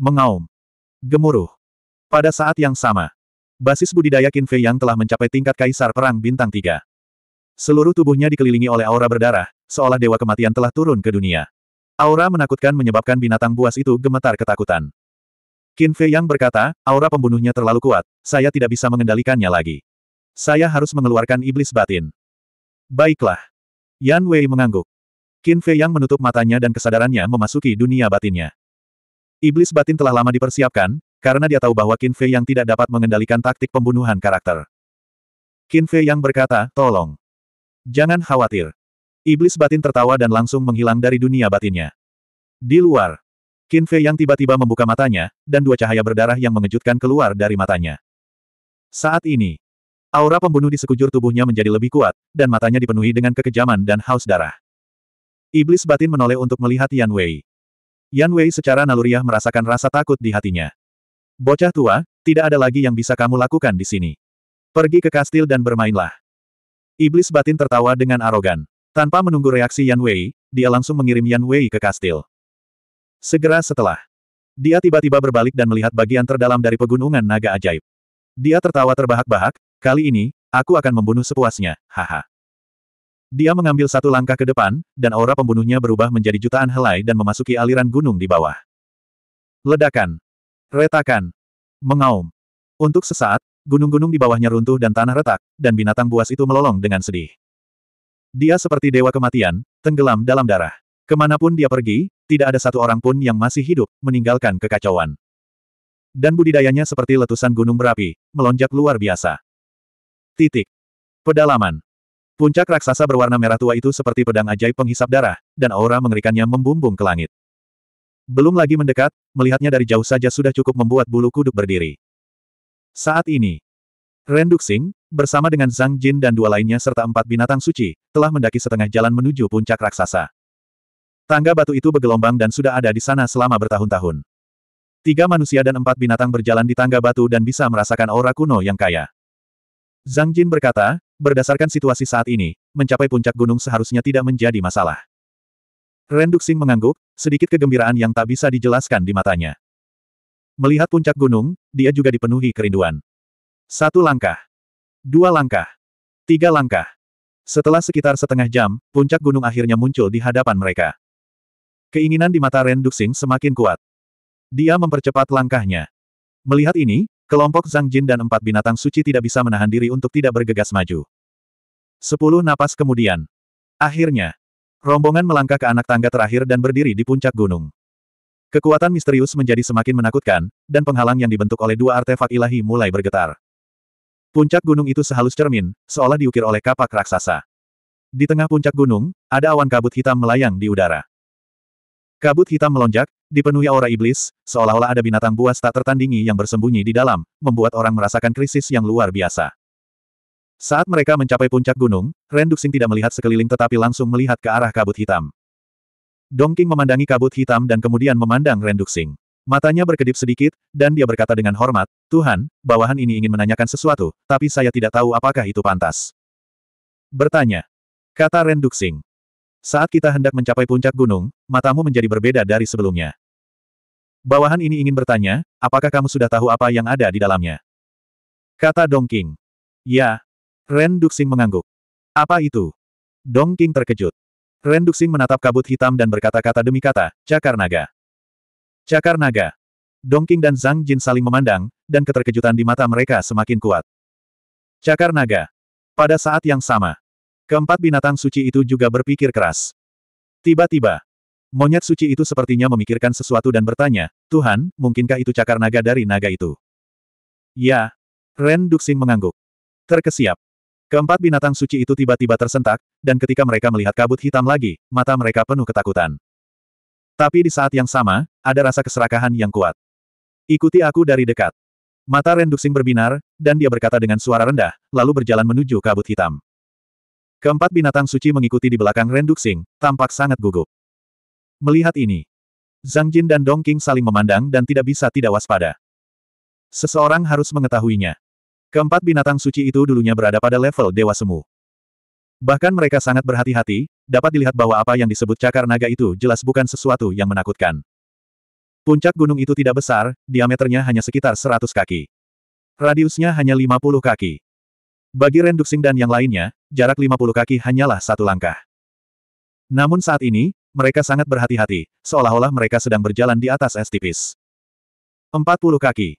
Mengaum. Gemuruh. Pada saat yang sama, basis budidaya Qin Fei Yang telah mencapai tingkat kaisar perang bintang tiga. Seluruh tubuhnya dikelilingi oleh aura berdarah, seolah dewa kematian telah turun ke dunia. Aura menakutkan menyebabkan binatang buas itu gemetar ketakutan. Qin Fei Yang berkata, aura pembunuhnya terlalu kuat, saya tidak bisa mengendalikannya lagi. Saya harus mengeluarkan iblis batin. Baiklah. Yan Wei mengangguk. Qin Fei Yang menutup matanya dan kesadarannya memasuki dunia batinnya. Iblis batin telah lama dipersiapkan, karena dia tahu bahwa Qin Fei Yang tidak dapat mengendalikan taktik pembunuhan karakter. Qin Fei Yang berkata, tolong. Jangan khawatir. Iblis batin tertawa dan langsung menghilang dari dunia batinnya. Di luar, Qin Fei Yang tiba-tiba membuka matanya, dan dua cahaya berdarah yang mengejutkan keluar dari matanya. Saat ini, aura pembunuh di sekujur tubuhnya menjadi lebih kuat, dan matanya dipenuhi dengan kekejaman dan haus darah. Iblis batin menoleh untuk melihat Yan Wei. Yan Wei secara naluriah merasakan rasa takut di hatinya. Bocah tua, tidak ada lagi yang bisa kamu lakukan di sini. Pergi ke kastil dan bermainlah. Iblis batin tertawa dengan arogan. Tanpa menunggu reaksi Yan Wei, dia langsung mengirim Yan Wei ke kastil. Segera setelah, dia tiba-tiba berbalik dan melihat bagian terdalam dari pegunungan naga ajaib. Dia tertawa terbahak-bahak, kali ini, aku akan membunuh sepuasnya, haha. Dia mengambil satu langkah ke depan, dan aura pembunuhnya berubah menjadi jutaan helai dan memasuki aliran gunung di bawah. Ledakan. Retakan. Mengaum. Untuk sesaat, gunung-gunung di bawahnya runtuh dan tanah retak, dan binatang buas itu melolong dengan sedih. Dia seperti dewa kematian, tenggelam dalam darah. Ke mana pun dia pergi, tidak ada satu orang pun yang masih hidup, meninggalkan kekacauan. Dan budidayanya seperti letusan gunung berapi, melonjak luar biasa. Titik. Pedalaman. Puncak raksasa berwarna merah tua itu seperti pedang ajaib penghisap darah, dan aura mengerikannya membumbung ke langit. Belum lagi mendekat, melihatnya dari jauh saja sudah cukup membuat bulu kuduk berdiri. Saat ini, Ren Duxing, bersama dengan Zhang Jin dan dua lainnya serta empat binatang suci, telah mendaki setengah jalan menuju puncak raksasa. Tangga batu itu bergelombang dan sudah ada di sana selama bertahun-tahun. Tiga manusia dan empat binatang berjalan di tangga batu dan bisa merasakan aura kuno yang kaya. Zhang Jin berkata, berdasarkan situasi saat ini, mencapai puncak gunung seharusnya tidak menjadi masalah. Ren Duxing mengangguk, sedikit kegembiraan yang tak bisa dijelaskan di matanya. Melihat puncak gunung, dia juga dipenuhi kerinduan. Satu langkah. Dua langkah. Tiga langkah. Setelah sekitar setengah jam, puncak gunung akhirnya muncul di hadapan mereka. Keinginan di mata Ren Duxing semakin kuat. Dia mempercepat langkahnya. Melihat ini, Kelompok Zhang Jin dan empat binatang suci tidak bisa menahan diri untuk tidak bergegas maju. Sepuluh napas kemudian. Akhirnya, rombongan melangkah ke anak tangga terakhir dan berdiri di puncak gunung. Kekuatan misterius menjadi semakin menakutkan, dan penghalang yang dibentuk oleh dua artefak ilahi mulai bergetar. Puncak gunung itu sehalus cermin, seolah diukir oleh kapak raksasa. Di tengah puncak gunung, ada awan kabut hitam melayang di udara. Kabut hitam melonjak, dipenuhi aura iblis, seolah-olah ada binatang buas tak tertandingi yang bersembunyi di dalam, membuat orang merasakan krisis yang luar biasa. Saat mereka mencapai puncak gunung, Ren Duxing tidak melihat sekeliling tetapi langsung melihat ke arah kabut hitam. Dongking memandangi kabut hitam dan kemudian memandang Ren Duxing. Matanya berkedip sedikit, dan dia berkata dengan hormat, Tuhan, bawahan ini ingin menanyakan sesuatu, tapi saya tidak tahu apakah itu pantas. Bertanya. Kata Ren Duxing. Saat kita hendak mencapai puncak gunung, matamu menjadi berbeda dari sebelumnya. Bawahan ini ingin bertanya, apakah kamu sudah tahu apa yang ada di dalamnya? Kata Dong King. Ya. Ren Duxing mengangguk. Apa itu? Dong King terkejut. Ren Duxing menatap kabut hitam dan berkata-kata demi kata, Cakar Naga. Cakar Naga. Dong King dan Zhang Jin saling memandang, dan keterkejutan di mata mereka semakin kuat. Cakar Naga. Pada saat yang sama, Keempat binatang suci itu juga berpikir keras. Tiba-tiba, monyet suci itu sepertinya memikirkan sesuatu dan bertanya, Tuhan, mungkinkah itu cakar naga dari naga itu? Ya. Ren Duxing mengangguk. Terkesiap. Keempat binatang suci itu tiba-tiba tersentak, dan ketika mereka melihat kabut hitam lagi, mata mereka penuh ketakutan. Tapi di saat yang sama, ada rasa keserakahan yang kuat. Ikuti aku dari dekat. Mata Ren Duxing berbinar, dan dia berkata dengan suara rendah, lalu berjalan menuju kabut hitam. Keempat binatang suci mengikuti di belakang Renduxing, tampak sangat gugup. Melihat ini, Zhang Jin dan Dong King saling memandang dan tidak bisa tidak waspada. Seseorang harus mengetahuinya. Keempat binatang suci itu dulunya berada pada level Dewa Semu. Bahkan mereka sangat berhati-hati, dapat dilihat bahwa apa yang disebut cakar naga itu jelas bukan sesuatu yang menakutkan. Puncak gunung itu tidak besar, diameternya hanya sekitar 100 kaki. Radiusnya hanya 50 kaki. Bagi Renduxing dan yang lainnya, jarak 50 kaki hanyalah satu langkah. Namun saat ini, mereka sangat berhati-hati, seolah-olah mereka sedang berjalan di atas es tipis. 40 kaki.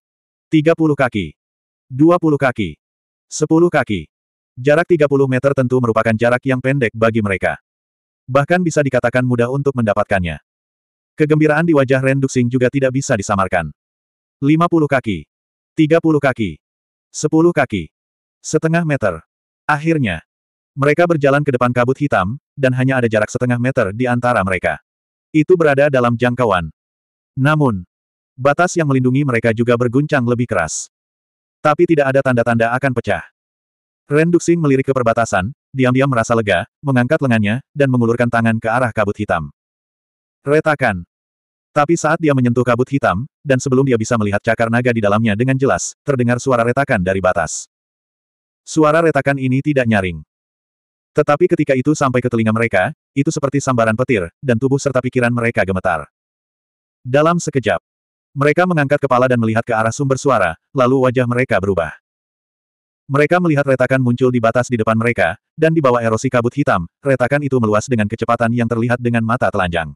30 kaki. 20 kaki. 10 kaki. Jarak 30 meter tentu merupakan jarak yang pendek bagi mereka. Bahkan bisa dikatakan mudah untuk mendapatkannya. Kegembiraan di wajah Ren Duxing juga tidak bisa disamarkan. 50 kaki. 30 kaki. 10 kaki. Setengah meter. Akhirnya. Mereka berjalan ke depan kabut hitam, dan hanya ada jarak setengah meter di antara mereka. Itu berada dalam jangkauan. Namun, batas yang melindungi mereka juga berguncang lebih keras. Tapi tidak ada tanda-tanda akan pecah. Ren Duxing melirik ke perbatasan, diam-diam merasa lega, mengangkat lengannya, dan mengulurkan tangan ke arah kabut hitam. Retakan. Tapi saat dia menyentuh kabut hitam, dan sebelum dia bisa melihat cakar naga di dalamnya dengan jelas, terdengar suara retakan dari batas. Suara retakan ini tidak nyaring. Tetapi ketika itu sampai ke telinga mereka, itu seperti sambaran petir, dan tubuh serta pikiran mereka gemetar. Dalam sekejap, mereka mengangkat kepala dan melihat ke arah sumber suara, lalu wajah mereka berubah. Mereka melihat retakan muncul di batas di depan mereka, dan di bawah erosi kabut hitam, retakan itu meluas dengan kecepatan yang terlihat dengan mata telanjang.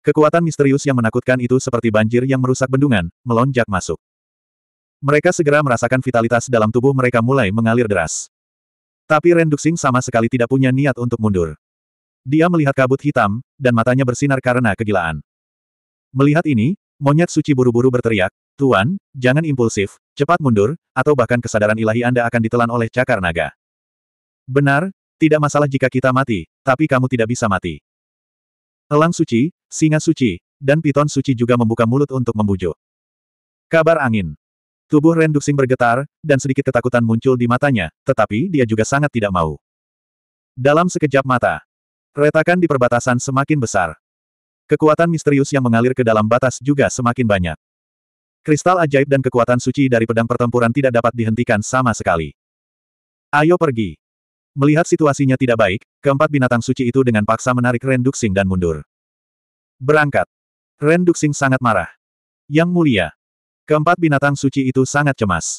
Kekuatan misterius yang menakutkan itu seperti banjir yang merusak bendungan, melonjak masuk. Mereka segera merasakan vitalitas dalam tubuh mereka mulai mengalir deras. Tapi Renduxing sama sekali tidak punya niat untuk mundur. Dia melihat kabut hitam, dan matanya bersinar karena kegilaan. Melihat ini, monyet suci buru-buru berteriak, Tuan, jangan impulsif, cepat mundur, atau bahkan kesadaran ilahi Anda akan ditelan oleh cakar naga. Benar, tidak masalah jika kita mati, tapi kamu tidak bisa mati. Elang suci, singa suci, dan piton suci juga membuka mulut untuk membujuk. Kabar angin. Tubuh Ren Duxing bergetar, dan sedikit ketakutan muncul di matanya, tetapi dia juga sangat tidak mau. Dalam sekejap mata, retakan di perbatasan semakin besar. Kekuatan misterius yang mengalir ke dalam batas juga semakin banyak. Kristal ajaib dan kekuatan suci dari pedang pertempuran tidak dapat dihentikan sama sekali. Ayo pergi. Melihat situasinya tidak baik, keempat binatang suci itu dengan paksa menarik Ren Duxing dan mundur. Berangkat. Ren Duxing sangat marah. Yang mulia. Keempat binatang suci itu sangat cemas.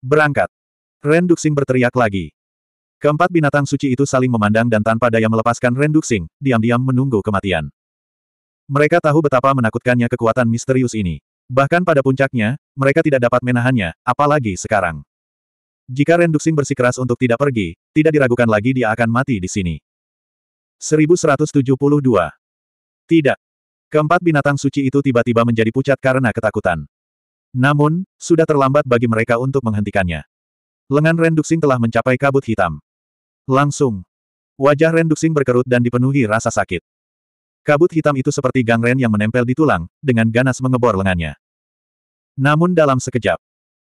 Berangkat. Ren Duxing berteriak lagi. Keempat binatang suci itu saling memandang dan tanpa daya melepaskan Ren Duxing, diam-diam menunggu kematian. Mereka tahu betapa menakutkannya kekuatan misterius ini. Bahkan pada puncaknya, mereka tidak dapat menahannya, apalagi sekarang. Jika Renduxing bersikeras untuk tidak pergi, tidak diragukan lagi dia akan mati di sini. 1172. Tidak. Keempat binatang suci itu tiba-tiba menjadi pucat karena ketakutan. Namun, sudah terlambat bagi mereka untuk menghentikannya. Lengan Renduxing telah mencapai kabut hitam. Langsung. Wajah Renduxing berkerut dan dipenuhi rasa sakit. Kabut hitam itu seperti gangren yang menempel di tulang, dengan ganas mengebor lengannya. Namun dalam sekejap,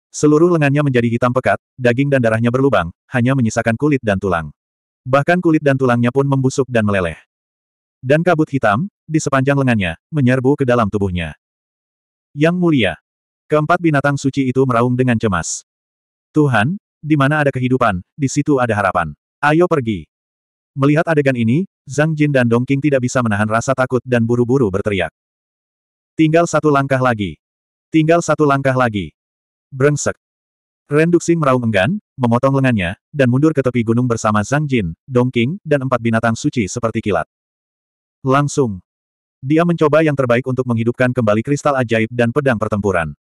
Seluruh lengannya menjadi hitam pekat, daging dan darahnya berlubang, hanya menyisakan kulit dan tulang. Bahkan kulit dan tulangnya pun membusuk dan meleleh. Dan kabut hitam, di sepanjang lengannya, menyerbu ke dalam tubuhnya. Yang mulia. Keempat binatang suci itu meraung dengan cemas. Tuhan, di mana ada kehidupan, di situ ada harapan. Ayo pergi. Melihat adegan ini, Zhang Jin dan Dong Qing tidak bisa menahan rasa takut dan buru-buru berteriak. Tinggal satu langkah lagi. Tinggal satu langkah lagi. Brengsek. Ren Duxing meraung enggan, memotong lengannya, dan mundur ke tepi gunung bersama Zhang Jin, Dong Qing, dan empat binatang suci seperti kilat. Langsung. Dia mencoba yang terbaik untuk menghidupkan kembali kristal ajaib dan pedang pertempuran.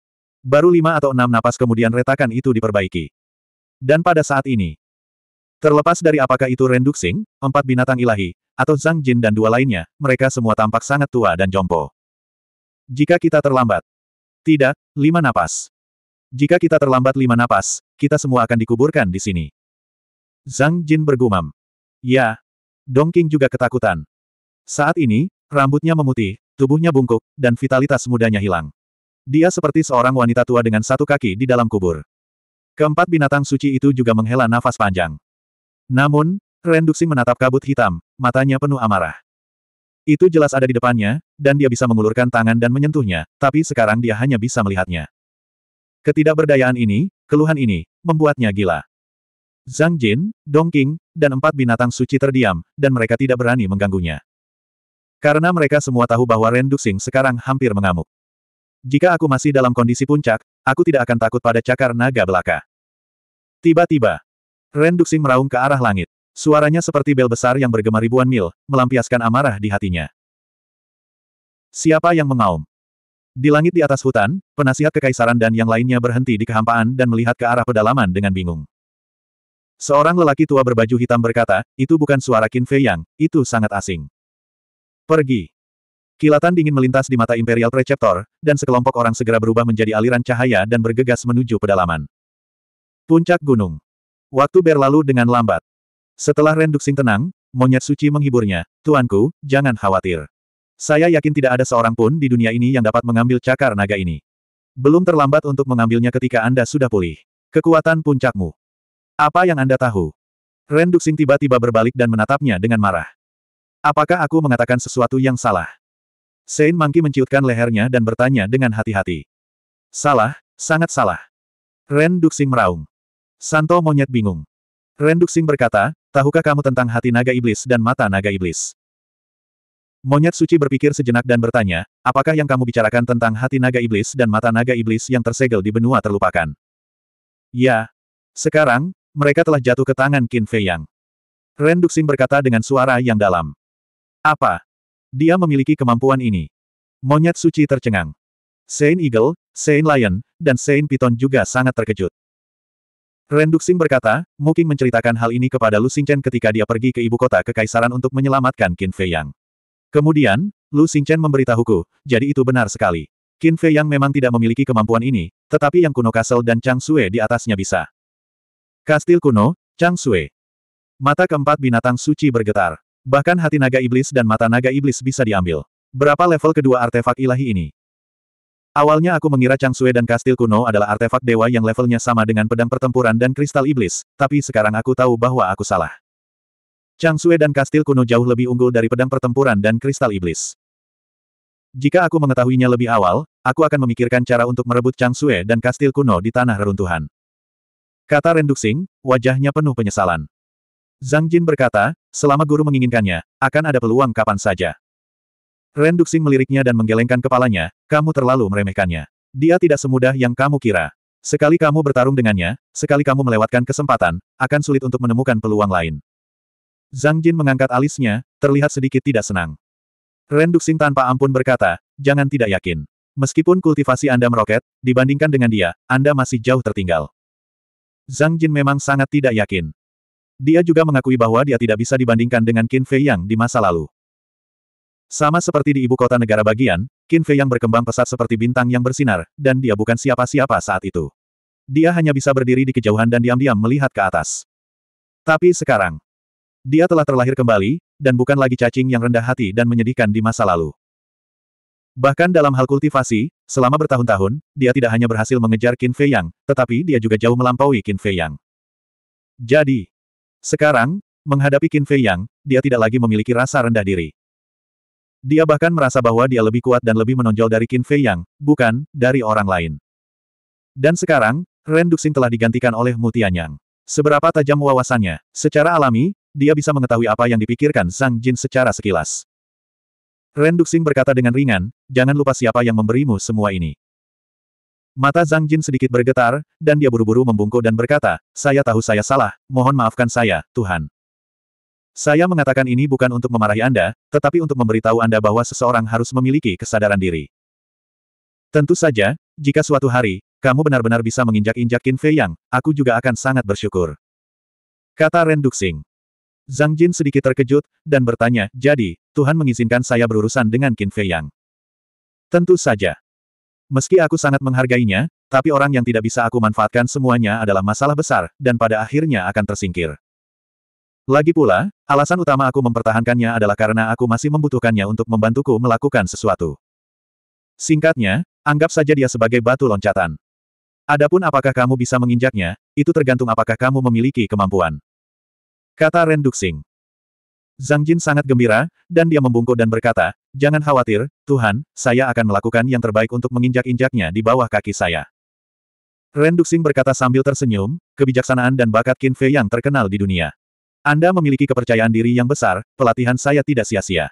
Baru lima atau enam napas kemudian retakan itu diperbaiki. Dan pada saat ini, terlepas dari apakah itu Ren Duxing, empat binatang ilahi, atau Zhang Jin dan dua lainnya, mereka semua tampak sangat tua dan jompo. Jika kita terlambat. Tidak, lima napas. Jika kita terlambat lima napas, kita semua akan dikuburkan di sini. Zhang Jin bergumam. Ya. Dong Qing juga ketakutan. Saat ini, rambutnya memutih, tubuhnya bungkuk, dan vitalitas mudanya hilang. Dia seperti seorang wanita tua dengan satu kaki di dalam kubur. Keempat binatang suci itu juga menghela nafas panjang. Namun, Ren Duxing menatap kabut hitam, matanya penuh amarah. Itu jelas ada di depannya, dan dia bisa mengulurkan tangan dan menyentuhnya, tapi sekarang dia hanya bisa melihatnya. Ketidakberdayaan ini, keluhan ini, membuatnya gila. Zhang Jin, Dong Qing, dan empat binatang suci terdiam, dan mereka tidak berani mengganggunya. Karena mereka semua tahu bahwa Ren Duxing sekarang hampir mengamuk. Jika aku masih dalam kondisi puncak, aku tidak akan takut pada cakar naga belaka. Tiba-tiba, Ren Duxing meraung ke arah langit. Suaranya seperti bel besar yang bergema ribuan mil, melampiaskan amarah di hatinya. Siapa yang mengaum? Di langit di atas hutan, penasihat kekaisaran dan yang lainnya berhenti di kehampaan dan melihat ke arah pedalaman dengan bingung. Seorang lelaki tua berbaju hitam berkata, itu bukan suara Qin Fei Yang, itu sangat asing. Pergi. Kilatan dingin melintas di mata Imperial Preceptor, dan sekelompok orang segera berubah menjadi aliran cahaya dan bergegas menuju pedalaman. Puncak gunung. Waktu berlalu dengan lambat. Setelah Renduxing tenang, monyet suci menghiburnya, Tuanku, jangan khawatir. Saya yakin tidak ada seorang pun di dunia ini yang dapat mengambil cakar naga ini. Belum terlambat untuk mengambilnya ketika Anda sudah pulih. Kekuatan puncakmu. Apa yang Anda tahu? Ren Duxing tiba-tiba berbalik dan menatapnya dengan marah. Apakah aku mengatakan sesuatu yang salah? Saint Monkey menciutkan lehernya dan bertanya dengan hati-hati. Salah, sangat salah. Ren Duxing meraung. Santo monyet bingung. Ren Duxing berkata, tahukah kamu tentang hati naga iblis dan mata naga iblis? Monyet suci berpikir sejenak dan bertanya, apakah yang kamu bicarakan tentang hati naga iblis dan mata naga iblis yang tersegel di benua terlupakan? Ya. Sekarang, mereka telah jatuh ke tangan Qin Fei Yang. Ren Duxing berkata dengan suara yang dalam. Apa? Dia memiliki kemampuan ini. Monyet suci tercengang. Saint Eagle, Saint Lion, dan Saint Python juga sangat terkejut. Ren Duxing berkata, mungkin menceritakan hal ini kepada Lu Xingchen ketika dia pergi ke ibu kota kekaisaran untuk menyelamatkan Qin Fei Yang. Kemudian, Lu Xingchen memberitahuku, jadi itu benar sekali. Qin Fei Yang memang tidak memiliki kemampuan ini, tetapi yang kuno Castle dan Chang Sui di atasnya bisa. Kastil kuno, Chang Sui. Mata keempat binatang suci bergetar. Bahkan hati naga iblis dan mata naga iblis bisa diambil. Berapa level kedua artefak ilahi ini? Awalnya aku mengira Chang Sui dan kastil kuno adalah artefak dewa yang levelnya sama dengan pedang pertempuran dan kristal iblis, tapi sekarang aku tahu bahwa aku salah. Chang Sui dan kastil kuno jauh lebih unggul dari pedang pertempuran dan kristal iblis. Jika aku mengetahuinya lebih awal, aku akan memikirkan cara untuk merebut Chang Sui dan kastil kuno di tanah reruntuhan. Kata Renduxing, wajahnya penuh penyesalan. Zhang Jin berkata, selama guru menginginkannya, akan ada peluang kapan saja. Renduxing meliriknya dan menggelengkan kepalanya, kamu terlalu meremehkannya. Dia tidak semudah yang kamu kira. Sekali kamu bertarung dengannya, sekali kamu melewatkan kesempatan, akan sulit untuk menemukan peluang lain. Zhang Jin mengangkat alisnya, terlihat sedikit tidak senang. Renduxing tanpa ampun berkata, jangan tidak yakin. Meskipun kultivasi Anda meroket, dibandingkan dengan dia, Anda masih jauh tertinggal. Zhang Jin memang sangat tidak yakin. Dia juga mengakui bahwa dia tidak bisa dibandingkan dengan Qin Fei Yang di masa lalu. Sama seperti di ibu kota negara bagian, Qin Fei Yang berkembang pesat seperti bintang yang bersinar, dan dia bukan siapa-siapa saat itu. Dia hanya bisa berdiri di kejauhan dan diam-diam melihat ke atas. Tapi sekarang, dia telah terlahir kembali, dan bukan lagi cacing yang rendah hati dan menyedihkan di masa lalu. Bahkan dalam hal kultivasi, selama bertahun-tahun, dia tidak hanya berhasil mengejar Qin Fei Yang, tetapi dia juga jauh melampaui Qin Fei Yang. Jadi, sekarang, menghadapi Qin Fei Yang, dia tidak lagi memiliki rasa rendah diri. Dia bahkan merasa bahwa dia lebih kuat dan lebih menonjol dari Qin Fei Yang, bukan dari orang lain. Dan sekarang, Ren Duxing telah digantikan oleh Mu Tianyang. Seberapa tajam wawasannya, secara alami, dia bisa mengetahui apa yang dipikirkan Zhang Jin secara sekilas. Ren Duxing berkata dengan ringan, jangan lupa siapa yang memberimu semua ini. Mata Zhang Jin sedikit bergetar, dan dia buru-buru membungkuk dan berkata, saya tahu saya salah, mohon maafkan saya, Tuhan. Saya mengatakan ini bukan untuk memarahi Anda, tetapi untuk memberitahu Anda bahwa seseorang harus memiliki kesadaran diri. Tentu saja, jika suatu hari, kamu benar-benar bisa menginjak-injak Qin Fei Yang, aku juga akan sangat bersyukur. Kata Ren Duxing. Zhang Jin sedikit terkejut, dan bertanya, jadi, Tuhan mengizinkan saya berurusan dengan Qin Fei Yang. Tentu saja. Meski aku sangat menghargainya, tapi orang yang tidak bisa aku manfaatkan semuanya adalah masalah besar, dan pada akhirnya akan tersingkir. Lagi pula, alasan utama aku mempertahankannya adalah karena aku masih membutuhkannya untuk membantuku melakukan sesuatu. Singkatnya, anggap saja dia sebagai batu loncatan. Adapun apakah kamu bisa menginjaknya, itu tergantung apakah kamu memiliki kemampuan. Kata Ren Duxing. Zhang Jin sangat gembira, dan dia membungkuk dan berkata, Jangan khawatir, Tuhan, saya akan melakukan yang terbaik untuk menginjak-injaknya di bawah kaki saya. Ren Duxing berkata sambil tersenyum, kebijaksanaan dan bakat Qin Fei yang terkenal di dunia. Anda memiliki kepercayaan diri yang besar, pelatihan saya tidak sia-sia.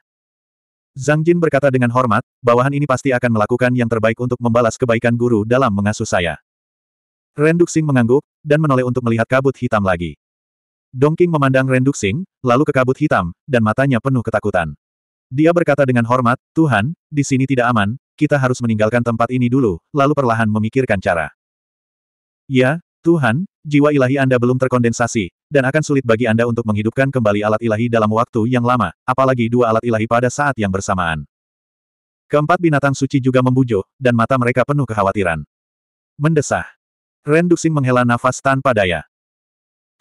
Zhang Jin berkata dengan hormat, bawahan ini pasti akan melakukan yang terbaik untuk membalas kebaikan guru dalam mengasuh saya. Ren Duxing mengangguk, dan menoleh untuk melihat kabut hitam lagi. Dongking memandang Ren Duxing, lalu ke kabut hitam, dan matanya penuh ketakutan. Dia berkata dengan hormat, Tuhan, di sini tidak aman, kita harus meninggalkan tempat ini dulu, lalu perlahan memikirkan cara. Ya, Tuhan, jiwa ilahi Anda belum terkondensasi, dan akan sulit bagi Anda untuk menghidupkan kembali alat ilahi dalam waktu yang lama, apalagi dua alat ilahi pada saat yang bersamaan. Keempat binatang suci juga membujuk, dan mata mereka penuh kekhawatiran. Mendesah. Ren Duxing menghela nafas tanpa daya.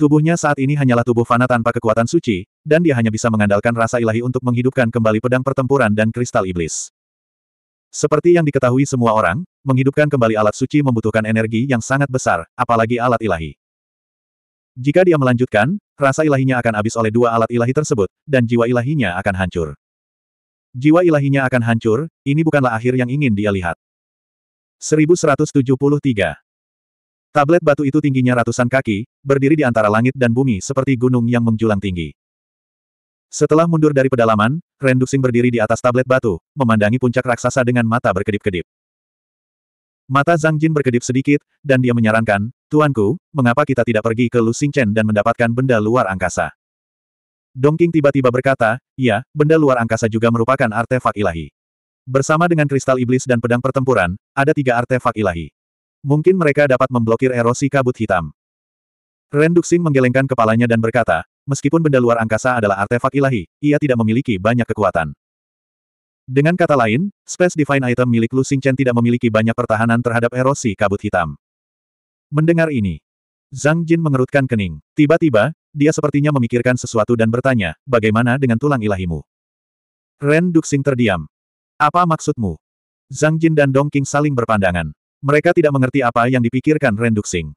Tubuhnya saat ini hanyalah tubuh fana tanpa kekuatan suci, dan dia hanya bisa mengandalkan rasa ilahi untuk menghidupkan kembali pedang pertempuran dan kristal iblis. Seperti yang diketahui semua orang, menghidupkan kembali alat suci membutuhkan energi yang sangat besar, apalagi alat ilahi. Jika dia melanjutkan, rasa ilahinya akan habis oleh dua alat ilahi tersebut, dan jiwa ilahinya akan hancur. Jiwa ilahinya akan hancur, ini bukanlah akhir yang ingin dia lihat. 1173 Tablet batu itu tingginya ratusan kaki, berdiri di antara langit dan bumi seperti gunung yang menjulang tinggi. Setelah mundur dari pedalaman, Ren Duxing berdiri di atas tablet batu, memandangi puncak raksasa dengan mata berkedip-kedip. Mata Zhang Jin berkedip sedikit, dan dia menyarankan, Tuanku, mengapa kita tidak pergi ke Lu Xingchen dan mendapatkan benda luar angkasa? Dongking tiba-tiba berkata, ya, benda luar angkasa juga merupakan artefak ilahi. Bersama dengan kristal iblis dan pedang pertempuran, ada tiga artefak ilahi. Mungkin mereka dapat memblokir erosi kabut hitam. Ren Duxing menggelengkan kepalanya dan berkata, Meskipun benda luar angkasa adalah artefak ilahi, ia tidak memiliki banyak kekuatan. Dengan kata lain, Space Divine Item milik Lu Xingchen tidak memiliki banyak pertahanan terhadap erosi kabut hitam. Mendengar ini, Zhang Jin mengerutkan kening. Tiba-tiba, dia sepertinya memikirkan sesuatu dan bertanya, bagaimana dengan tulang ilahimu? Ren Duxing terdiam. Apa maksudmu? Zhang Jin dan Dong Qing saling berpandangan. Mereka tidak mengerti apa yang dipikirkan Ren Duxing.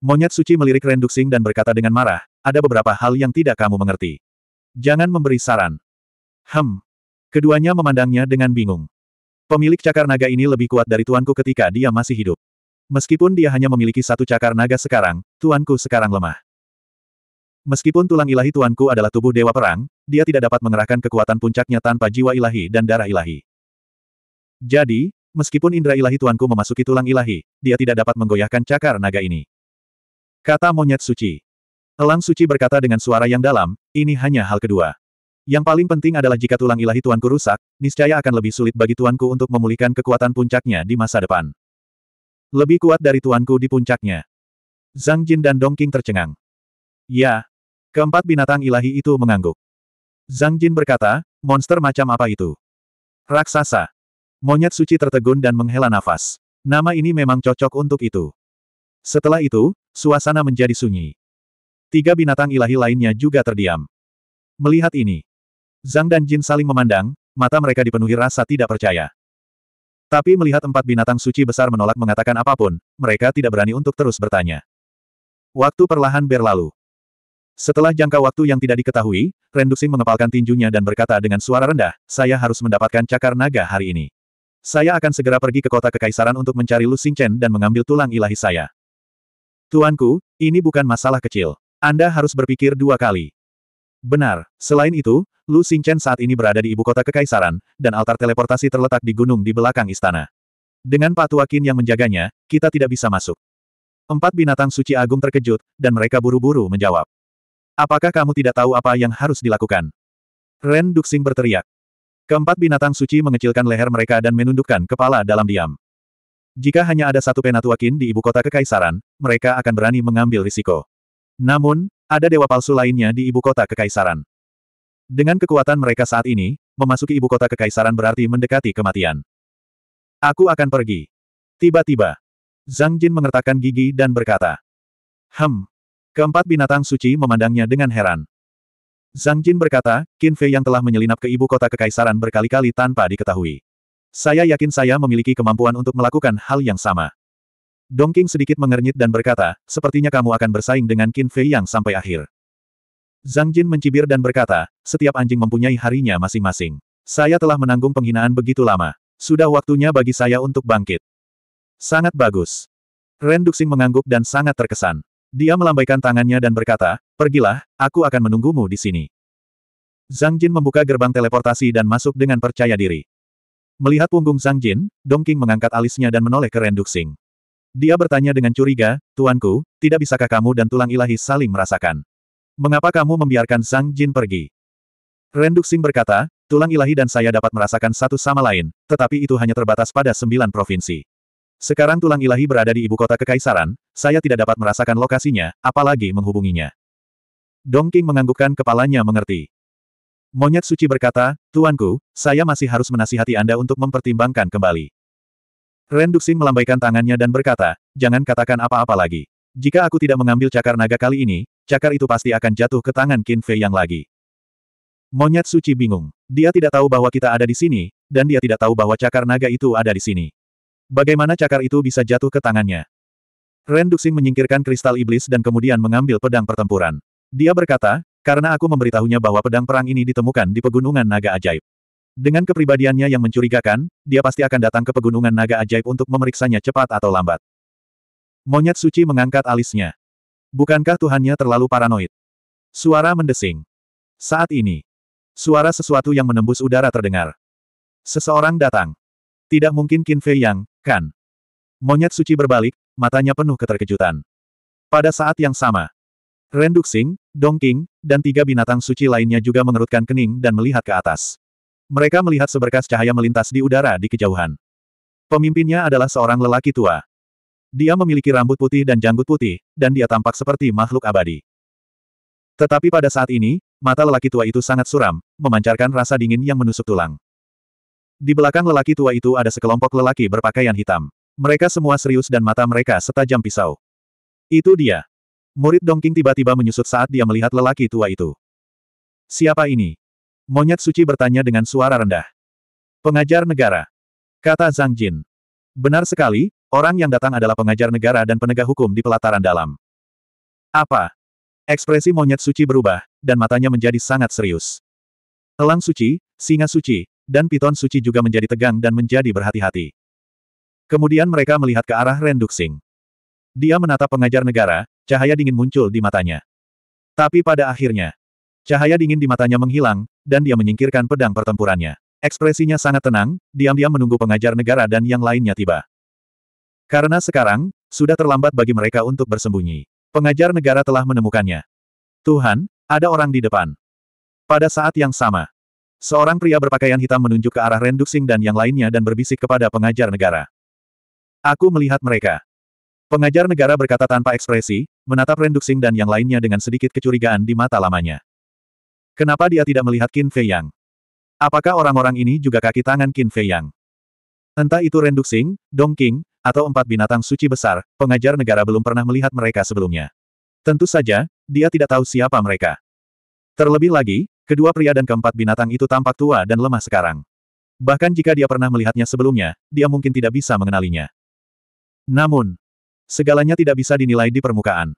Monyet suci melirik Ren Duxing dan berkata dengan marah, ada beberapa hal yang tidak kamu mengerti. Jangan memberi saran. Hem. Keduanya memandangnya dengan bingung. Pemilik cakar naga ini lebih kuat dari tuanku ketika dia masih hidup. Meskipun dia hanya memiliki satu cakar naga sekarang, tuanku sekarang lemah. Meskipun tulang ilahi tuanku adalah tubuh dewa perang, dia tidak dapat mengerahkan kekuatan puncaknya tanpa jiwa ilahi dan darah ilahi. Jadi, meskipun indera ilahi tuanku memasuki tulang ilahi, dia tidak dapat menggoyahkan cakar naga ini. Kata monyet suci. Elang suci berkata dengan suara yang dalam, ini hanya hal kedua. Yang paling penting adalah jika tulang ilahi tuanku rusak, niscaya akan lebih sulit bagi tuanku untuk memulihkan kekuatan puncaknya di masa depan. Lebih kuat dari tuanku di puncaknya. Zhang Jin dan Dong Qing tercengang. Ya. Keempat binatang ilahi itu mengangguk. Zhang Jin berkata, monster macam apa itu? Raksasa. Monyet suci tertegun dan menghela nafas. Nama ini memang cocok untuk itu. Setelah itu, suasana menjadi sunyi. Tiga binatang ilahi lainnya juga terdiam. Melihat ini, Zhang dan Jin saling memandang, mata mereka dipenuhi rasa tidak percaya. Tapi melihat empat binatang suci besar menolak mengatakan apa pun, mereka tidak berani untuk terus bertanya. Waktu perlahan berlalu. Setelah jangka waktu yang tidak diketahui, Renduxing mengepalkan tinjunya dan berkata dengan suara rendah, saya harus mendapatkan cakar naga hari ini. Saya akan segera pergi ke kota kekaisaran untuk mencari Lu Xingchen dan mengambil tulang ilahi saya. Tuanku, ini bukan masalah kecil. Anda harus berpikir dua kali. Benar, selain itu, Lu Xingchen saat ini berada di ibu kota kekaisaran, dan altar teleportasi terletak di gunung di belakang istana. Dengan Pak Tuakin yang menjaganya, kita tidak bisa masuk. Empat binatang suci agung terkejut, dan mereka buru-buru menjawab. Apakah kamu tidak tahu apa yang harus dilakukan? Ren Duxing berteriak. Keempat binatang suci mengecilkan leher mereka dan menundukkan kepala dalam diam. Jika hanya ada satu penatuakin di ibu kota kekaisaran, mereka akan berani mengambil risiko. Namun, ada dewa palsu lainnya di ibu kota kekaisaran. Dengan kekuatan mereka saat ini, memasuki ibu kota kekaisaran berarti mendekati kematian. Aku akan pergi. Tiba-tiba, Zhang Jin mengertakkan gigi dan berkata, Hem. Keempat binatang suci memandangnya dengan heran. Zhang Jin berkata, Qin Fei yang telah menyelinap ke ibu kota kekaisaran berkali-kali tanpa diketahui. Saya yakin saya memiliki kemampuan untuk melakukan hal yang sama. Dongking sedikit mengernyit dan berkata, sepertinya kamu akan bersaing dengan Qin Fei yang sampai akhir. Zhang Jin mencibir dan berkata, setiap anjing mempunyai harinya masing-masing. Saya telah menanggung penghinaan begitu lama. Sudah waktunya bagi saya untuk bangkit. Sangat bagus. Ren Duxing mengangguk dan sangat terkesan. Dia melambaikan tangannya dan berkata, pergilah, aku akan menunggumu di sini. Zhang Jin membuka gerbang teleportasi dan masuk dengan percaya diri. Melihat punggung Zhang Jin, Dong King mengangkat alisnya dan menoleh ke Ren Duxing. Dia bertanya dengan curiga, Tuanku, tidak bisakah kamu dan tulang ilahi saling merasakan? Mengapa kamu membiarkan Zhang Jin pergi? Ren Duxing berkata, tulang ilahi dan saya dapat merasakan satu sama lain, tetapi itu hanya terbatas pada sembilan provinsi. Sekarang tulang ilahi berada di ibu kota kekaisaran, saya tidak dapat merasakan lokasinya, apalagi menghubunginya. Dong King menganggukkan kepalanya mengerti. Monyet suci berkata, Tuanku, saya masih harus menasihati Anda untuk mempertimbangkan kembali. Ren Duxing melambaikan tangannya dan berkata, jangan katakan apa-apa lagi. Jika aku tidak mengambil cakar naga kali ini, cakar itu pasti akan jatuh ke tangan Qin Fei yang lagi. Monyet suci bingung. Dia tidak tahu bahwa kita ada di sini, dan dia tidak tahu bahwa cakar naga itu ada di sini. Bagaimana cakar itu bisa jatuh ke tangannya? Ren Duxing menyingkirkan kristal iblis dan kemudian mengambil pedang pertempuran. Dia berkata, karena aku memberitahunya bahwa pedang perang ini ditemukan di pegunungan naga ajaib. Dengan kepribadiannya yang mencurigakan, dia pasti akan datang ke pegunungan naga ajaib untuk memeriksanya cepat atau lambat. Monyet suci mengangkat alisnya. Bukankah Tuhannya terlalu paranoid? Suara mendesing. Saat ini, suara sesuatu yang menembus udara terdengar. Seseorang datang. Tidak mungkin Qin Fei Yang, kan? Monyet suci berbalik, matanya penuh keterkejutan. Pada saat yang sama, Ren Duxing, Dong King, dan tiga binatang suci lainnya juga mengerutkan kening dan melihat ke atas. Mereka melihat seberkas cahaya melintas di udara di kejauhan. Pemimpinnya adalah seorang lelaki tua. Dia memiliki rambut putih dan janggut putih, dan dia tampak seperti makhluk abadi. Tetapi pada saat ini, mata lelaki tua itu sangat suram, memancarkan rasa dingin yang menusuk tulang. Di belakang lelaki tua itu ada sekelompok lelaki berpakaian hitam. Mereka semua serius dan mata mereka setajam pisau. Itu dia. Murid Dongking tiba-tiba menyusut saat dia melihat lelaki tua itu. Siapa ini? Monyet suci bertanya dengan suara rendah. Pengajar negara. Kata Zhang Jin. Benar sekali, orang yang datang adalah pengajar negara dan penegak hukum di pelataran dalam. Apa? Ekspresi monyet suci berubah, dan matanya menjadi sangat serius. Elang suci, singa suci, dan piton suci juga menjadi tegang dan menjadi berhati-hati. Kemudian mereka melihat ke arah Ren Duxing. Dia menatap pengajar negara, cahaya dingin muncul di matanya. Tapi pada akhirnya, cahaya dingin di matanya menghilang, dan dia menyingkirkan pedang pertempurannya. Ekspresinya sangat tenang, diam-diam menunggu pengajar negara dan yang lainnya tiba. Karena sekarang, sudah terlambat bagi mereka untuk bersembunyi. Pengajar negara telah menemukannya. Tuhan, ada orang di depan. Pada saat yang sama, seorang pria berpakaian hitam menunjuk ke arah Renduxing dan yang lainnya dan berbisik kepada pengajar negara. Aku melihat mereka. Pengajar negara berkata tanpa ekspresi, menatap Renduxing dan yang lainnya dengan sedikit kecurigaan di mata lamanya. Kenapa dia tidak melihat Qin Fei Yang? Apakah orang-orang ini juga kaki tangan Qin Fei Yang? Entah itu Renduxing, Dong King, atau empat binatang suci besar, pengajar negara belum pernah melihat mereka sebelumnya. Tentu saja, dia tidak tahu siapa mereka. Terlebih lagi, kedua pria dan keempat binatang itu tampak tua dan lemah sekarang. Bahkan jika dia pernah melihatnya sebelumnya, dia mungkin tidak bisa mengenalinya. Namun, Segalanya tidak bisa dinilai di permukaan.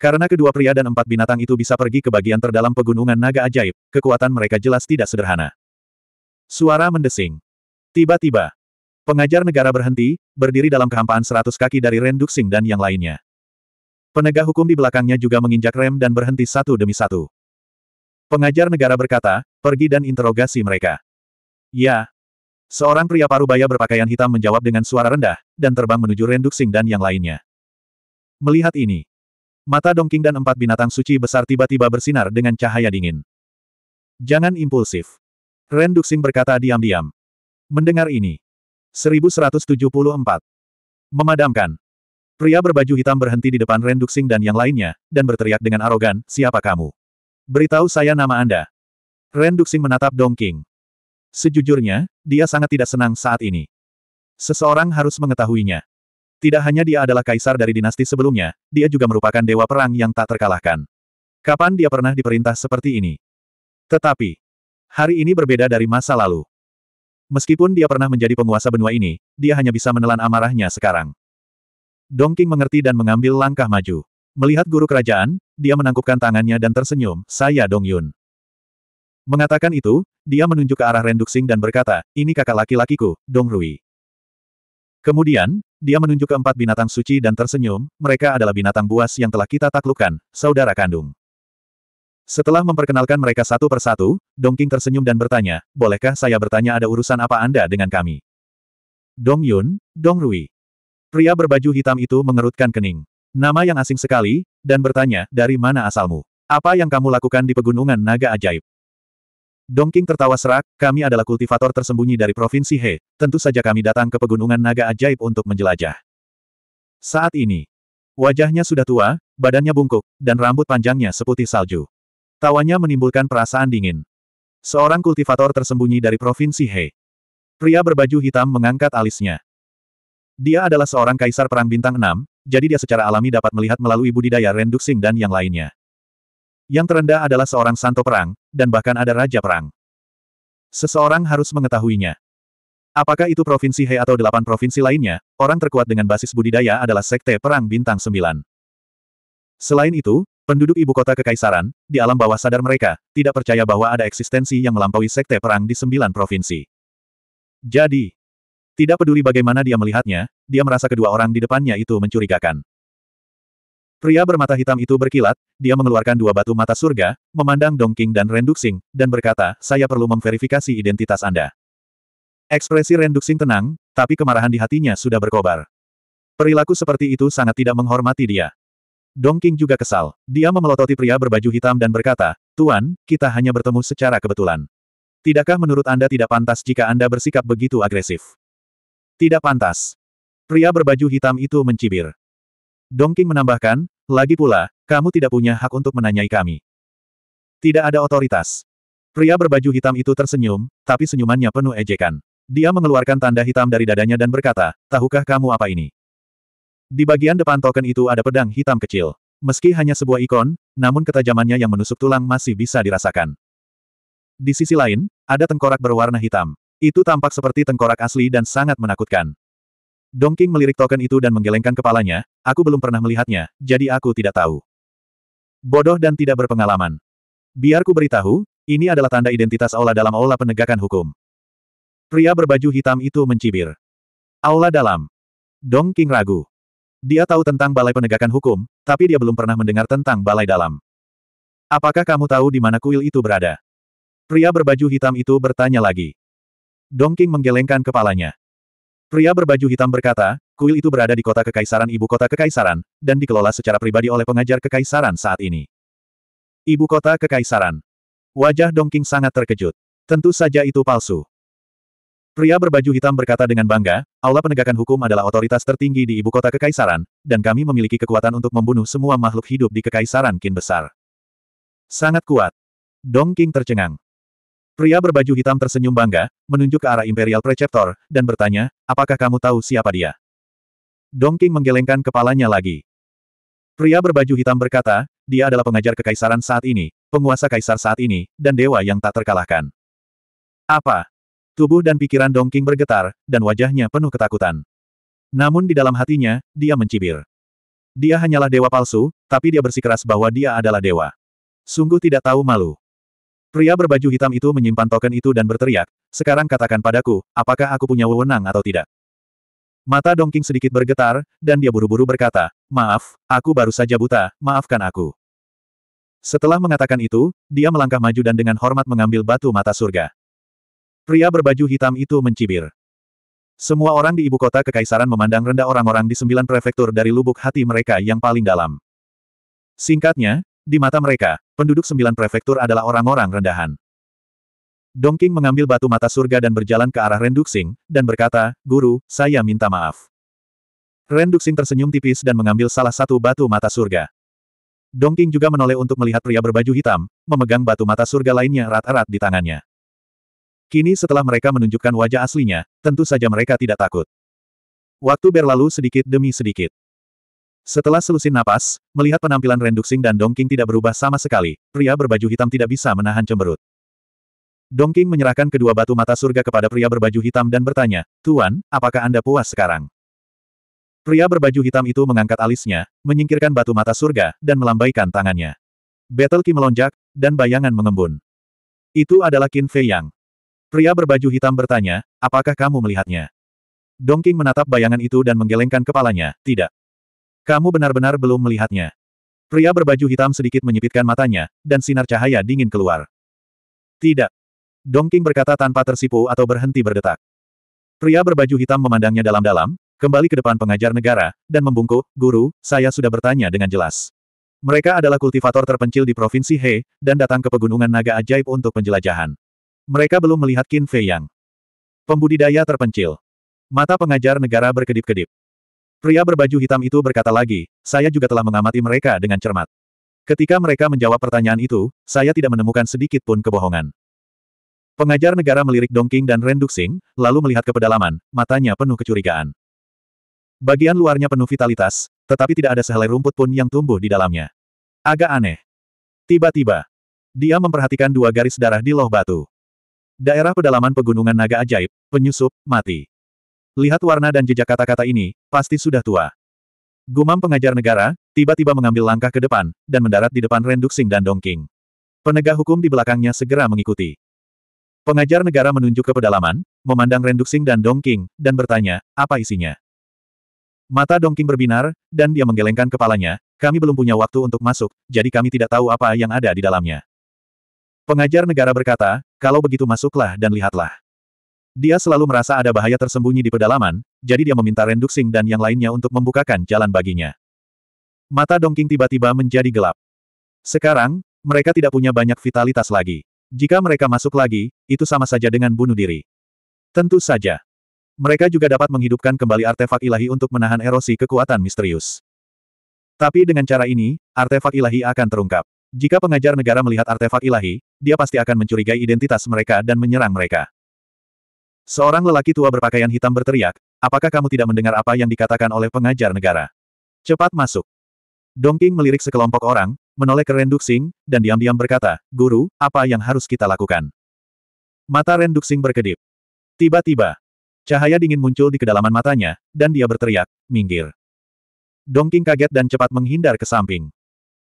Karena kedua pria dan empat binatang itu bisa pergi ke bagian terdalam pegunungan naga ajaib, kekuatan mereka jelas tidak sederhana. Suara mendesing. Tiba-tiba, pengajar negara berhenti, berdiri dalam kehampaan seratus kaki dari Ren Duxing dan yang lainnya. Penegak hukum di belakangnya juga menginjak rem dan berhenti satu demi satu. Pengajar negara berkata, pergi dan interogasi mereka. Ya, Seorang pria parubaya berpakaian hitam menjawab dengan suara rendah, dan terbang menuju Renduxing dan yang lainnya. Melihat ini, mata Dongking dan empat binatang suci besar tiba-tiba bersinar dengan cahaya dingin. Jangan impulsif. Renduxing berkata diam-diam. Mendengar ini. 1174. Memadamkan. Pria berbaju hitam berhenti di depan Renduxing dan yang lainnya, dan berteriak dengan arogan, siapa kamu? Beritahu saya nama Anda. Renduxing menatap Dongking. Sejujurnya, dia sangat tidak senang saat ini. Seseorang harus mengetahuinya. Tidak hanya dia adalah kaisar dari dinasti sebelumnya, dia juga merupakan dewa perang yang tak terkalahkan. Kapan dia pernah diperintah seperti ini? Tetapi, hari ini berbeda dari masa lalu. Meskipun dia pernah menjadi penguasa benua ini, dia hanya bisa menelan amarahnya sekarang. Dongking mengerti dan mengambil langkah maju. Melihat guru kerajaan, dia menangkupkan tangannya dan tersenyum, saya Dong Yun. Mengatakan itu, dia menunjuk ke arah Renduxing dan berkata, ini kakak laki-lakiku, Dong Rui. Kemudian, dia menunjuk ke empat binatang suci dan tersenyum, mereka adalah binatang buas yang telah kita taklukkan, saudara kandung. Setelah memperkenalkan mereka satu persatu, Dongking tersenyum dan bertanya, bolehkah saya bertanya ada urusan apa Anda dengan kami? Dong Yun, Dong Rui. Pria berbaju hitam itu mengerutkan kening. Nama yang asing sekali, dan bertanya, dari mana asalmu? Apa yang kamu lakukan di pegunungan naga ajaib? Dongking tertawa serak, kami adalah kultivator tersembunyi dari Provinsi He, tentu saja kami datang ke pegunungan naga ajaib untuk menjelajah. Saat ini, wajahnya sudah tua, badannya bungkuk, dan rambut panjangnya seputih salju. Tawanya menimbulkan perasaan dingin. Seorang kultivator tersembunyi dari Provinsi He. Pria berbaju hitam mengangkat alisnya. Dia adalah seorang kaisar perang bintang 6, jadi dia secara alami dapat melihat melalui budidaya Renduxing dan yang lainnya. Yang terendah adalah seorang santo perang, dan bahkan ada raja perang. Seseorang harus mengetahuinya. Apakah itu provinsi He atau delapan provinsi lainnya, orang terkuat dengan basis budidaya adalah Sekte Perang Bintang 9. Selain itu, Penduduk ibu kota kekaisaran, di alam bawah sadar mereka, tidak percaya bahwa ada eksistensi yang melampaui sekte perang di sembilan provinsi. Jadi, tidak peduli bagaimana dia melihatnya, dia merasa kedua orang di depannya itu mencurigakan. Pria bermata hitam itu berkilat, dia mengeluarkan dua batu mata surga, memandang Dongking dan Renduxing, dan berkata, saya perlu memverifikasi identitas Anda. Ekspresi Renduxing tenang, tapi kemarahan di hatinya sudah berkobar. Perilaku seperti itu sangat tidak menghormati dia. Dong King juga kesal. Dia memelototi pria berbaju hitam dan berkata, Tuan, kita hanya bertemu secara kebetulan. Tidakkah menurut Anda tidak pantas jika Anda bersikap begitu agresif? Tidak pantas. Pria berbaju hitam itu mencibir. Dong King menambahkan, lagi pula, kamu tidak punya hak untuk menanyai kami. Tidak ada otoritas. Pria berbaju hitam itu tersenyum, tapi senyumannya penuh ejekan. Dia mengeluarkan tanda hitam dari dadanya dan berkata, tahukah kamu apa ini? Di bagian depan token itu ada pedang hitam kecil. Meski hanya sebuah ikon, namun ketajamannya yang menusuk tulang masih bisa dirasakan. Di sisi lain, ada tengkorak berwarna hitam. Itu tampak seperti tengkorak asli dan sangat menakutkan. Dongking melirik token itu dan menggelengkan kepalanya, aku belum pernah melihatnya, jadi aku tidak tahu. Bodoh dan tidak berpengalaman. Biar ku beritahu, ini adalah tanda identitas aula dalam aula penegakan hukum. Pria berbaju hitam itu mencibir. Aula dalam. Dongking ragu. Dia tahu tentang balai penegakan hukum, tapi dia belum pernah mendengar tentang balai dalam. Apakah kamu tahu di mana kuil itu berada? Pria berbaju hitam itu bertanya lagi. Dongking menggelengkan kepalanya. Pria berbaju hitam berkata, kuil itu berada di kota kekaisaran ibu kota kekaisaran, dan dikelola secara pribadi oleh pengajar kekaisaran saat ini. Ibu kota kekaisaran. Wajah Dongking sangat terkejut. Tentu saja itu palsu. Pria berbaju hitam berkata dengan bangga, Aula Penegakan Hukum adalah otoritas tertinggi di ibu kota kekaisaran, dan kami memiliki kekuatan untuk membunuh semua makhluk hidup di kekaisaran Kin besar. Sangat kuat. Dong King tercengang. Pria berbaju hitam tersenyum bangga, menunjuk ke arah Imperial Preceptor, dan bertanya, apakah kamu tahu siapa dia? Dong King menggelengkan kepalanya lagi. Pria berbaju hitam berkata, dia adalah pengajar kekaisaran saat ini, penguasa kaisar saat ini, dan dewa yang tak terkalahkan. Apa? Tubuh dan pikiran Dongking bergetar, dan wajahnya penuh ketakutan. Namun di dalam hatinya, dia mencibir. Dia hanyalah dewa palsu, tapi dia bersikeras bahwa dia adalah dewa. Sungguh tidak tahu malu. Pria berbaju hitam itu menyimpan token itu dan berteriak, sekarang katakan padaku, apakah aku punya wewenang atau tidak? Mata Dongking sedikit bergetar, dan dia buru-buru berkata, maaf, aku baru saja buta, maafkan aku. Setelah mengatakan itu, dia melangkah maju dan dengan hormat mengambil batu mata surga. Pria berbaju hitam itu mencibir. Semua orang di ibu kota kekaisaran memandang rendah orang-orang di sembilan prefektur dari lubuk hati mereka yang paling dalam. Singkatnya, di mata mereka, penduduk sembilan prefektur adalah orang-orang rendahan. Dongking mengambil batu mata surga dan berjalan ke arah Renduxing, dan berkata, Guru, saya minta maaf. Renduxing tersenyum tipis dan mengambil salah satu batu mata surga. Dongking juga menoleh untuk melihat pria berbaju hitam, memegang batu mata surga lainnya erat-erat di tangannya. Kini setelah mereka menunjukkan wajah aslinya, tentu saja mereka tidak takut. Waktu berlalu sedikit demi sedikit. Setelah selusin napas, melihat penampilan Renduxing dan Dongking tidak berubah sama sekali, pria berbaju hitam tidak bisa menahan cemberut. Dongking menyerahkan kedua batu mata surga kepada pria berbaju hitam dan bertanya, Tuan, apakah Anda puas sekarang? Pria berbaju hitam itu mengangkat alisnya, menyingkirkan batu mata surga, dan melambaikan tangannya. Battle Ki melonjak, dan bayangan mengembun. Itu adalah Qin Fei Yang. Pria berbaju hitam bertanya, apakah kamu melihatnya? Dongking menatap bayangan itu dan menggelengkan kepalanya, tidak. Kamu benar-benar belum melihatnya. Pria berbaju hitam sedikit menyipitkan matanya, dan sinar cahaya dingin keluar. Tidak. Dongking berkata tanpa tersipu atau berhenti berdetak. Pria berbaju hitam memandangnya dalam-dalam, kembali ke depan pengajar negara, dan membungkuk, Guru, saya sudah bertanya dengan jelas. Mereka adalah kultivator terpencil di Provinsi He, dan datang ke Pegunungan Naga Ajaib untuk penjelajahan. Mereka belum melihat Qin Fei Yang. Pembudidaya terpencil. Mata pengajar negara berkedip-kedip. Pria berbaju hitam itu berkata lagi, saya juga telah mengamati mereka dengan cermat. Ketika mereka menjawab pertanyaan itu, saya tidak menemukan sedikit pun kebohongan. Pengajar negara melirik Dongking dan Renduxing, lalu melihat ke pedalaman, matanya penuh kecurigaan. Bagian luarnya penuh vitalitas, tetapi tidak ada sehelai rumput pun yang tumbuh di dalamnya. Agak aneh. Tiba-tiba, dia memperhatikan dua garis darah di loh batu. Daerah pedalaman pegunungan naga ajaib, penyusup, mati. Lihat warna dan jejak kata-kata ini, pasti sudah tua. Gumam pengajar negara, tiba-tiba mengambil langkah ke depan, dan mendarat di depan Renduxing dan Dongking. Penegak hukum di belakangnya segera mengikuti. Pengajar negara menunjuk ke pedalaman, memandang Renduxing dan Dongking, dan bertanya, apa isinya? Mata Dongking berbinar, dan dia menggelengkan kepalanya, kami belum punya waktu untuk masuk, jadi kami tidak tahu apa yang ada di dalamnya. Pengajar negara berkata, kalau begitu masuklah dan lihatlah. Dia selalu merasa ada bahaya tersembunyi di pedalaman, jadi dia meminta Renduxing dan yang lainnya untuk membukakan jalan baginya. Mata Dongking tiba-tiba menjadi gelap. Sekarang, mereka tidak punya banyak vitalitas lagi. Jika mereka masuk lagi, itu sama saja dengan bunuh diri. Tentu saja. Mereka juga dapat menghidupkan kembali artefak ilahi untuk menahan erosi kekuatan misterius. Tapi dengan cara ini, artefak ilahi akan terungkap. Jika pengajar negara melihat artefak ilahi, dia pasti akan mencurigai identitas mereka dan menyerang mereka. Seorang lelaki tua berpakaian hitam berteriak, apakah kamu tidak mendengar apa yang dikatakan oleh pengajar negara? Cepat masuk. Dongking melirik sekelompok orang, menoleh ke Renduxing, dan diam-diam berkata, Guru, apa yang harus kita lakukan? Mata Renduxing berkedip. Tiba-tiba, cahaya dingin muncul di kedalaman matanya, dan dia berteriak, minggir. Dongking kaget dan cepat menghindar ke samping.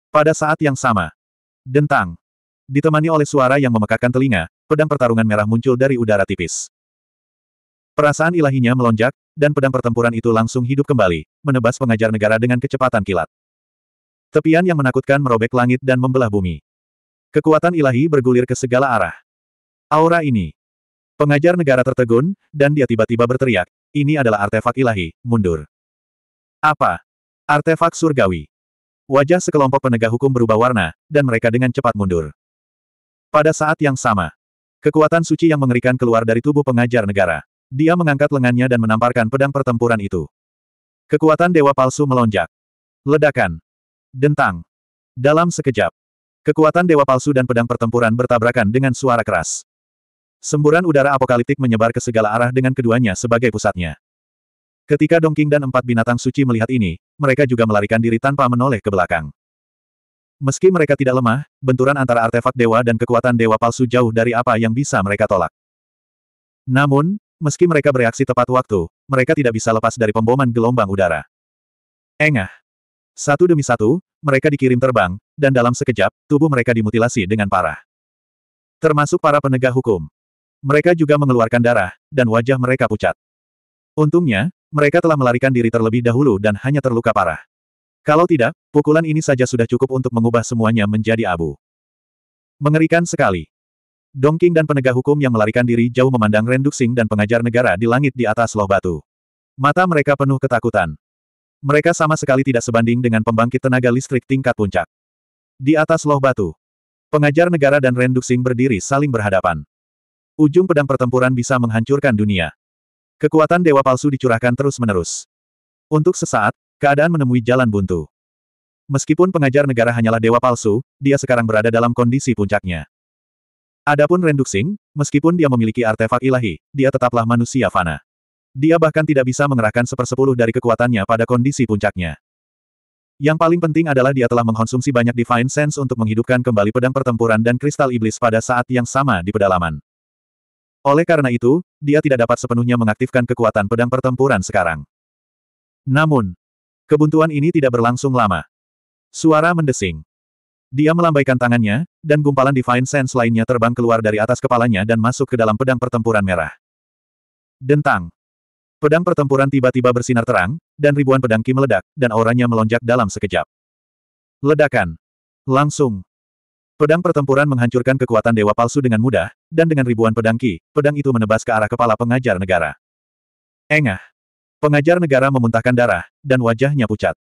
Pada saat yang sama, dentang. Ditemani oleh suara yang memekakan telinga, pedang pertarungan merah muncul dari udara tipis. Perasaan ilahinya melonjak, dan pedang pertempuran itu langsung hidup kembali, menebas pengajar negara dengan kecepatan kilat. Tepian yang menakutkan merobek langit dan membelah bumi. Kekuatan ilahi bergulir ke segala arah. Aura ini. Pengajar negara tertegun, dan dia tiba-tiba berteriak, ini adalah artefak ilahi, mundur. Apa? Artefak surgawi. Wajah sekelompok penegak hukum berubah warna, dan mereka dengan cepat mundur. Pada saat yang sama, kekuatan suci yang mengerikan keluar dari tubuh pengajar negara. Dia mengangkat lengannya dan menamparkan pedang pertempuran itu. Kekuatan dewa palsu melonjak. Ledakan. Dentang. Dalam sekejap, kekuatan dewa palsu dan pedang pertempuran bertabrakan dengan suara keras. Semburan udara apokaliptik menyebar ke segala arah dengan keduanya sebagai pusatnya. Ketika Dongking dan empat binatang suci melihat ini, mereka juga melarikan diri tanpa menoleh ke belakang. Meski mereka tidak lemah, benturan antara artefak dewa dan kekuatan dewa palsu jauh dari apa yang bisa mereka tolak. Namun, meski mereka bereaksi tepat waktu, mereka tidak bisa lepas dari pemboman gelombang udara. Engah. Satu demi satu, mereka dikirim terbang, dan dalam sekejap, tubuh mereka dimutilasi dengan parah. Termasuk para penegak hukum. Mereka juga mengeluarkan darah, dan wajah mereka pucat. Untungnya, mereka telah melarikan diri terlebih dahulu dan hanya terluka parah. Kalau tidak, pukulan ini saja sudah cukup untuk mengubah semuanya menjadi abu. Mengerikan sekali. Dongking dan penegak hukum yang melarikan diri jauh memandang Renduxing dan pengajar negara di langit di atas loh batu. Mata mereka penuh ketakutan. Mereka sama sekali tidak sebanding dengan pembangkit tenaga listrik tingkat puncak. Di atas loh batu, pengajar negara dan Renduxing berdiri saling berhadapan. Ujung pedang pertempuran bisa menghancurkan dunia. Kekuatan dewa palsu dicurahkan terus-menerus. Untuk sesaat, keadaan menemui jalan buntu. Meskipun pengajar negara hanyalah dewa palsu, dia sekarang berada dalam kondisi puncaknya. Adapun Renduxing, meskipun dia memiliki artefak ilahi, dia tetaplah manusia fana. Dia bahkan tidak bisa mengerahkan sepersepuluh dari kekuatannya pada kondisi puncaknya. Yang paling penting adalah dia telah mengkonsumsi banyak Divine Sense untuk menghidupkan kembali pedang pertempuran dan kristal iblis pada saat yang sama di pedalaman. Oleh karena itu, dia tidak dapat sepenuhnya mengaktifkan kekuatan pedang pertempuran sekarang. Namun, kebuntuan ini tidak berlangsung lama. Suara mendesing. Dia melambaikan tangannya, dan gumpalan Divine Sense lainnya terbang keluar dari atas kepalanya dan masuk ke dalam pedang pertempuran merah. Dentang. Pedang pertempuran tiba-tiba bersinar terang, dan ribuan pedang ki meledak, dan auranya melonjak dalam sekejap. Ledakan. Langsung. Pedang pertempuran menghancurkan kekuatan dewa palsu dengan mudah, dan dengan ribuan pedang ki, pedang itu menebas ke arah kepala pengajar negara. Engah. Pengajar negara memuntahkan darah, dan wajahnya pucat.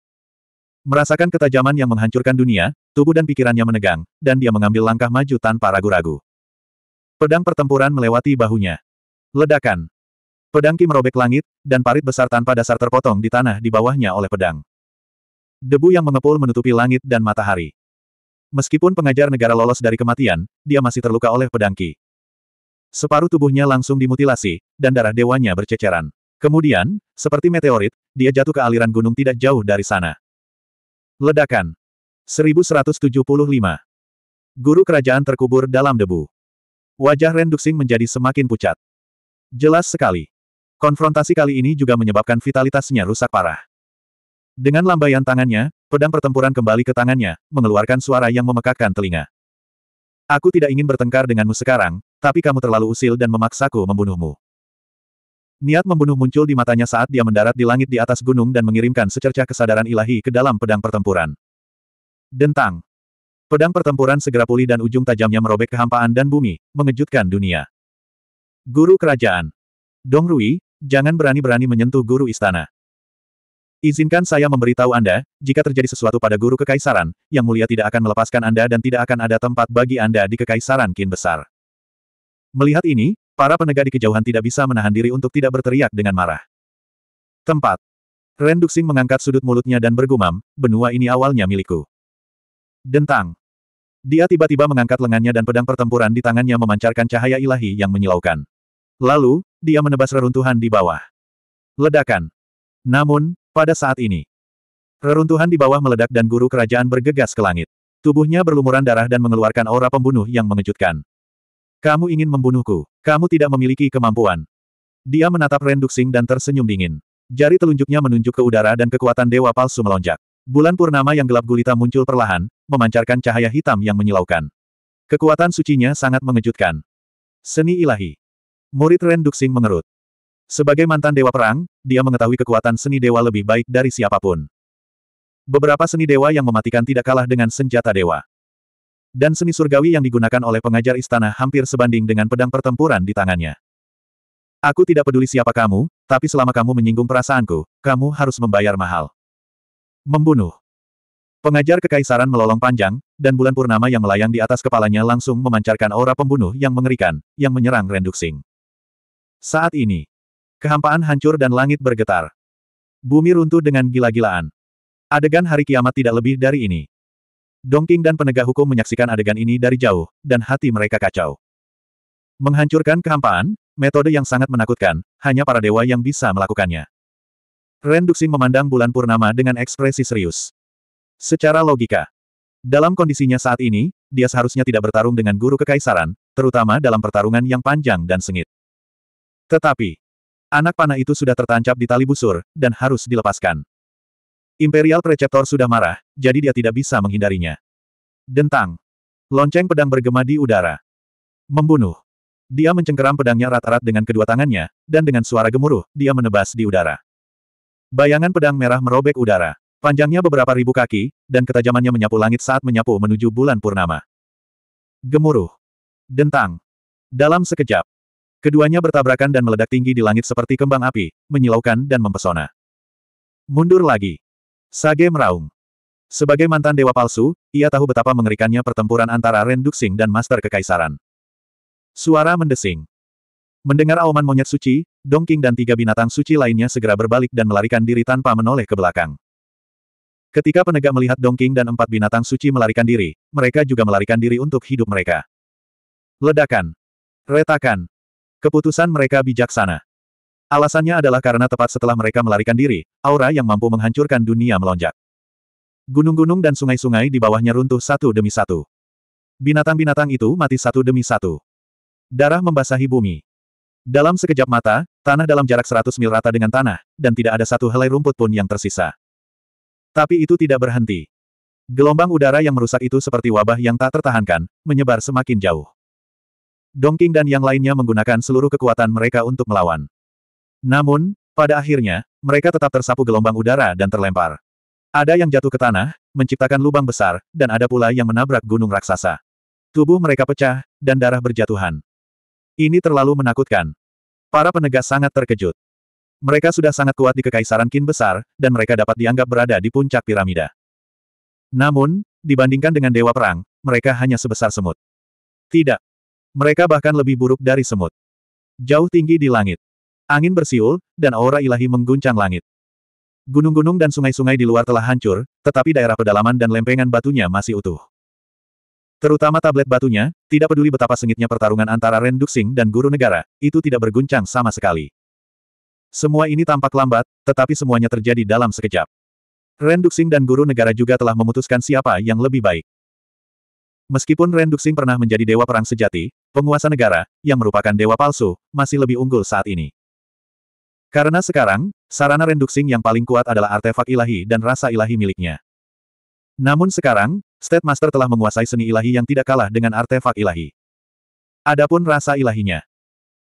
Merasakan ketajaman yang menghancurkan dunia, tubuh dan pikirannya menegang, dan dia mengambil langkah maju tanpa ragu-ragu. Pedang pertempuran melewati bahunya. Ledakan. Pedang ki merobek langit, dan parit besar tanpa dasar terpotong di tanah di bawahnya oleh pedang. Debu yang mengepul menutupi langit dan matahari. Meskipun pengajar negara lolos dari kematian, dia masih terluka oleh pedang ki. Separuh tubuhnya langsung dimutilasi, dan darah dewanya berceceran. Kemudian, seperti meteorit, dia jatuh ke aliran gunung tidak jauh dari sana. Ledakan. 1175. Guru kerajaan terkubur dalam debu. Wajah Ren Duxing menjadi semakin pucat. Jelas sekali. Konfrontasi kali ini juga menyebabkan vitalitasnya rusak parah. Dengan lambaian tangannya, pedang pertempuran kembali ke tangannya, mengeluarkan suara yang memekakkan telinga. Aku tidak ingin bertengkar denganmu sekarang, tapi kamu terlalu usil dan memaksaku membunuhmu. Niat membunuh muncul di matanya saat dia mendarat di langit di atas gunung dan mengirimkan secercah kesadaran ilahi ke dalam pedang pertempuran. Dentang. Pedang pertempuran segera pulih dan ujung tajamnya merobek kehampaan dan bumi, mengejutkan dunia. Guru Kerajaan. Dong Rui, jangan berani-berani menyentuh guru istana. Izinkan saya memberitahu Anda, jika terjadi sesuatu pada guru kekaisaran, Yang Mulia tidak akan melepaskan Anda dan tidak akan ada tempat bagi Anda di kekaisaran Qin besar. Melihat ini, Para penegak di kejauhan tidak bisa menahan diri untuk tidak berteriak dengan marah. Tempat. Ren Duxing mengangkat sudut mulutnya dan bergumam, benua ini awalnya milikku. Dentang. Dia tiba-tiba mengangkat lengannya dan pedang pertempuran di tangannya memancarkan cahaya ilahi yang menyilaukan. Lalu, dia menebas reruntuhan di bawah. Ledakan. Namun, pada saat ini, reruntuhan di bawah meledak dan guru kerajaan bergegas ke langit. Tubuhnya berlumuran darah dan mengeluarkan aura pembunuh yang mengejutkan. Kamu ingin membunuhku. Kamu tidak memiliki kemampuan. Dia menatap Ren Duxing dan tersenyum dingin. Jari telunjuknya menunjuk ke udara dan kekuatan dewa palsu melonjak. Bulan purnama yang gelap gulita muncul perlahan, memancarkan cahaya hitam yang menyilaukan. Kekuatan sucinya sangat mengejutkan. Seni ilahi. Murid Ren Duxing mengerut. Sebagai mantan dewa perang, dia mengetahui kekuatan seni dewa lebih baik dari siapa pun. Beberapa seni dewa yang mematikan tidak kalah dengan senjata dewa. Dan seni surgawi yang digunakan oleh pengajar istana hampir sebanding dengan pedang pertempuran di tangannya. Aku tidak peduli siapa kamu, tapi selama kamu menyinggung perasaanku, kamu harus membayar mahal. Membunuh. Pengajar kekaisaran melolong panjang, dan bulan purnama yang melayang di atas kepalanya langsung memancarkan aura pembunuh yang mengerikan, yang menyerang Renduxing. Saat ini, kehampaan hancur dan langit bergetar. Bumi runtuh dengan gila-gilaan. Adegan hari kiamat tidak lebih dari ini. Dongking dan penegak hukum menyaksikan adegan ini dari jauh, dan hati mereka kacau. Menghancurkan kehampaan, metode yang sangat menakutkan, hanya para dewa yang bisa melakukannya. Ren Duxing memandang bulan purnama dengan ekspresi serius. Secara logika, dalam kondisinya saat ini, dia seharusnya tidak bertarung dengan guru kekaisaran, terutama dalam pertarungan yang panjang dan sengit. Tetapi, anak panah itu sudah tertancap di tali busur, dan harus dilepaskan. Imperial Preceptor sudah marah, jadi dia tidak bisa menghindarinya. Dentang. Lonceng pedang bergema di udara. Membunuh. Dia mencengkeram pedangnya rat-rat dengan kedua tangannya, dan dengan suara gemuruh, dia menebas di udara. Bayangan pedang merah merobek udara. Panjangnya beberapa ribu kaki, dan ketajamannya menyapu langit saat menyapu menuju bulan purnama. Gemuruh. Dentang. Dalam sekejap. Keduanya bertabrakan dan meledak tinggi di langit seperti kembang api, menyilaukan dan mempesona. Mundur lagi. Sage meraung. Sebagai mantan dewa palsu, ia tahu betapa mengerikannya pertempuran antara Ren Duxing dan Master Kekaisaran. Suara mendesing. Mendengar auman monyet suci, Dongking dan tiga binatang suci lainnya segera berbalik dan melarikan diri tanpa menoleh ke belakang. Ketika penegak melihat Dongking dan empat binatang suci melarikan diri, mereka juga melarikan diri untuk hidup mereka. Ledakan. Retakan. Keputusan mereka bijaksana. Alasannya adalah karena tepat setelah mereka melarikan diri, aura yang mampu menghancurkan dunia melonjak. Gunung-gunung dan sungai-sungai di bawahnya runtuh satu demi satu. Binatang-binatang itu mati satu demi satu. Darah membasahi bumi. Dalam sekejap mata, tanah dalam jarak seratus mil rata dengan tanah, dan tidak ada satu helai rumput pun yang tersisa. Tapi itu tidak berhenti. Gelombang udara yang merusak itu seperti wabah yang tak tertahankan, menyebar semakin jauh. Dongking dan yang lainnya menggunakan seluruh kekuatan mereka untuk melawan. Namun, pada akhirnya, mereka tetap tersapu gelombang udara dan terlempar. Ada yang jatuh ke tanah, menciptakan lubang besar, dan ada pula yang menabrak gunung raksasa. Tubuh mereka pecah, dan darah berjatuhan. Ini terlalu menakutkan. Para penegas sangat terkejut. Mereka sudah sangat kuat di Kekaisaran Qin besar, dan mereka dapat dianggap berada di puncak piramida. Namun, dibandingkan dengan Dewa Perang, mereka hanya sebesar semut. Tidak. Mereka bahkan lebih buruk dari semut. Jauh tinggi di langit. Angin bersiul, dan aura ilahi mengguncang langit. Gunung-gunung dan sungai-sungai di luar telah hancur, tetapi daerah pedalaman dan lempengan batunya masih utuh. Terutama tablet batunya, tidak peduli betapa sengitnya pertarungan antara Ren Duxing dan Guru Negara, itu tidak berguncang sama sekali. Semua ini tampak lambat, tetapi semuanya terjadi dalam sekejap. Ren Duxing dan Guru Negara juga telah memutuskan siapa yang lebih baik. Meskipun Ren Duxing pernah menjadi dewa perang sejati, penguasa negara, yang merupakan dewa palsu, masih lebih unggul saat ini. Karena sekarang, sarana Ren Duxing yang paling kuat adalah artefak ilahi dan rasa ilahi miliknya. Namun sekarang, State Master telah menguasai seni ilahi yang tidak kalah dengan artefak ilahi. Adapun rasa ilahinya.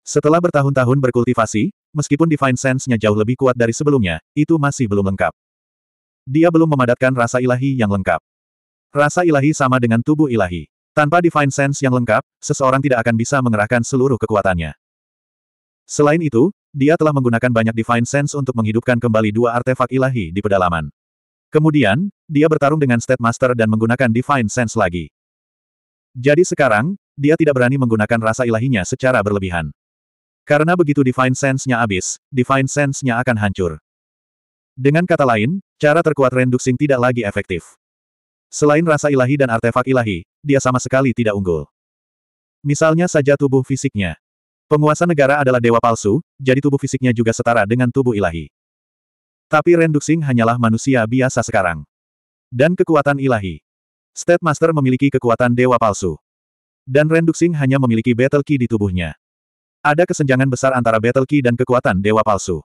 Setelah bertahun-tahun berkultivasi, meskipun Divine Sense-nya jauh lebih kuat dari sebelumnya, itu masih belum lengkap. Dia belum memadatkan rasa ilahi yang lengkap. Rasa ilahi sama dengan tubuh ilahi. Tanpa Divine Sense yang lengkap, seseorang tidak akan bisa mengerahkan seluruh kekuatannya. Selain itu, dia telah menggunakan banyak Divine Sense untuk menghidupkan kembali dua artefak ilahi di pedalaman. Kemudian, dia bertarung dengan State Master dan menggunakan Divine Sense lagi. Jadi sekarang, dia tidak berani menggunakan rasa ilahinya secara berlebihan. Karena begitu Divine Sense-nya habis, Divine Sense-nya akan hancur. Dengan kata lain, cara terkuat Renduxing tidak lagi efektif. Selain rasa ilahi dan artefak ilahi, dia sama sekali tidak unggul. Misalnya saja tubuh fisiknya. Penguasa negara adalah dewa palsu, jadi tubuh fisiknya juga setara dengan tubuh ilahi. Tapi Renduxing hanyalah manusia biasa sekarang. Dan kekuatan ilahi. State Master memiliki kekuatan dewa palsu. Dan Renduxing hanya memiliki Battle Key di tubuhnya. Ada kesenjangan besar antara Battle Key dan kekuatan dewa palsu.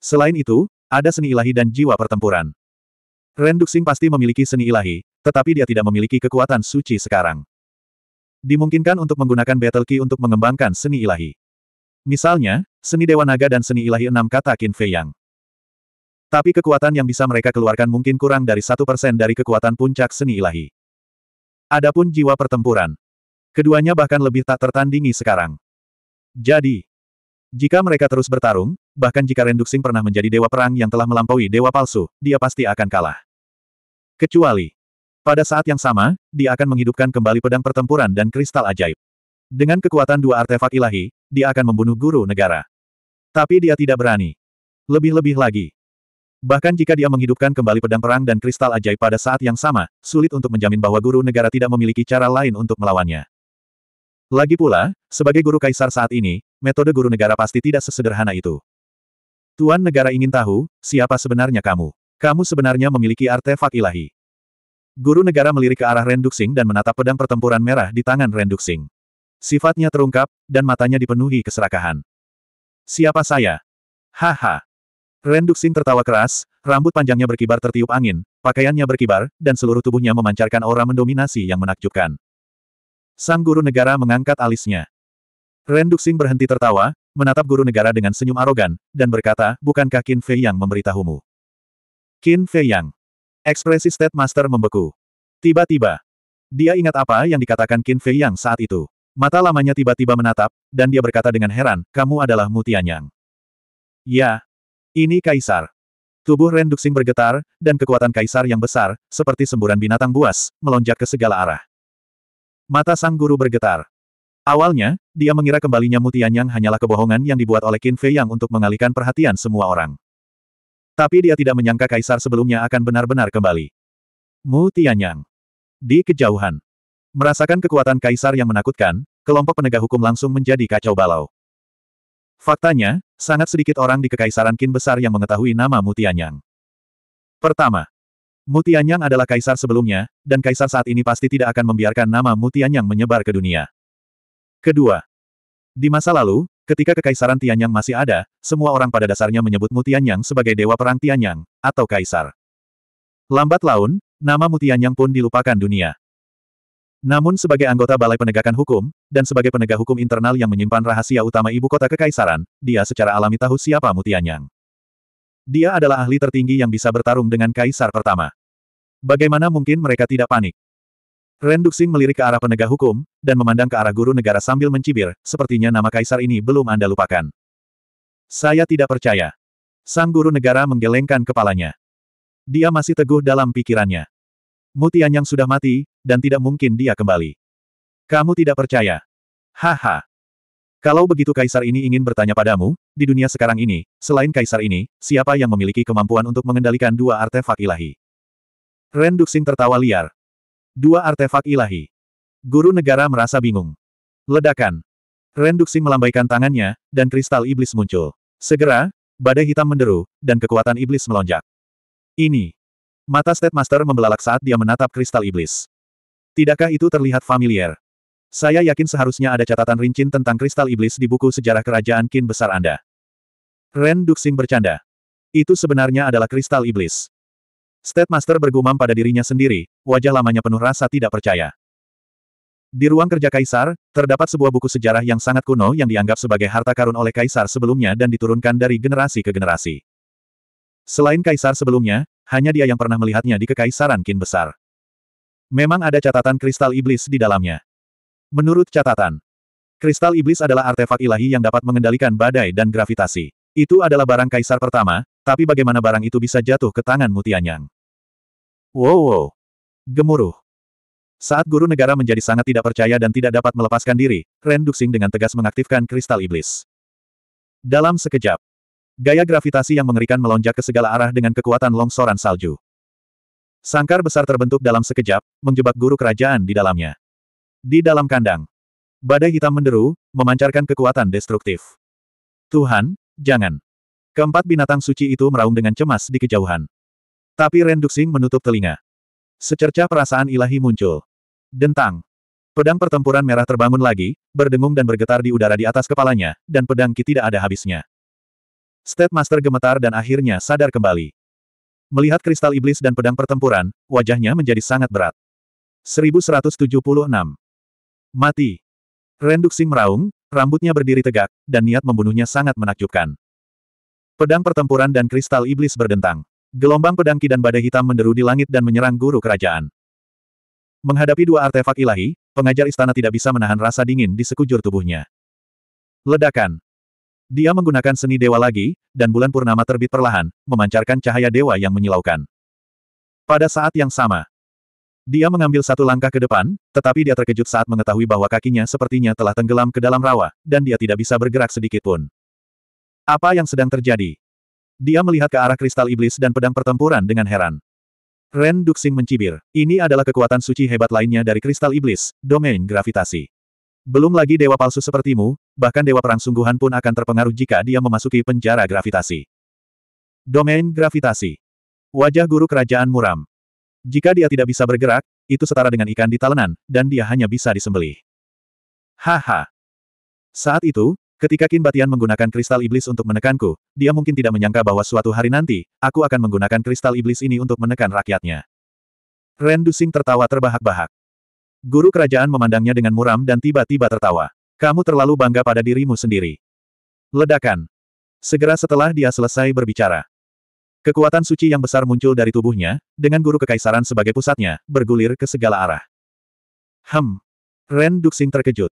Selain itu, ada seni ilahi dan jiwa pertempuran. Ren Duxing pasti memiliki seni ilahi, tetapi dia tidak memiliki kekuatan suci sekarang. Dimungkinkan untuk menggunakan Battle Key untuk mengembangkan seni ilahi. Misalnya, seni Dewa Naga dan seni ilahi enam kata Qin Fei Yang. Tapi kekuatan yang bisa mereka keluarkan mungkin kurang dari satu persen dari kekuatan puncak seni ilahi. Adapun jiwa pertempuran. Keduanya bahkan lebih tak tertandingi sekarang. Jadi, jika mereka terus bertarung, bahkan jika Renduxing pernah menjadi dewa perang yang telah melampaui dewa palsu, dia pasti akan kalah. Kecuali, pada saat yang sama, dia akan menghidupkan kembali pedang pertempuran dan kristal ajaib. Dengan kekuatan dua artefak ilahi, dia akan membunuh guru negara. Tapi dia tidak berani. Lebih-lebih lagi. Bahkan jika dia menghidupkan kembali pedang perang dan kristal ajaib pada saat yang sama, sulit untuk menjamin bahwa guru negara tidak memiliki cara lain untuk melawannya. Lagi pula, sebagai guru kaisar saat ini, metode guru negara pasti tidak sesederhana itu. Tuan negara ingin tahu, siapa sebenarnya kamu? Kamu sebenarnya memiliki artefak ilahi. Guru negara melirik ke arah Renduxing dan menatap pedang pertempuran merah di tangan Renduxing. Sifatnya terungkap, dan matanya dipenuhi keserakahan. Siapa saya? Haha. Renduxing tertawa keras, rambut panjangnya berkibar tertiup angin, pakaiannya berkibar, dan seluruh tubuhnya memancarkan aura mendominasi yang menakjubkan. Sang guru negara mengangkat alisnya. Renduxing berhenti tertawa, menatap guru negara dengan senyum arogan, dan berkata, bukankah Qin Fei yang memberitahumu? Qin Fei Yang. Ekspresi State Master membeku. Tiba-tiba, dia ingat apa yang dikatakan Qin Fei Yang saat itu. Mata lamanya tiba-tiba menatap, dan dia berkata dengan heran, kamu adalah Mutianyang. Ya, ini Kaisar. Tubuh Ren Duxing bergetar, dan kekuatan Kaisar yang besar, seperti semburan binatang buas, melonjak ke segala arah. Mata sang guru bergetar. Awalnya, dia mengira kembalinya Mutianyang hanyalah kebohongan yang dibuat oleh Qin Fei Yang untuk mengalihkan perhatian semua orang. Tapi dia tidak menyangka kaisar sebelumnya akan benar-benar kembali. Mu Tianyang. Di kejauhan. Merasakan kekuatan kaisar yang menakutkan, kelompok penegak hukum langsung menjadi kacau balau. Faktanya, sangat sedikit orang di kekaisaran Qin besar yang mengetahui nama Mu Tianyang. Pertama, Mu Tianyang adalah kaisar sebelumnya, dan kaisar saat ini pasti tidak akan membiarkan nama Mu Tianyang menyebar ke dunia. Kedua, di masa lalu, Ketika Kekaisaran Tianyang masih ada, semua orang pada dasarnya menyebut Mutianyang sebagai Dewa Perang Tianyang, atau Kaisar. Lambat laun, nama Mutianyang pun dilupakan dunia. Namun sebagai anggota Balai Penegakan Hukum, dan sebagai penegak hukum internal yang menyimpan rahasia utama ibu kota kekaisaran, dia secara alami tahu siapa Mutianyang. Dia adalah ahli tertinggi yang bisa bertarung dengan kaisar pertama. Bagaimana mungkin mereka tidak panik? Ren Duxing melirik ke arah penegak hukum, dan memandang ke arah guru negara sambil mencibir, sepertinya nama kaisar ini belum Anda lupakan. Saya tidak percaya. Sang guru negara menggelengkan kepalanya. Dia masih teguh dalam pikirannya. Mutian yang sudah mati, dan tidak mungkin dia kembali. Kamu tidak percaya. Haha. Kalau begitu kaisar ini ingin bertanya padamu, di dunia sekarang ini, selain kaisar ini, siapa yang memiliki kemampuan untuk mengendalikan dua artefak ilahi? Ren Duxing tertawa liar, Dua artefak ilahi. Guru negara merasa bingung. Ledakan. Ren Duxing melambaikan tangannya, dan kristal iblis muncul. Segera, badai hitam menderu, dan kekuatan iblis melonjak. Ini. Mata State Master membelalak saat dia menatap kristal iblis. Tidakkah itu terlihat familiar? Saya yakin seharusnya ada catatan rincin tentang kristal iblis di buku sejarah kerajaan Qin besar Anda. Ren Duxing bercanda. Itu sebenarnya adalah kristal iblis. State Master bergumam pada dirinya sendiri, wajah lamanya penuh rasa tidak percaya. Di ruang kerja Kaisar, terdapat sebuah buku sejarah yang sangat kuno yang dianggap sebagai harta karun oleh Kaisar sebelumnya dan diturunkan dari generasi ke generasi. Selain Kaisar sebelumnya, hanya dia yang pernah melihatnya di Kekaisaran Qin besar. Memang ada catatan kristal iblis di dalamnya. Menurut catatan, kristal iblis adalah artefak ilahi yang dapat mengendalikan badai dan gravitasi. Itu adalah barang Kaisar pertama, tapi bagaimana barang itu bisa jatuh ke tangan Mutianyang? Wow, wow. Gemuruh. Saat guru negara menjadi sangat tidak percaya dan tidak dapat melepaskan diri, Ren Duxing dengan tegas mengaktifkan kristal iblis. Dalam sekejap, gaya gravitasi yang mengerikan melonjak ke segala arah dengan kekuatan longsoran salju. Sangkar besar terbentuk dalam sekejap, menjebak guru kerajaan di dalamnya. Di dalam kandang, badai hitam menderu, memancarkan kekuatan destruktif. Tuhan, jangan. Keempat binatang suci itu meraung dengan cemas di kejauhan. Tapi Ren Duxing menutup telinga. Secerca perasaan ilahi muncul. Dentang. Pedang pertempuran merah terbangun lagi, berdengung dan bergetar di udara di atas kepalanya, dan pedang Ki tidak ada habisnya. State Master gemetar dan akhirnya sadar kembali. Melihat kristal iblis dan pedang pertempuran, wajahnya menjadi sangat berat. 1176. Mati. Ren Duxing meraung, rambutnya berdiri tegak, dan niat membunuhnya sangat menakjubkan. Pedang pertempuran dan kristal iblis berdentang. Gelombang pedang ki dan badai hitam menderu di langit dan menyerang guru kerajaan. Menghadapi dua artefak ilahi, pengajar istana tidak bisa menahan rasa dingin di sekujur tubuhnya. Ledakan. Dia menggunakan seni dewa lagi, dan bulan purnama terbit perlahan, memancarkan cahaya dewa yang menyilaukan. Pada saat yang sama, dia mengambil satu langkah ke depan, tetapi dia terkejut saat mengetahui bahwa kakinya sepertinya telah tenggelam ke dalam rawa, dan dia tidak bisa bergerak sedikit pun. Apa yang sedang terjadi? Dia melihat ke arah kristal iblis dan pedang pertempuran dengan heran. Ren Duxing mencibir. Ini adalah kekuatan suci hebat lainnya dari kristal iblis, domain gravitasi. Belum lagi dewa palsu sepertimu, bahkan dewa perang sungguhan pun akan terpengaruh jika dia memasuki penjara gravitasi. Domain gravitasi. Wajah guru kerajaan muram. Jika dia tidak bisa bergerak, itu setara dengan ikan di talenan, dan dia hanya bisa disembelih. Haha. Saat itu, Ketika Qin Batian menggunakan kristal iblis untuk menekanku, dia mungkin tidak menyangka bahwa suatu hari nanti, aku akan menggunakan kristal iblis ini untuk menekan rakyatnya. Ren Dusing tertawa terbahak-bahak. Guru kerajaan memandangnya dengan muram dan tiba-tiba tertawa. Kamu terlalu bangga pada dirimu sendiri. Ledakan. Segera setelah dia selesai berbicara. Kekuatan suci yang besar muncul dari tubuhnya, dengan guru kekaisaran sebagai pusatnya, bergulir ke segala arah. Hem. Ren Duxing terkejut.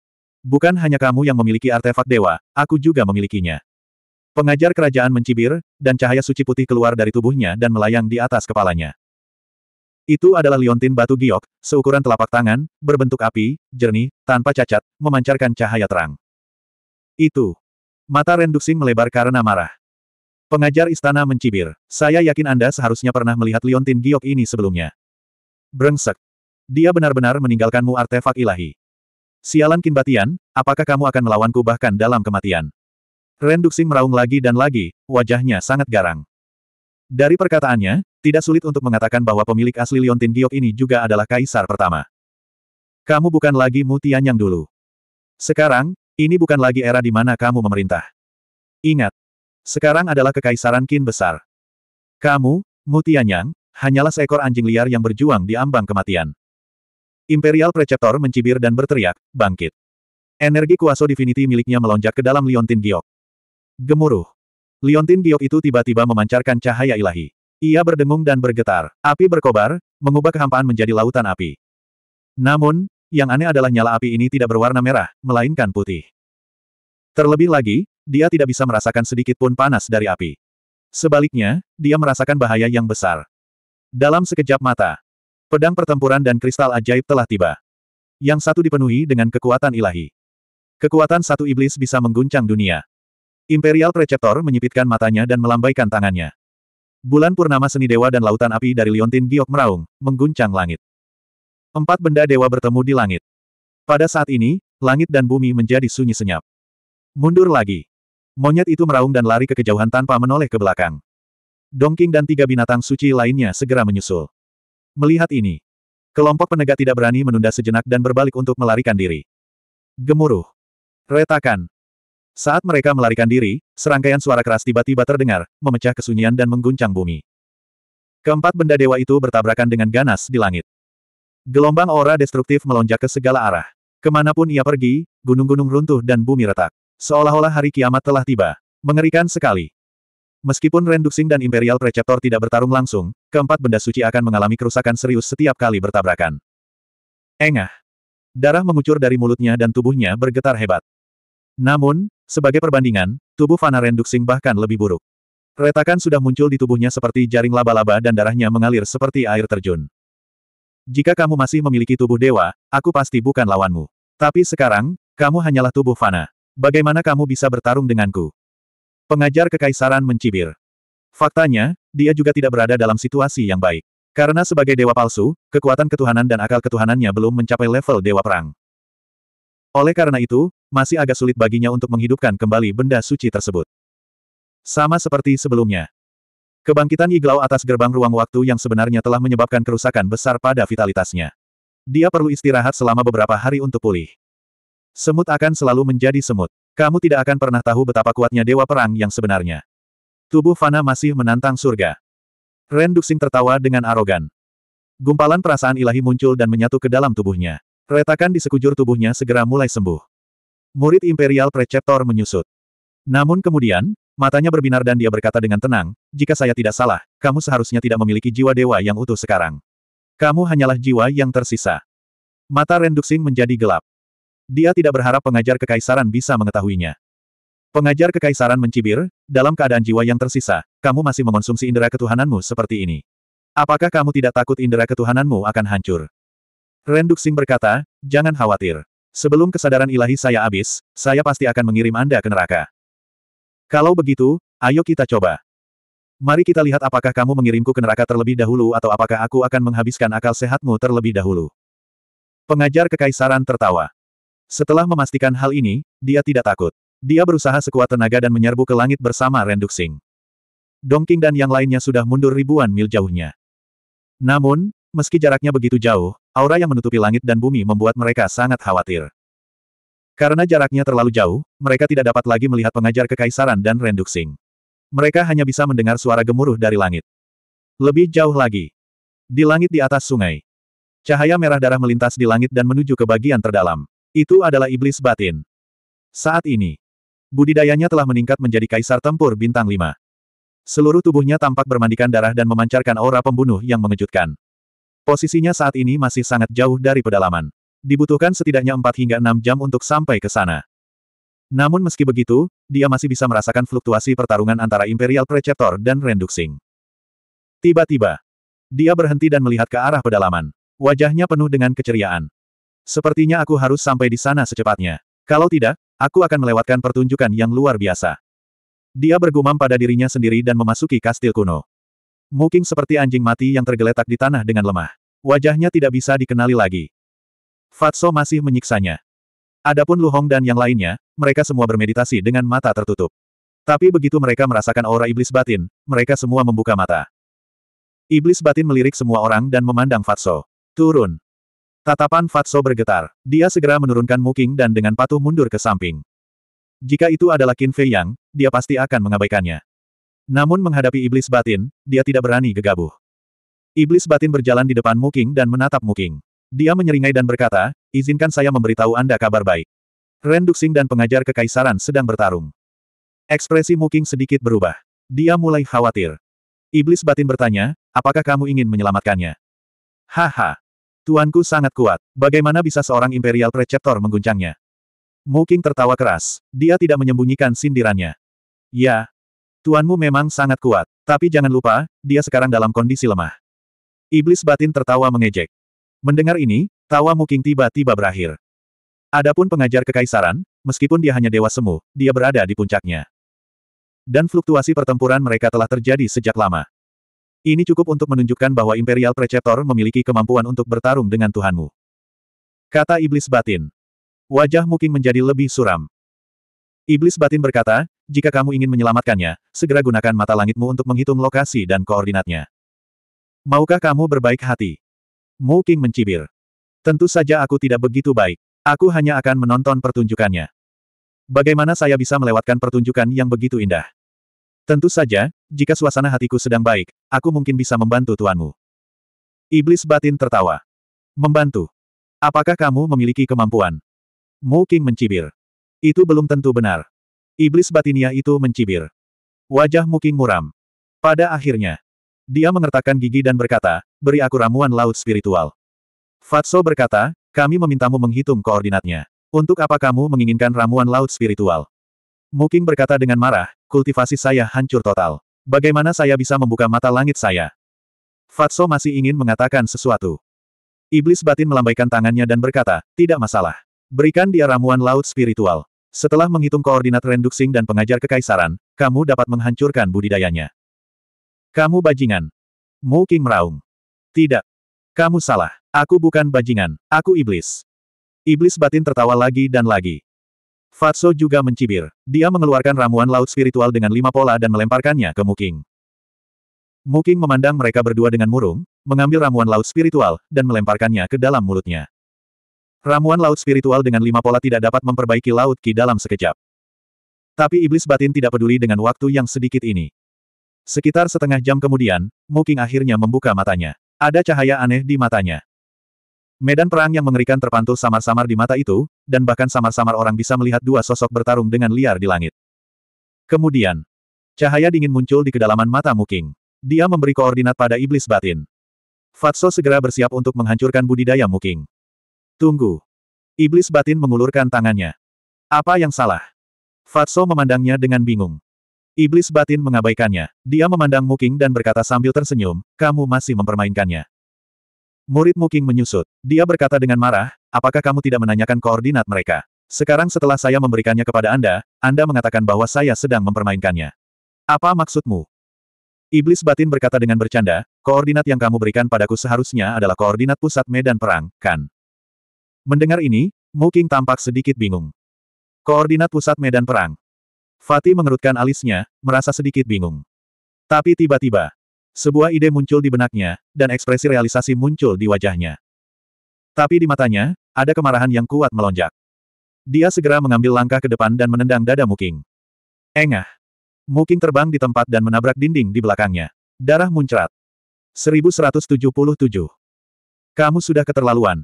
Bukan hanya kamu yang memiliki artefak dewa, aku juga memilikinya. Pengajar kerajaan mencibir, dan cahaya suci putih keluar dari tubuhnya dan melayang di atas kepalanya. Itu adalah liontin batu giok, seukuran telapak tangan, berbentuk api, jernih, tanpa cacat, memancarkan cahaya terang. Itu. Mata Renduxing melebar karena marah. Pengajar istana mencibir. Saya yakin Anda seharusnya pernah melihat liontin giok ini sebelumnya. Brengsek. Dia benar-benar meninggalkanmu artefak ilahi. Sialan Kinbatian, apakah kamu akan melawanku bahkan dalam kematian? Ren Duxing meraung lagi dan lagi, wajahnya sangat garang. Dari perkataannya, tidak sulit untuk mengatakan bahwa pemilik asli Liontin Giok ini juga adalah kaisar pertama. Kamu bukan lagi Mutian yang dulu. Sekarang, ini bukan lagi era di mana kamu memerintah. Ingat, sekarang adalah kekaisaran Qin besar. Kamu, Mutianyang, hanyalah seekor anjing liar yang berjuang di ambang kematian. Imperial Preceptor mencibir dan berteriak, bangkit. Energi kuaso divinity miliknya melonjak ke dalam Liontin Giok. Gemuruh. Liontin Giok itu tiba-tiba memancarkan cahaya ilahi. Ia berdengung dan bergetar. Api berkobar, mengubah kehampaan menjadi lautan api. Namun, yang aneh adalah nyala api ini tidak berwarna merah, melainkan putih. Terlebih lagi, dia tidak bisa merasakan sedikit pun panas dari api. Sebaliknya, dia merasakan bahaya yang besar. Dalam sekejap mata, pedang pertempuran dan kristal ajaib telah tiba. Yang satu dipenuhi dengan kekuatan ilahi. Kekuatan satu iblis bisa mengguncang dunia. Imperial Preceptor menyipitkan matanya dan melambaikan tangannya. Bulan purnama seni dewa dan lautan api dari Liontin Giok meraung, mengguncang langit. Empat benda dewa bertemu di langit. Pada saat ini, langit dan bumi menjadi sunyi senyap. Mundur lagi. Monyet itu meraung dan lari ke kejauhan tanpa menoleh ke belakang. Dongking dan tiga binatang suci lainnya segera menyusul. Melihat ini, kelompok penegak tidak berani menunda sejenak dan berbalik untuk melarikan diri. Gemuruh. Retakan. Saat mereka melarikan diri, serangkaian suara keras tiba-tiba terdengar, memecah kesunyian dan mengguncang bumi. Keempat benda dewa itu bertabrakan dengan ganas di langit. Gelombang aura destruktif melonjak ke segala arah. Ke mana pun ia pergi, gunung-gunung runtuh dan bumi retak. Seolah-olah hari kiamat telah tiba. Mengerikan sekali. Meskipun Renduxing dan Imperial Preceptor tidak bertarung langsung, keempat benda suci akan mengalami kerusakan serius setiap kali bertabrakan. Engah. Darah mengucur dari mulutnya dan tubuhnya bergetar hebat. Namun, sebagai perbandingan, tubuh Fana Renduxing bahkan lebih buruk. Retakan sudah muncul di tubuhnya seperti jaring laba-laba dan darahnya mengalir seperti air terjun. Jika kamu masih memiliki tubuh dewa, aku pasti bukan lawanmu. Tapi sekarang, kamu hanyalah tubuh Fana. Bagaimana kamu bisa bertarung denganku? Pengajar kekaisaran mencibir. Faktanya, dia juga tidak berada dalam situasi yang baik. Karena sebagai dewa palsu, kekuatan ketuhanan dan akal ketuhanannya belum mencapai level dewa perang. Oleh karena itu, masih agak sulit baginya untuk menghidupkan kembali benda suci tersebut. Sama seperti sebelumnya. Kebangkitan Iglau atas gerbang ruang waktu yang sebenarnya telah menyebabkan kerusakan besar pada vitalitasnya. Dia perlu istirahat selama beberapa hari untuk pulih. Semut akan selalu menjadi semut. Kamu tidak akan pernah tahu betapa kuatnya dewa perang yang sebenarnya. Tubuh Fana masih menantang surga. Ren Duxing tertawa dengan arogan. Gumpalan perasaan ilahi muncul dan menyatu ke dalam tubuhnya. Retakan di sekujur tubuhnya segera mulai sembuh. Murid Imperial Preceptor menyusut. Namun kemudian, matanya berbinar dan dia berkata dengan tenang, jika saya tidak salah, kamu seharusnya tidak memiliki jiwa dewa yang utuh sekarang. Kamu hanyalah jiwa yang tersisa. Mata Renduxing menjadi gelap. Dia tidak berharap pengajar kekaisaran bisa mengetahuinya. Pengajar kekaisaran mencibir, dalam keadaan jiwa yang tersisa, kamu masih mengonsumsi indera ketuhananmu seperti ini. Apakah kamu tidak takut indera ketuhananmu akan hancur? Renduxing berkata, jangan khawatir. Sebelum kesadaran ilahi saya habis, saya pasti akan mengirim Anda ke neraka. Kalau begitu, ayo kita coba. Mari kita lihat apakah kamu mengirimku ke neraka terlebih dahulu atau apakah aku akan menghabiskan akal sehatmu terlebih dahulu. Pengajar kekaisaran tertawa. Setelah memastikan hal ini, dia tidak takut. Dia berusaha sekuat tenaga dan menyerbu ke langit bersama Renduxing. Dongking dan yang lainnya sudah mundur ribuan mil jauhnya. Namun, meski jaraknya begitu jauh, aura yang menutupi langit dan bumi membuat mereka sangat khawatir. Karena jaraknya terlalu jauh, mereka tidak dapat lagi melihat pengajar kekaisaran dan Renduxing. Mereka hanya bisa mendengar suara gemuruh dari langit. Lebih jauh lagi. Di langit di atas sungai. Cahaya merah darah melintas di langit dan menuju ke bagian terdalam. Itu adalah iblis batin. Saat ini, budidayanya telah meningkat menjadi kaisar tempur bintang 5. Seluruh tubuhnya tampak bermandikan darah dan memancarkan aura pembunuh yang mengejutkan. Posisinya saat ini masih sangat jauh dari pedalaman. Dibutuhkan setidaknya 4 hingga 6 jam untuk sampai ke sana. Namun meski begitu, dia masih bisa merasakan fluktuasi pertarungan antara Imperial Preceptor dan Renduxing. Tiba-tiba, dia berhenti dan melihat ke arah pedalaman. Wajahnya penuh dengan keceriaan. Sepertinya aku harus sampai di sana secepatnya. Kalau tidak, aku akan melewatkan pertunjukan yang luar biasa. Dia bergumam pada dirinya sendiri dan memasuki kastil kuno. Muking seperti anjing mati yang tergeletak di tanah dengan lemah. Wajahnya tidak bisa dikenali lagi. Fatso masih menyiksanya. Adapun Lu Hong dan yang lainnya, mereka semua bermeditasi dengan mata tertutup. Tapi begitu mereka merasakan aura iblis batin, mereka semua membuka mata. Iblis batin melirik semua orang dan memandang Fatso. Turun. Tatapan Fatso bergetar. Dia segera menurunkan Muking dan dengan patuh mundur ke samping. Jika itu adalah Qin Fei Yang, dia pasti akan mengabaikannya. Namun menghadapi iblis batin, dia tidak berani gegabah. Iblis batin berjalan di depan Muking dan menatap Muking. Dia menyeringai dan berkata, izinkan saya memberitahu Anda kabar baik. Ren Duxing dan pengajar kekaisaran sedang bertarung. Ekspresi Muking sedikit berubah. Dia mulai khawatir. Iblis batin bertanya, apakah kamu ingin menyelamatkannya? Haha. Tuanku sangat kuat. Bagaimana bisa seorang Imperial Preceptor mengguncangnya? Mu King tertawa keras. Dia tidak menyembunyikan sindirannya. Ya. Tuanmu memang sangat kuat. Tapi jangan lupa, dia sekarang dalam kondisi lemah. Iblis batin tertawa mengejek. Mendengar ini, tawa Mu King tiba-tiba berakhir. Adapun pengajar kekaisaran, meskipun dia hanya dewa semu, dia berada di puncaknya. Dan fluktuasi pertempuran mereka telah terjadi sejak lama. Ini cukup untuk menunjukkan bahwa Imperial Preceptor memiliki kemampuan untuk bertarung dengan Tuhanmu. Kata Iblis Batin. Wajah Muking menjadi lebih suram. Iblis Batin berkata, jika kamu ingin menyelamatkannya, segera gunakan mata langitmu untuk menghitung lokasi dan koordinatnya. Maukah kamu berbaik hati? Muking mencibir. Tentu saja aku tidak begitu baik. Aku hanya akan menonton pertunjukannya. Bagaimana saya bisa melewatkan pertunjukan yang begitu indah? Tentu saja, jika suasana hatiku sedang baik, aku mungkin bisa membantu tuanmu. Iblis batin tertawa. Membantu. Apakah kamu memiliki kemampuan? Mu King mencibir. Itu belum tentu benar. Iblis batinia itu mencibir. Wajah Mu King muram. Pada akhirnya, dia mengertakkan gigi dan berkata, beri aku ramuan laut spiritual. Fatso berkata, kami memintamu menghitung koordinatnya. Untuk apa kamu menginginkan ramuan laut spiritual? Muking berkata dengan marah, kultivasi saya hancur total. Bagaimana saya bisa membuka mata langit saya? Fatso masih ingin mengatakan sesuatu. Iblis batin melambaikan tangannya dan berkata, tidak masalah. Berikan dia ramuan laut spiritual. Setelah menghitung koordinat Renduxing dan pengajar kekaisaran, kamu dapat menghancurkan budidayanya. Kamu bajingan. Mu King meraung. Tidak. Kamu salah. Aku bukan bajingan. Aku iblis. Iblis batin tertawa lagi dan lagi. Fatso juga mencibir. Dia mengeluarkan ramuan laut spiritual dengan lima pola dan melemparkannya ke Muking. Muking memandang mereka berdua dengan murung, mengambil ramuan laut spiritual, dan melemparkannya ke dalam mulutnya. Ramuan laut spiritual dengan lima pola tidak dapat memperbaiki laut ki dalam sekejap. Tapi iblis batin tidak peduli dengan waktu yang sedikit ini. Sekitar setengah jam kemudian, Muking akhirnya membuka matanya. Ada cahaya aneh di matanya. Medan perang yang mengerikan terpantul samar-samar di mata itu, dan bahkan samar-samar orang bisa melihat dua sosok bertarung dengan liar di langit. Kemudian, cahaya dingin muncul di kedalaman mata Muking. Dia memberi koordinat pada iblis batin. Fatso segera bersiap untuk menghancurkan budidaya Muking. Tunggu. Iblis batin mengulurkan tangannya. Apa yang salah? Fatso memandangnya dengan bingung. Iblis batin mengabaikannya. Dia memandang Muking dan berkata sambil tersenyum, kamu masih mempermainkannya. Murid Muking menyusut. Dia berkata dengan marah, apakah kamu tidak menanyakan koordinat mereka? Sekarang setelah saya memberikannya kepada Anda, Anda mengatakan bahwa saya sedang mempermainkannya. Apa maksudmu? Iblis batin berkata dengan bercanda, koordinat yang kamu berikan padaku seharusnya adalah koordinat pusat medan perang, kan? Mendengar ini, Muking tampak sedikit bingung. Koordinat pusat medan perang. Fatih mengerutkan alisnya, merasa sedikit bingung. Tapi tiba-tiba, sebuah ide muncul di benaknya, dan ekspresi realisasi muncul di wajahnya. Tapi di matanya, ada kemarahan yang kuat melonjak. Dia segera mengambil langkah ke depan dan menendang dada Muking. Engah. Muking terbang di tempat dan menabrak dinding di belakangnya. Darah muncrat. 1177. Kamu sudah keterlaluan.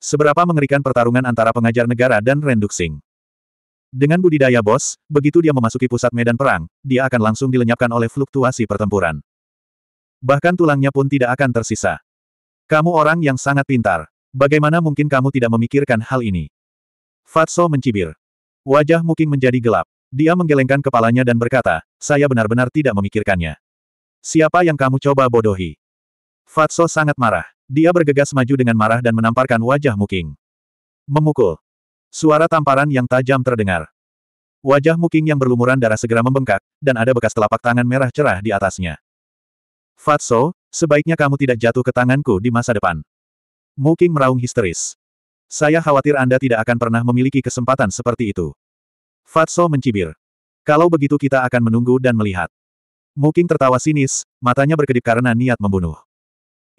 Seberapa mengerikan pertarungan antara pengajar negara dan Renduxing. Dengan budidaya bos, begitu dia memasuki pusat medan perang, dia akan langsung dilenyapkan oleh fluktuasi pertempuran. Bahkan tulangnya pun tidak akan tersisa. Kamu orang yang sangat pintar. Bagaimana mungkin kamu tidak memikirkan hal ini? Fatso mencibir. Wajah Muking menjadi gelap. Dia menggelengkan kepalanya dan berkata, saya benar-benar tidak memikirkannya. Siapa yang kamu coba bodohi? Fatso sangat marah. Dia bergegas maju dengan marah dan menamparkan wajah Muking. Memukul. Suara tamparan yang tajam terdengar. Wajah Muking yang berlumuran darah segera membengkak, dan ada bekas telapak tangan merah cerah di atasnya. Fatso, sebaiknya kamu tidak jatuh ke tanganku di masa depan. Muking meraung histeris. Saya khawatir Anda tidak akan pernah memiliki kesempatan seperti itu. Fatso mencibir. Kalau begitu kita akan menunggu dan melihat. Muking tertawa sinis, matanya berkedip karena niat membunuh.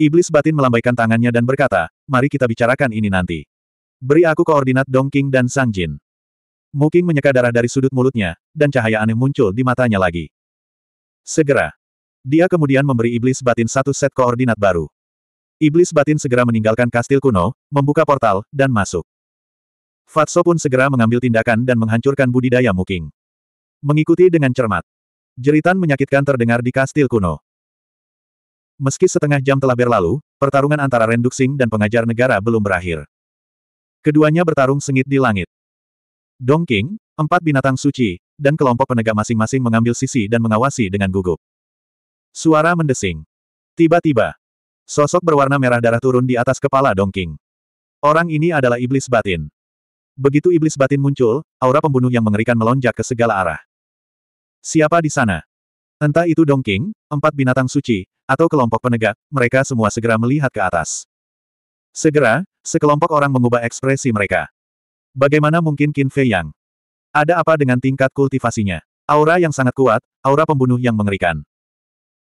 Iblis batin melambaikan tangannya dan berkata, mari kita bicarakan ini nanti. Beri aku koordinat Dong King dan Sang Jin. Muking menyeka darah dari sudut mulutnya, dan cahaya aneh muncul di matanya lagi. Segera, dia kemudian memberi iblis batin satu set koordinat baru. Iblis batin segera meninggalkan kastil kuno, membuka portal, dan masuk. Fatso pun segera mengambil tindakan dan menghancurkan budidaya Muking. Mengikuti dengan cermat. Jeritan menyakitkan terdengar di kastil kuno. Meski setengah jam telah berlalu, pertarungan antara Renduxing dan pengajar negara belum berakhir. Keduanya bertarung sengit di langit. Dongking, empat binatang suci, dan kelompok penegak masing-masing mengambil sisi dan mengawasi dengan gugup. Suara mendesing. Tiba-tiba, sosok berwarna merah darah turun di atas kepala Dongking. Orang ini adalah iblis batin. Begitu iblis batin muncul, aura pembunuh yang mengerikan melonjak ke segala arah. Siapa di sana? Entah itu Dongking, empat binatang suci, atau kelompok penegak, mereka semua segera melihat ke atas. Segera, sekelompok orang mengubah ekspresi mereka. Bagaimana mungkin Qin Fei Yang? Ada apa dengan tingkat kultivasinya? Aura yang sangat kuat, aura pembunuh yang mengerikan.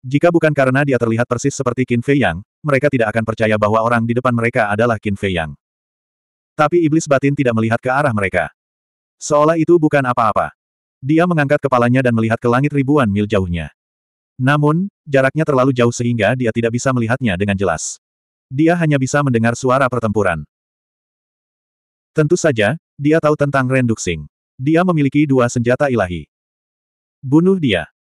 Jika bukan karena dia terlihat persis seperti Qin Fei Yang, mereka tidak akan percaya bahwa orang di depan mereka adalah Qin Fei Yang. Tapi iblis batin tidak melihat ke arah mereka. Seolah itu bukan apa-apa. Dia mengangkat kepalanya dan melihat ke langit ribuan mil jauhnya. Namun, jaraknya terlalu jauh sehingga dia tidak bisa melihatnya dengan jelas. Dia hanya bisa mendengar suara pertempuran. Tentu saja, dia tahu tentang Renduxing. Dia memiliki dua senjata ilahi. Bunuh dia.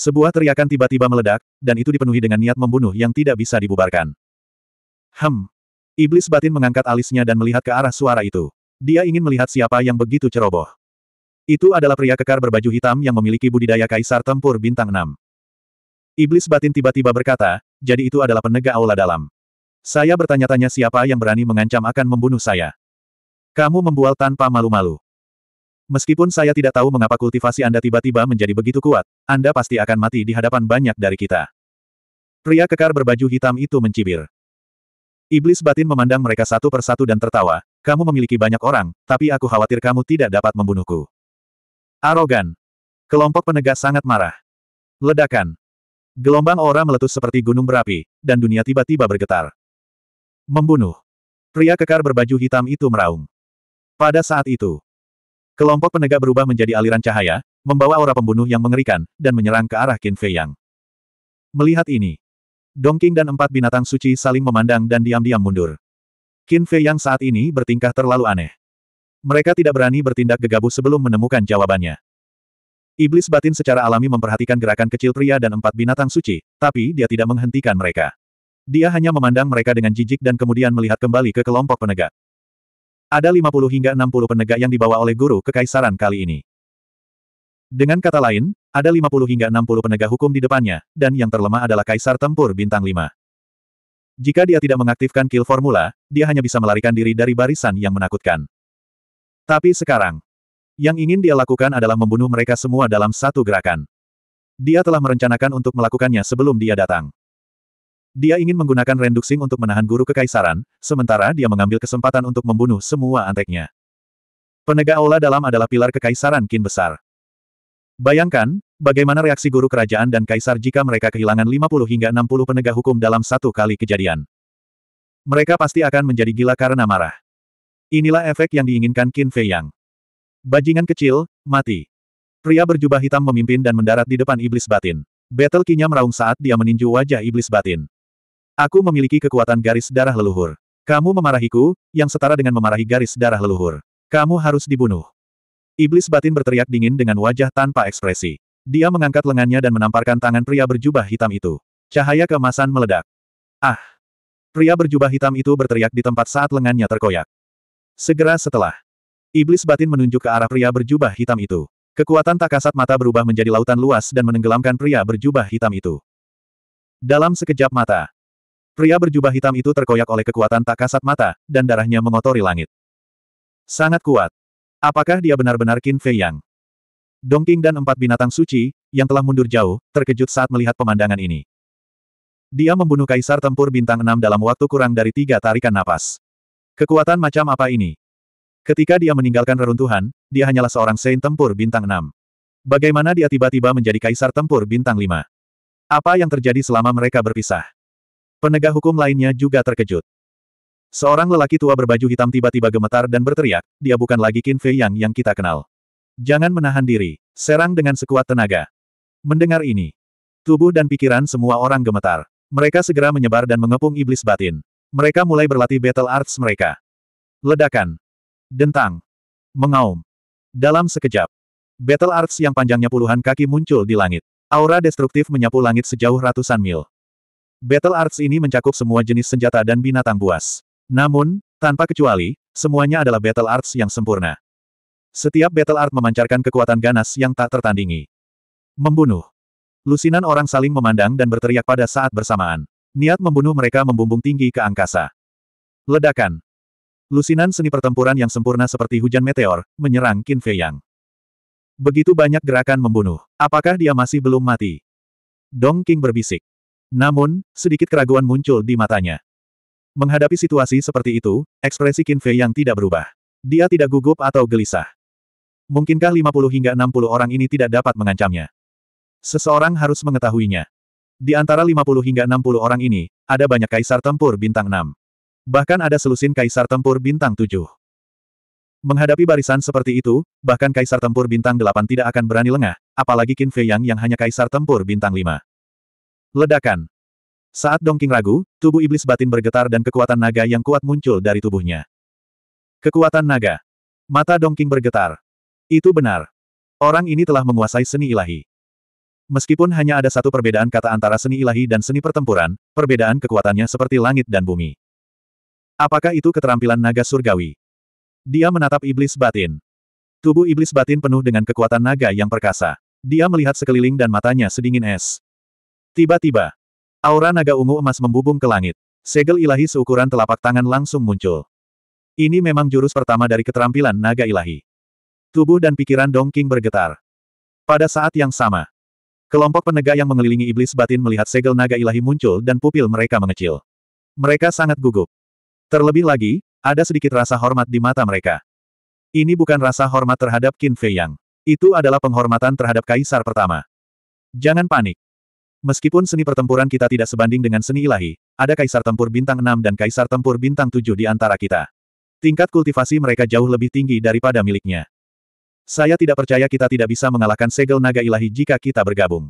Sebuah teriakan tiba-tiba meledak, dan itu dipenuhi dengan niat membunuh yang tidak bisa dibubarkan. Hem. Iblis batin mengangkat alisnya dan melihat ke arah suara itu. Dia ingin melihat siapa yang begitu ceroboh. Itu adalah pria kekar berbaju hitam yang memiliki budidaya kaisar tempur bintang 6. Iblis batin tiba-tiba berkata, jadi itu adalah penegak aula dalam. Saya bertanya-tanya siapa yang berani mengancam akan membunuh saya. Kamu membual tanpa malu-malu. Meskipun saya tidak tahu mengapa kultivasi Anda tiba-tiba menjadi begitu kuat, Anda pasti akan mati di hadapan banyak dari kita. Pria kekar berbaju hitam itu mencibir. Iblis batin memandang mereka satu persatu dan tertawa, kamu memiliki banyak orang, tapi aku khawatir kamu tidak dapat membunuhku. Arogan. Kelompok penegak sangat marah. Ledakan. Gelombang aura meletus seperti gunung berapi, dan dunia tiba-tiba bergetar. Membunuh. Pria kekar berbaju hitam itu meraung. Pada saat itu, Kelompok penegak berubah menjadi aliran cahaya, membawa aura pembunuh yang mengerikan, dan menyerang ke arah Qin Fei Yang. Melihat ini, Dongking dan empat binatang suci saling memandang dan diam-diam mundur. Qin Fei Yang saat ini bertingkah terlalu aneh. Mereka tidak berani bertindak gegabah sebelum menemukan jawabannya. Iblis batin secara alami memperhatikan gerakan kecil pria dan empat binatang suci, tapi dia tidak menghentikan mereka. Dia hanya memandang mereka dengan jijik dan kemudian melihat kembali ke kelompok penegak. Ada 50 hingga 60 penegak yang dibawa oleh guru kekaisaran kali ini. Dengan kata lain, ada 50 hingga 60 penegak hukum di depannya, dan yang terlemah adalah Kaisar Tempur Bintang 5. Jika dia tidak mengaktifkan kill formula, dia hanya bisa melarikan diri dari barisan yang menakutkan. Tapi sekarang, yang ingin dia lakukan adalah membunuh mereka semua dalam satu gerakan. Dia telah merencanakan untuk melakukannya sebelum dia datang. Dia ingin menggunakan Renduxing untuk menahan guru kekaisaran, sementara dia mengambil kesempatan untuk membunuh semua anteknya. Penegak aula dalam adalah pilar kekaisaran kin besar. Bayangkan, bagaimana reaksi guru kerajaan dan kaisar jika mereka kehilangan 50 hingga 60 penegak hukum dalam satu kali kejadian. Mereka pasti akan menjadi gila karena marah. Inilah efek yang diinginkan Qin Fei Yang. Bajingan kecil, mati. Pria berjubah hitam memimpin dan mendarat di depan iblis batin. Battle Kinya meraung saat dia meninju wajah iblis batin. Aku memiliki kekuatan garis darah leluhur. Kamu memarahiku, yang setara dengan memarahi garis darah leluhur. Kamu harus dibunuh. Iblis batin berteriak dingin dengan wajah tanpa ekspresi. Dia mengangkat lengannya dan menamparkan tangan pria berjubah hitam itu. Cahaya keemasan meledak. Ah! Pria berjubah hitam itu berteriak di tempat saat lengannya terkoyak. Segera setelah, iblis batin menunjuk ke arah pria berjubah hitam itu. Kekuatan tak kasat mata berubah menjadi lautan luas dan menenggelamkan pria berjubah hitam itu. Dalam sekejap mata, Pria berjubah hitam itu terkoyak oleh kekuatan tak kasat mata, dan darahnya mengotori langit. Sangat kuat. Apakah dia benar-benar Qin Fei Yang? Dongking dan empat binatang suci, yang telah mundur jauh, terkejut saat melihat pemandangan ini. Dia membunuh Kaisar Tempur Bintang 6 dalam waktu kurang dari tiga tarikan napas. Kekuatan macam apa ini? Ketika dia meninggalkan reruntuhan, dia hanyalah seorang Saint Tempur Bintang 6. Bagaimana dia tiba-tiba menjadi Kaisar Tempur Bintang 5? Apa yang terjadi selama mereka berpisah? Penegak hukum lainnya juga terkejut. Seorang lelaki tua berbaju hitam tiba-tiba gemetar dan berteriak, dia bukan lagi Qin Fei Yang yang kita kenal. Jangan menahan diri, serang dengan sekuat tenaga. Mendengar ini, tubuh dan pikiran semua orang gemetar. Mereka segera menyebar dan mengepung iblis batin. Mereka mulai berlatih battle arts mereka. Ledakan. Dentang. Mengaum. Dalam sekejap. Battle arts yang panjangnya puluhan kaki muncul di langit. Aura destruktif menyapu langit sejauh ratusan mil. Battle Arts ini mencakup semua jenis senjata dan binatang buas. Namun, tanpa kecuali, semuanya adalah Battle Arts yang sempurna. Setiap Battle Art memancarkan kekuatan ganas yang tak tertandingi. Membunuh. Lusinan orang saling memandang dan berteriak pada saat bersamaan. Niat membunuh mereka membumbung tinggi ke angkasa. Ledakan. Lusinan seni pertempuran yang sempurna seperti hujan meteor, menyerang Qin Fei Yang. Begitu banyak gerakan membunuh. Apakah dia masih belum mati? Dong King berbisik. Namun, sedikit keraguan muncul di matanya. Menghadapi situasi seperti itu, ekspresi Qin Fei Yang tidak berubah. Dia tidak gugup atau gelisah. Mungkinkah 50 hingga 60 orang ini tidak dapat mengancamnya? Seseorang harus mengetahuinya. Di antara 50 hingga 60 orang ini, ada banyak kaisar tempur bintang 6. Bahkan ada selusin kaisar tempur bintang 7. Menghadapi barisan seperti itu, bahkan kaisar tempur bintang 8 tidak akan berani lengah, apalagi Qin Fei Yang yang hanya kaisar tempur bintang 5. Ledakan. Saat Dongking ragu, tubuh iblis batin bergetar dan kekuatan naga yang kuat muncul dari tubuhnya. Kekuatan naga. Mata Dongking bergetar. Itu benar. Orang ini telah menguasai seni ilahi. Meskipun hanya ada satu perbedaan kata antara seni ilahi dan seni pertempuran, perbedaan kekuatannya seperti langit dan bumi. Apakah itu keterampilan naga surgawi? Dia menatap iblis batin. Tubuh iblis batin penuh dengan kekuatan naga yang perkasa. Dia melihat sekeliling dan matanya sedingin es. Tiba-tiba, aura naga ungu emas membubung ke langit. Segel ilahi seukuran telapak tangan langsung muncul. Ini memang jurus pertama dari keterampilan naga ilahi. Tubuh dan pikiran Dong King bergetar. Pada saat yang sama, Kelompok penegak yang mengelilingi iblis batin melihat segel naga ilahi muncul dan pupil mereka mengecil. Mereka sangat gugup. Terlebih lagi, ada sedikit rasa hormat di mata mereka. Ini bukan rasa hormat terhadap Qin Fei Yang. Itu adalah penghormatan terhadap kaisar pertama. Jangan panik. Meskipun seni pertempuran kita tidak sebanding dengan seni ilahi, ada kaisar tempur bintang 6 dan kaisar tempur bintang 7 di antara kita. Tingkat kultivasi mereka jauh lebih tinggi daripada miliknya. Saya tidak percaya kita tidak bisa mengalahkan segel naga ilahi jika kita bergabung.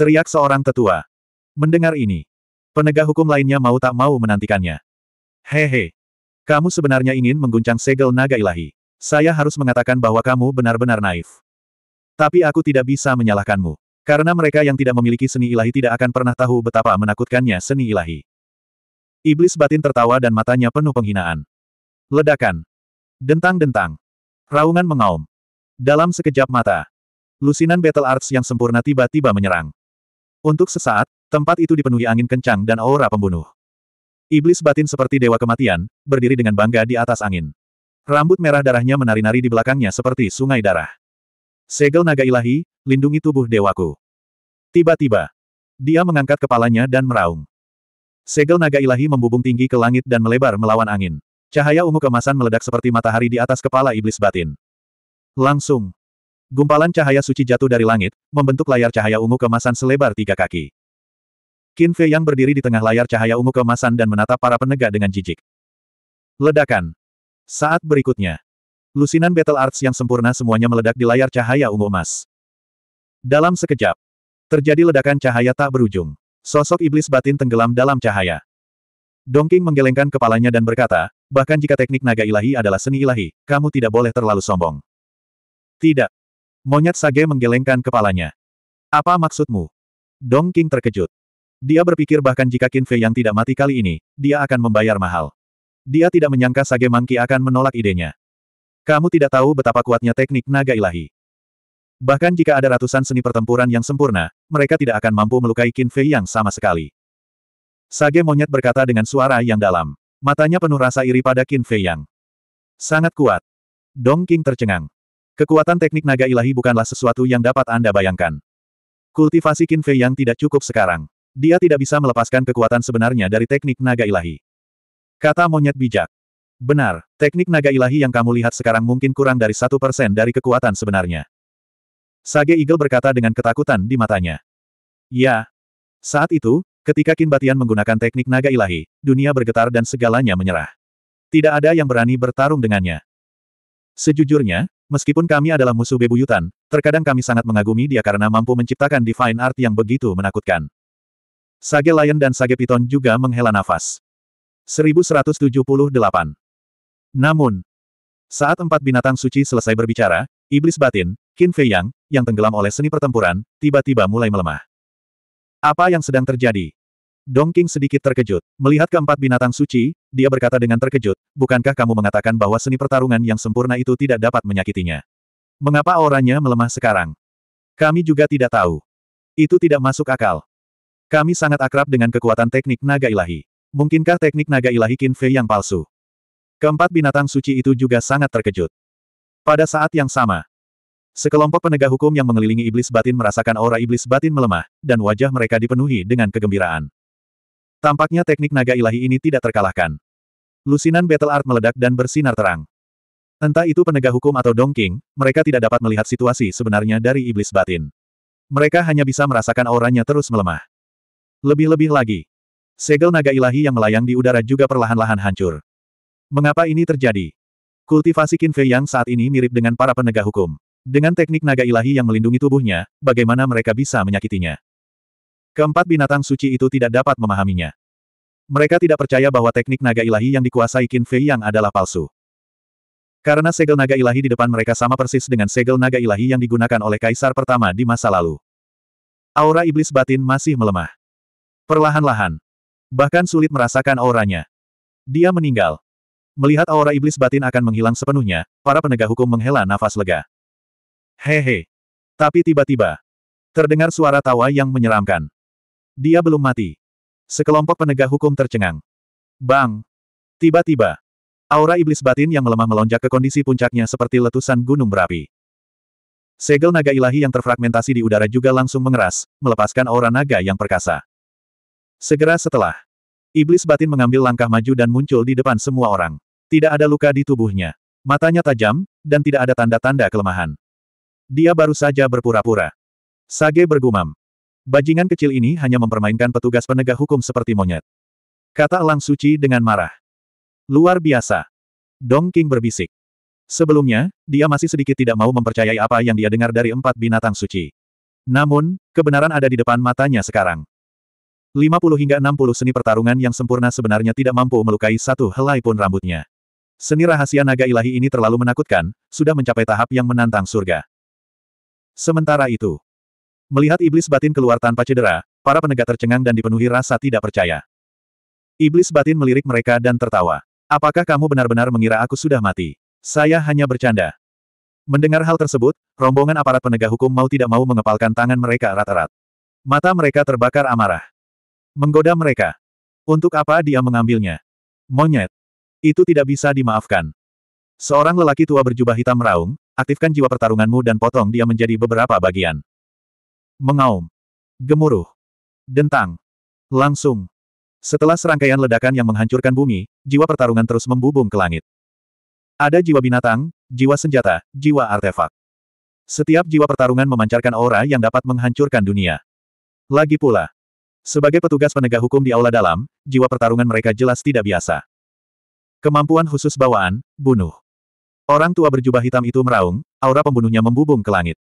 Teriak seorang tetua. Mendengar ini. Penegak hukum lainnya mau tak mau menantikannya. Hehe. Kamu sebenarnya ingin mengguncang segel naga ilahi. Saya harus mengatakan bahwa kamu benar-benar naif. Tapi aku tidak bisa menyalahkanmu. Karena mereka yang tidak memiliki seni ilahi tidak akan pernah tahu betapa menakutkannya seni ilahi. Iblis batin tertawa dan matanya penuh penghinaan. Ledakan. Dentang-dentang. Raungan mengaum. Dalam sekejap mata, lusinan Battle Arts yang sempurna tiba-tiba menyerang. Untuk sesaat, tempat itu dipenuhi angin kencang dan aura pembunuh. Iblis batin seperti dewa kematian, berdiri dengan bangga di atas angin. Rambut merah darahnya menari-nari di belakangnya seperti sungai darah. Segel naga ilahi, lindungi tubuh dewaku. Tiba-tiba, dia mengangkat kepalanya dan meraung. Segel naga ilahi membubung tinggi ke langit dan melebar melawan angin. Cahaya ungu kemasan meledak seperti matahari di atas kepala iblis batin. Langsung. Gumpalan cahaya suci jatuh dari langit, membentuk layar cahaya ungu kemasan selebar tiga kaki. Qin Fei yang berdiri di tengah layar cahaya ungu kemasan dan menatap para penegak dengan jijik. Ledakan. Saat berikutnya. Lusinan Battle Arts yang sempurna semuanya meledak di layar cahaya ungu emas. Dalam sekejap. Terjadi ledakan cahaya tak berujung. Sosok iblis batin tenggelam dalam cahaya. Dongking menggelengkan kepalanya dan berkata, bahkan jika teknik naga ilahi adalah seni ilahi, kamu tidak boleh terlalu sombong. Tidak. Monyet Sage menggelengkan kepalanya. Apa maksudmu? Dongking terkejut. Dia berpikir bahkan jika Qin yang tidak mati kali ini, dia akan membayar mahal. Dia tidak menyangka Sage Monkey akan menolak idenya. Kamu tidak tahu betapa kuatnya teknik naga ilahi. Bahkan jika ada ratusan seni pertempuran yang sempurna, mereka tidak akan mampu melukai Qin Fei yang sama sekali. Sage monyet berkata dengan suara yang dalam. Matanya penuh rasa iri pada Qin Fei Yang. Sangat kuat. Dong King tercengang. Kekuatan teknik naga ilahi bukanlah sesuatu yang dapat Anda bayangkan. Kultivasi Qin Fei Yang tidak cukup sekarang. Dia tidak bisa melepaskan kekuatan sebenarnya dari teknik naga ilahi. Kata monyet bijak. Benar, teknik naga ilahi yang kamu lihat sekarang mungkin kurang dari satu persen dari kekuatan sebenarnya. Sage Eagle berkata dengan ketakutan di matanya. Ya. Saat itu, Ketika Qin Batian menggunakan teknik naga ilahi, dunia bergetar dan segalanya menyerah. Tidak ada yang berani bertarung dengannya. Sejujurnya, meskipun kami adalah musuh bebuyutan, terkadang kami sangat mengagumi dia karena mampu menciptakan divine art yang begitu menakutkan. Sage Lion dan Sage Piton juga menghela nafas. 1178. Namun, saat empat binatang suci selesai berbicara, iblis batin, Qin Fei Yang, yang tenggelam oleh seni pertempuran, tiba-tiba mulai melemah. Apa yang sedang terjadi? Dong King sedikit terkejut. Melihat keempat binatang suci, dia berkata dengan terkejut, bukankah kamu mengatakan bahwa seni pertarungan yang sempurna itu tidak dapat menyakitinya? Mengapa auranya melemah sekarang? Kami juga tidak tahu. Itu tidak masuk akal. Kami sangat akrab dengan kekuatan teknik naga ilahi. Mungkinkah teknik naga ilahi Qin Fei yang palsu? Keempat binatang suci itu juga sangat terkejut. Pada saat yang sama, sekelompok penegak hukum yang mengelilingi iblis batin merasakan aura iblis batin melemah, dan wajah mereka dipenuhi dengan kegembiraan. Tampaknya teknik naga ilahi ini tidak terkalahkan. Lusinan battle art meledak dan bersinar terang. Entah itu penegak hukum atau Dongking, mereka tidak dapat melihat situasi sebenarnya dari iblis batin. Mereka hanya bisa merasakan auranya terus melemah. Lebih-lebih lagi, segel naga ilahi yang melayang di udara juga perlahan-lahan hancur. Mengapa ini terjadi? Kultivasi Qin Fei yang saat ini mirip dengan para penegak hukum. Dengan teknik naga ilahi yang melindungi tubuhnya, bagaimana mereka bisa menyakitinya? Keempat binatang suci itu tidak dapat memahaminya. Mereka tidak percaya bahwa teknik naga ilahi yang dikuasai Qin Fei yang adalah palsu. Karena segel naga ilahi di depan mereka sama persis dengan segel naga ilahi yang digunakan oleh kaisar pertama di masa lalu. Aura iblis batin masih melemah. Perlahan-lahan. Bahkan sulit merasakan auranya. Dia meninggal. Melihat aura iblis batin akan menghilang sepenuhnya, para penegak hukum menghela nafas lega. Hehe. Tapi tiba-tiba, terdengar suara tawa yang menyeramkan. Dia belum mati. Sekelompok penegak hukum tercengang. Bang! Tiba-tiba, aura iblis batin yang melemah melonjak ke kondisi puncaknya seperti letusan gunung berapi. Segel naga ilahi yang terfragmentasi di udara juga langsung mengeras, melepaskan aura naga yang perkasa. Segera setelah, iblis batin mengambil langkah maju dan muncul di depan semua orang. Tidak ada luka di tubuhnya. Matanya tajam, dan tidak ada tanda-tanda kelemahan. Dia baru saja berpura-pura. Sage bergumam. Bajingan kecil ini hanya mempermainkan petugas penegak hukum seperti monyet. Kata Elang Suci dengan marah. Luar biasa. Dong King berbisik. Sebelumnya, dia masih sedikit tidak mau mempercayai apa yang dia dengar dari empat binatang suci. Namun, kebenaran ada di depan matanya sekarang. 50 hingga 60 seni pertarungan yang sempurna sebenarnya tidak mampu melukai satu helai pun rambutnya. Seni rahasia naga ilahi ini terlalu menakutkan, sudah mencapai tahap yang menantang surga. Sementara itu, Melihat iblis batin keluar tanpa cedera, para penegak tercengang dan dipenuhi rasa tidak percaya. Iblis batin melirik mereka dan tertawa. Apakah kamu benar-benar mengira aku sudah mati? Saya hanya bercanda. Mendengar hal tersebut, rombongan aparat penegak hukum mau tidak mau mengepalkan tangan mereka erat-erat. Mata mereka terbakar amarah. Menggoda mereka. Untuk apa dia mengambilnya? Monyet. Itu tidak bisa dimaafkan. Seorang lelaki tua berjubah hitam meraung, aktifkan jiwa pertarunganmu dan potong dia menjadi beberapa bagian. Mengaum. Gemuruh. Dentang. Langsung. Setelah serangkaian ledakan yang menghancurkan bumi, jiwa pertarungan terus membubung ke langit. Ada jiwa binatang, jiwa senjata, jiwa artefak. Setiap jiwa pertarungan memancarkan aura yang dapat menghancurkan dunia. Lagi pula, sebagai petugas penegak hukum di aula dalam, jiwa pertarungan mereka jelas tidak biasa. Kemampuan khusus bawaan, bunuh. Orang tua berjubah hitam itu meraung, aura pembunuhnya membubung ke langit.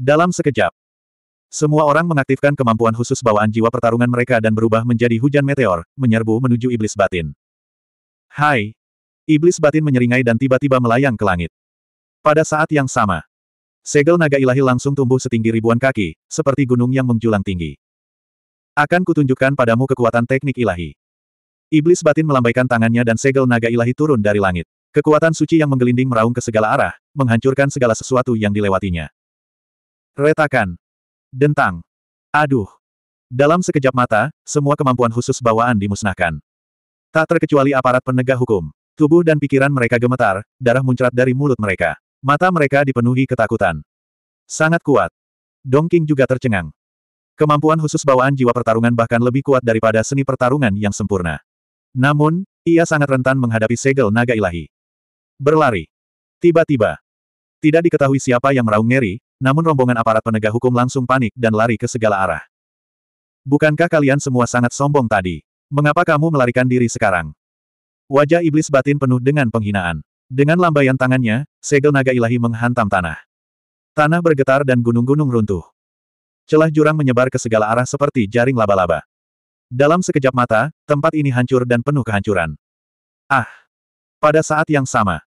Dalam sekejap, semua orang mengaktifkan kemampuan khusus bawaan jiwa pertarungan mereka dan berubah menjadi hujan meteor, menyerbu menuju iblis batin. Hai! Iblis batin menyeringai dan tiba-tiba melayang ke langit. Pada saat yang sama, segel naga ilahi langsung tumbuh setinggi ribuan kaki, seperti gunung yang menjulang tinggi. Akan kutunjukkan padamu kekuatan teknik ilahi. Iblis batin melambaikan tangannya dan segel naga ilahi turun dari langit. Kekuatan suci yang menggelinding meraung ke segala arah, menghancurkan segala sesuatu yang dilewatinya. Retakan. Dentang. Aduh. Dalam sekejap mata, semua kemampuan khusus bawaan dimusnahkan. Tak terkecuali aparat penegak hukum. Tubuh dan pikiran mereka gemetar, darah muncrat dari mulut mereka. Mata mereka dipenuhi ketakutan. Sangat kuat. Dongking juga tercengang. Kemampuan khusus bawaan jiwa pertarungan bahkan lebih kuat daripada seni pertarungan yang sempurna. Namun, ia sangat rentan menghadapi segel naga ilahi. Berlari. Tiba-tiba. Tidak diketahui siapa yang meraung ngeri, namun rombongan aparat penegak hukum langsung panik dan lari ke segala arah. Bukankah kalian semua sangat sombong tadi? Mengapa kamu melarikan diri sekarang? Wajah iblis batin penuh dengan penghinaan. Dengan lambaian tangannya, segel naga ilahi menghantam tanah. Tanah bergetar dan gunung-gunung runtuh. Celah jurang menyebar ke segala arah seperti jaring laba-laba. Dalam sekejap mata, tempat ini hancur dan penuh kehancuran. Ah! Pada saat yang sama,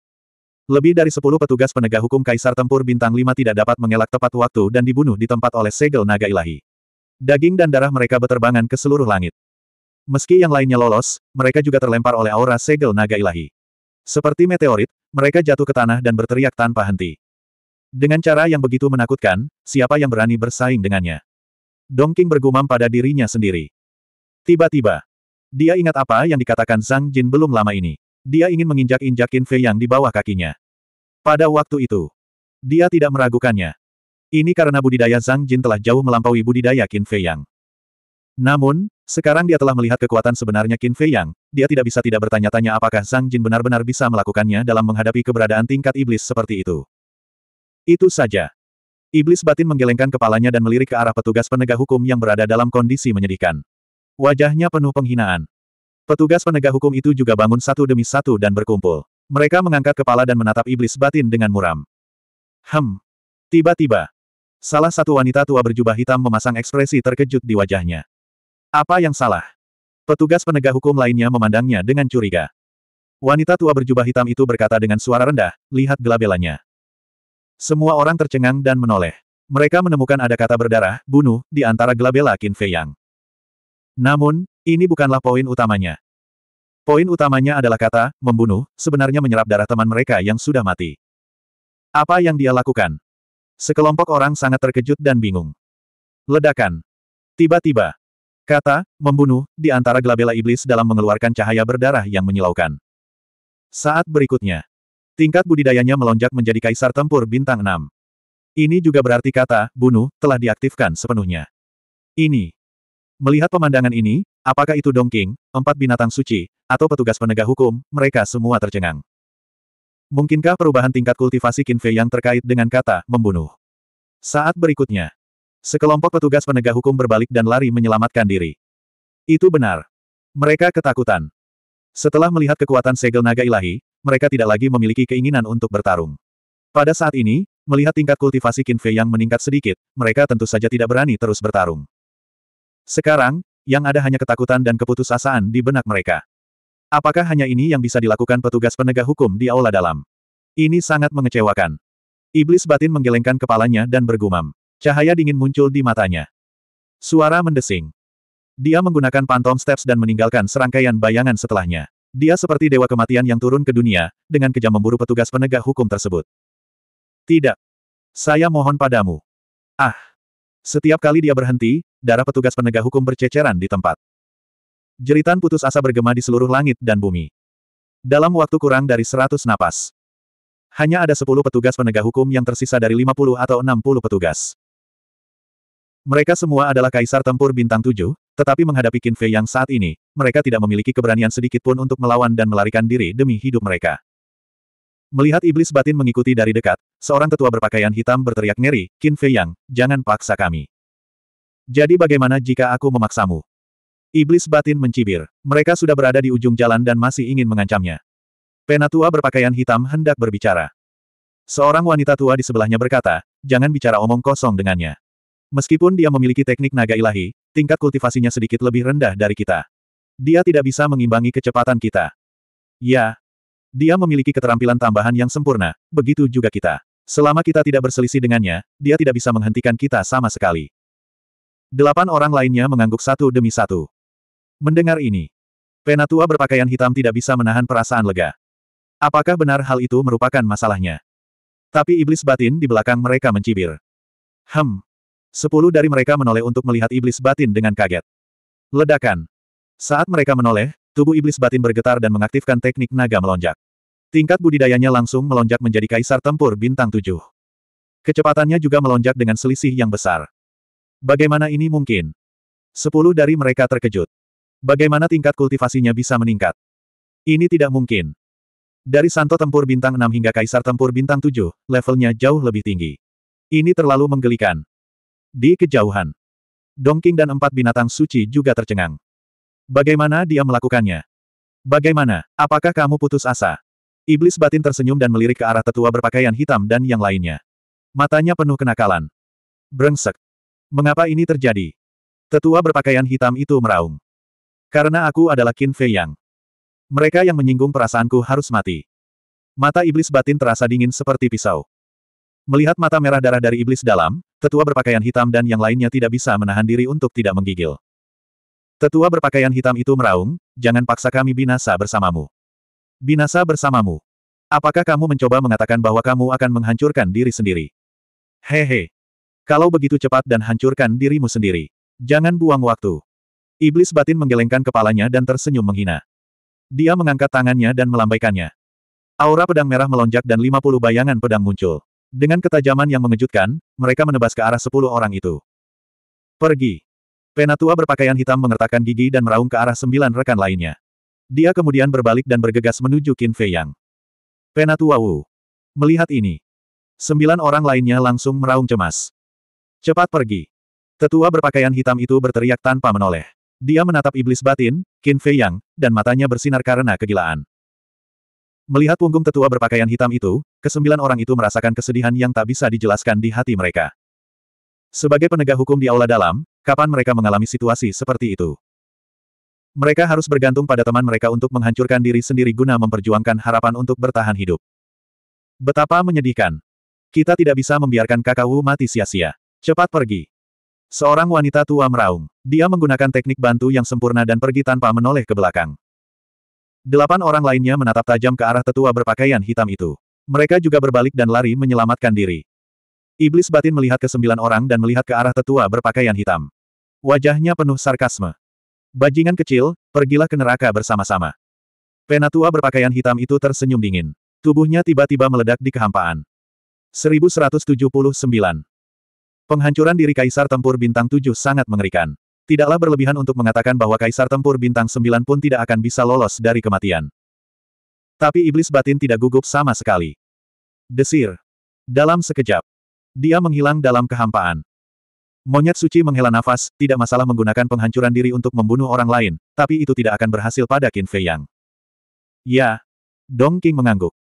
lebih dari sepuluh petugas penegak hukum Kaisar Tempur Bintang Lima tidak dapat mengelak tepat waktu dan dibunuh di tempat oleh segel naga ilahi. Daging dan darah mereka beterbangan ke seluruh langit. Meski yang lainnya lolos, mereka juga terlempar oleh aura segel naga ilahi. Seperti meteorit, mereka jatuh ke tanah dan berteriak tanpa henti. Dengan cara yang begitu menakutkan, siapa yang berani bersaing dengannya? Dongking bergumam pada dirinya sendiri. Tiba-tiba, dia ingat apa yang dikatakan Zhang Jin belum lama ini. Dia ingin menginjak-injak Qin Fei Yang di bawah kakinya. Pada waktu itu, dia tidak meragukannya. Ini karena budidaya Zhang Jin telah jauh melampaui budidaya Qin Fei Yang. Namun, sekarang dia telah melihat kekuatan sebenarnya Qin Fei Yang, dia tidak bisa tidak bertanya-tanya apakah Zhang Jin benar-benar bisa melakukannya dalam menghadapi keberadaan tingkat iblis seperti itu. Itu saja. Iblis batin menggelengkan kepalanya dan melirik ke arah petugas penegak hukum yang berada dalam kondisi menyedihkan. Wajahnya penuh penghinaan. Petugas penegak hukum itu juga bangun satu demi satu dan berkumpul. Mereka mengangkat kepala dan menatap iblis batin dengan muram. Hem. Tiba-tiba. Salah satu wanita tua berjubah hitam memasang ekspresi terkejut di wajahnya. Apa yang salah? Petugas penegak hukum lainnya memandangnya dengan curiga. Wanita tua berjubah hitam itu berkata dengan suara rendah, lihat gelabelannya. Semua orang tercengang dan menoleh. Mereka menemukan ada kata berdarah, bunuh, di antara gelabela Qin Fei Yang. Namun, ini bukanlah poin utamanya. Poin utamanya adalah kata, membunuh, sebenarnya menyerap darah teman mereka yang sudah mati. Apa yang dia lakukan? Sekelompok orang sangat terkejut dan bingung. Ledakan. Tiba-tiba, Kata, membunuh, di antara gelabela iblis dalam mengeluarkan cahaya berdarah yang menyilaukan. Saat berikutnya, tingkat budidayanya melonjak menjadi kaisar tempur bintang 6. Ini juga berarti kata, bunuh, telah diaktifkan sepenuhnya. Ini. Melihat pemandangan ini, apakah itu Dongking, empat binatang suci, atau petugas penegak hukum, mereka semua tercengang. Mungkinkah perubahan tingkat kultivasi Qin Fei yang terkait dengan kata, membunuh? Saat berikutnya, Sekelompok petugas penegak hukum berbalik dan lari menyelamatkan diri. Itu benar. Mereka ketakutan. Setelah melihat kekuatan segel naga ilahi, mereka tidak lagi memiliki keinginan untuk bertarung. Pada saat ini, melihat tingkat kultivasi Qin Fei yang meningkat sedikit, mereka tentu saja tidak berani terus bertarung. Sekarang, yang ada hanya ketakutan dan keputusasaan di benak mereka. Apakah hanya ini yang bisa dilakukan petugas penegak hukum di aula dalam? Ini sangat mengecewakan. Iblis batin menggelengkan kepalanya dan bergumam. Cahaya dingin muncul di matanya. Suara mendesing. Dia menggunakan Phantom Steps dan meninggalkan serangkaian bayangan setelahnya. Dia seperti dewa kematian yang turun ke dunia, dengan kejam memburu petugas penegak hukum tersebut. Tidak. Saya mohon padamu. Ah. Setiap kali dia berhenti, darah petugas penegak hukum berceceran di tempat. Jeritan putus asa bergema di seluruh langit dan bumi. Dalam waktu kurang dari seratus napas. Hanya ada sepuluh petugas penegak hukum yang tersisa dari lima puluh atau enam puluh petugas. Mereka semua adalah kaisar tempur bintang tujuh, tetapi menghadapi Qin Fei yang saat ini, mereka tidak memiliki keberanian sedikit pun untuk melawan dan melarikan diri demi hidup mereka. Melihat iblis batin mengikuti dari dekat, seorang ketua berpakaian hitam berteriak ngeri, Qin Fei Yang, jangan paksa kami. Jadi bagaimana jika aku memaksamu? Iblis batin mencibir. Mereka sudah berada di ujung jalan dan masih ingin mengancamnya. Penatua berpakaian hitam hendak berbicara. Seorang wanita tua di sebelahnya berkata, jangan bicara omong kosong dengannya. Meskipun dia memiliki teknik naga ilahi, tingkat kultivasinya sedikit lebih rendah dari kita. Dia tidak bisa mengimbangi kecepatan kita. Ya. Dia memiliki keterampilan tambahan yang sempurna, begitu juga kita. Selama kita tidak berselisih dengannya, dia tidak bisa menghentikan kita sama sekali. Delapan orang lainnya mengangguk satu demi satu. Mendengar ini, Penatua berpakaian hitam tidak bisa menahan perasaan lega. Apakah benar hal itu merupakan masalahnya? Tapi iblis batin di belakang mereka mencibir. Hem, Sepuluh dari mereka menoleh untuk melihat iblis batin dengan kaget. Ledakan. Saat mereka menoleh, tubuh iblis batin bergetar dan mengaktifkan teknik naga melonjak. Tingkat budidayanya langsung melonjak menjadi kaisar tempur bintang tujuh. Kecepatannya juga melonjak dengan selisih yang besar. Bagaimana ini mungkin? Sepuluh dari mereka terkejut. Bagaimana tingkat kultivasinya bisa meningkat? Ini tidak mungkin. Dari Santo Tempur Bintang 6 hingga Kaisar Tempur Bintang 7, levelnya jauh lebih tinggi. Ini terlalu menggelikan. Di kejauhan, Dongking dan empat binatang suci juga tercengang. Bagaimana dia melakukannya? Bagaimana? Apakah kamu putus asa? Iblis batin tersenyum dan melirik ke arah tetua berpakaian hitam dan yang lainnya. Matanya penuh kenakalan. Brengsek. Mengapa ini terjadi? Tetua berpakaian hitam itu meraung. Karena aku adalah Qin Fei Yang. Mereka yang menyinggung perasaanku harus mati. Mata iblis batin terasa dingin seperti pisau. Melihat mata merah darah dari iblis dalam, tetua berpakaian hitam dan yang lainnya tidak bisa menahan diri untuk tidak menggigil. Tetua berpakaian hitam itu meraung, jangan paksa kami binasa bersamamu. Binasa bersamamu. Apakah kamu mencoba mengatakan bahwa kamu akan menghancurkan diri sendiri? Hehe. Kalau begitu cepat dan hancurkan dirimu sendiri. Jangan buang waktu. Iblis batin menggelengkan kepalanya dan tersenyum menghina. Dia mengangkat tangannya dan melambaikannya. Aura pedang merah melonjak dan 50 bayangan pedang muncul. Dengan ketajaman yang mengejutkan, mereka menebas ke arah 10 orang itu. Pergi. Penatua berpakaian hitam mengertakkan gigi dan meraung ke arah sembilan rekan lainnya. Dia kemudian berbalik dan bergegas menuju Qin Fei Yang. Penatua Wu. Melihat ini, sembilan orang lainnya langsung meraung cemas. Cepat pergi. Tetua berpakaian hitam itu berteriak tanpa menoleh. Dia menatap iblis batin, Qin Fei Yang, dan matanya bersinar karena kegilaan. Melihat punggung tetua berpakaian hitam itu, kesembilan orang itu merasakan kesedihan yang tak bisa dijelaskan di hati mereka. Sebagai penegak hukum di aula dalam, Kapan mereka mengalami situasi seperti itu? Mereka harus bergantung pada teman mereka untuk menghancurkan diri sendiri guna memperjuangkan harapan untuk bertahan hidup. Betapa menyedihkan. Kita tidak bisa membiarkan kakak Wu mati sia-sia. Cepat pergi. Seorang wanita tua meraung. Dia menggunakan teknik bantu yang sempurna dan pergi tanpa menoleh ke belakang. Delapan orang lainnya menatap tajam ke arah tetua berpakaian hitam itu. Mereka juga berbalik dan lari menyelamatkan diri. Iblis batin melihat ke sembilan orang dan melihat ke arah tetua berpakaian hitam. Wajahnya penuh sarkasme. Bajingan kecil, pergilah ke neraka bersama-sama. Penatua berpakaian hitam itu tersenyum dingin. Tubuhnya tiba-tiba meledak di kehampaan. 1179. Penghancuran diri Kaisar Tempur Bintang 7 sangat mengerikan. Tidaklah berlebihan untuk mengatakan bahwa Kaisar Tempur Bintang 9 pun tidak akan bisa lolos dari kematian. Tapi iblis batin tidak gugup sama sekali. Desir. Dalam sekejap. Dia menghilang dalam kehampaan. Monyet suci menghela nafas, tidak masalah menggunakan penghancuran diri untuk membunuh orang lain, tapi itu tidak akan berhasil pada Qin Fei Yang. Ya. Dong King mengangguk.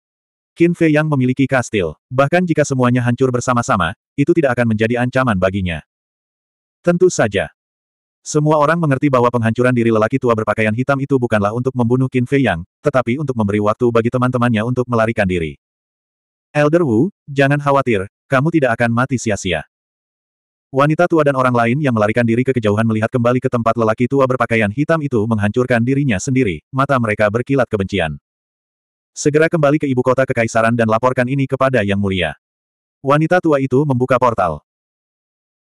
Qin Fei Yang memiliki kastil. Bahkan jika semuanya hancur bersama-sama, itu tidak akan menjadi ancaman baginya. Tentu saja. Semua orang mengerti bahwa penghancuran diri lelaki tua berpakaian hitam itu bukanlah untuk membunuh Qin Fei Yang, tetapi untuk memberi waktu bagi teman-temannya untuk melarikan diri. Elder Wu, jangan khawatir, kamu tidak akan mati sia-sia. Wanita tua dan orang lain yang melarikan diri ke kejauhan melihat kembali ke tempat lelaki tua berpakaian hitam itu menghancurkan dirinya sendiri, mata mereka berkilat kebencian. Segera kembali ke ibu kota kekaisaran dan laporkan ini kepada Yang Mulia. Wanita tua itu membuka portal.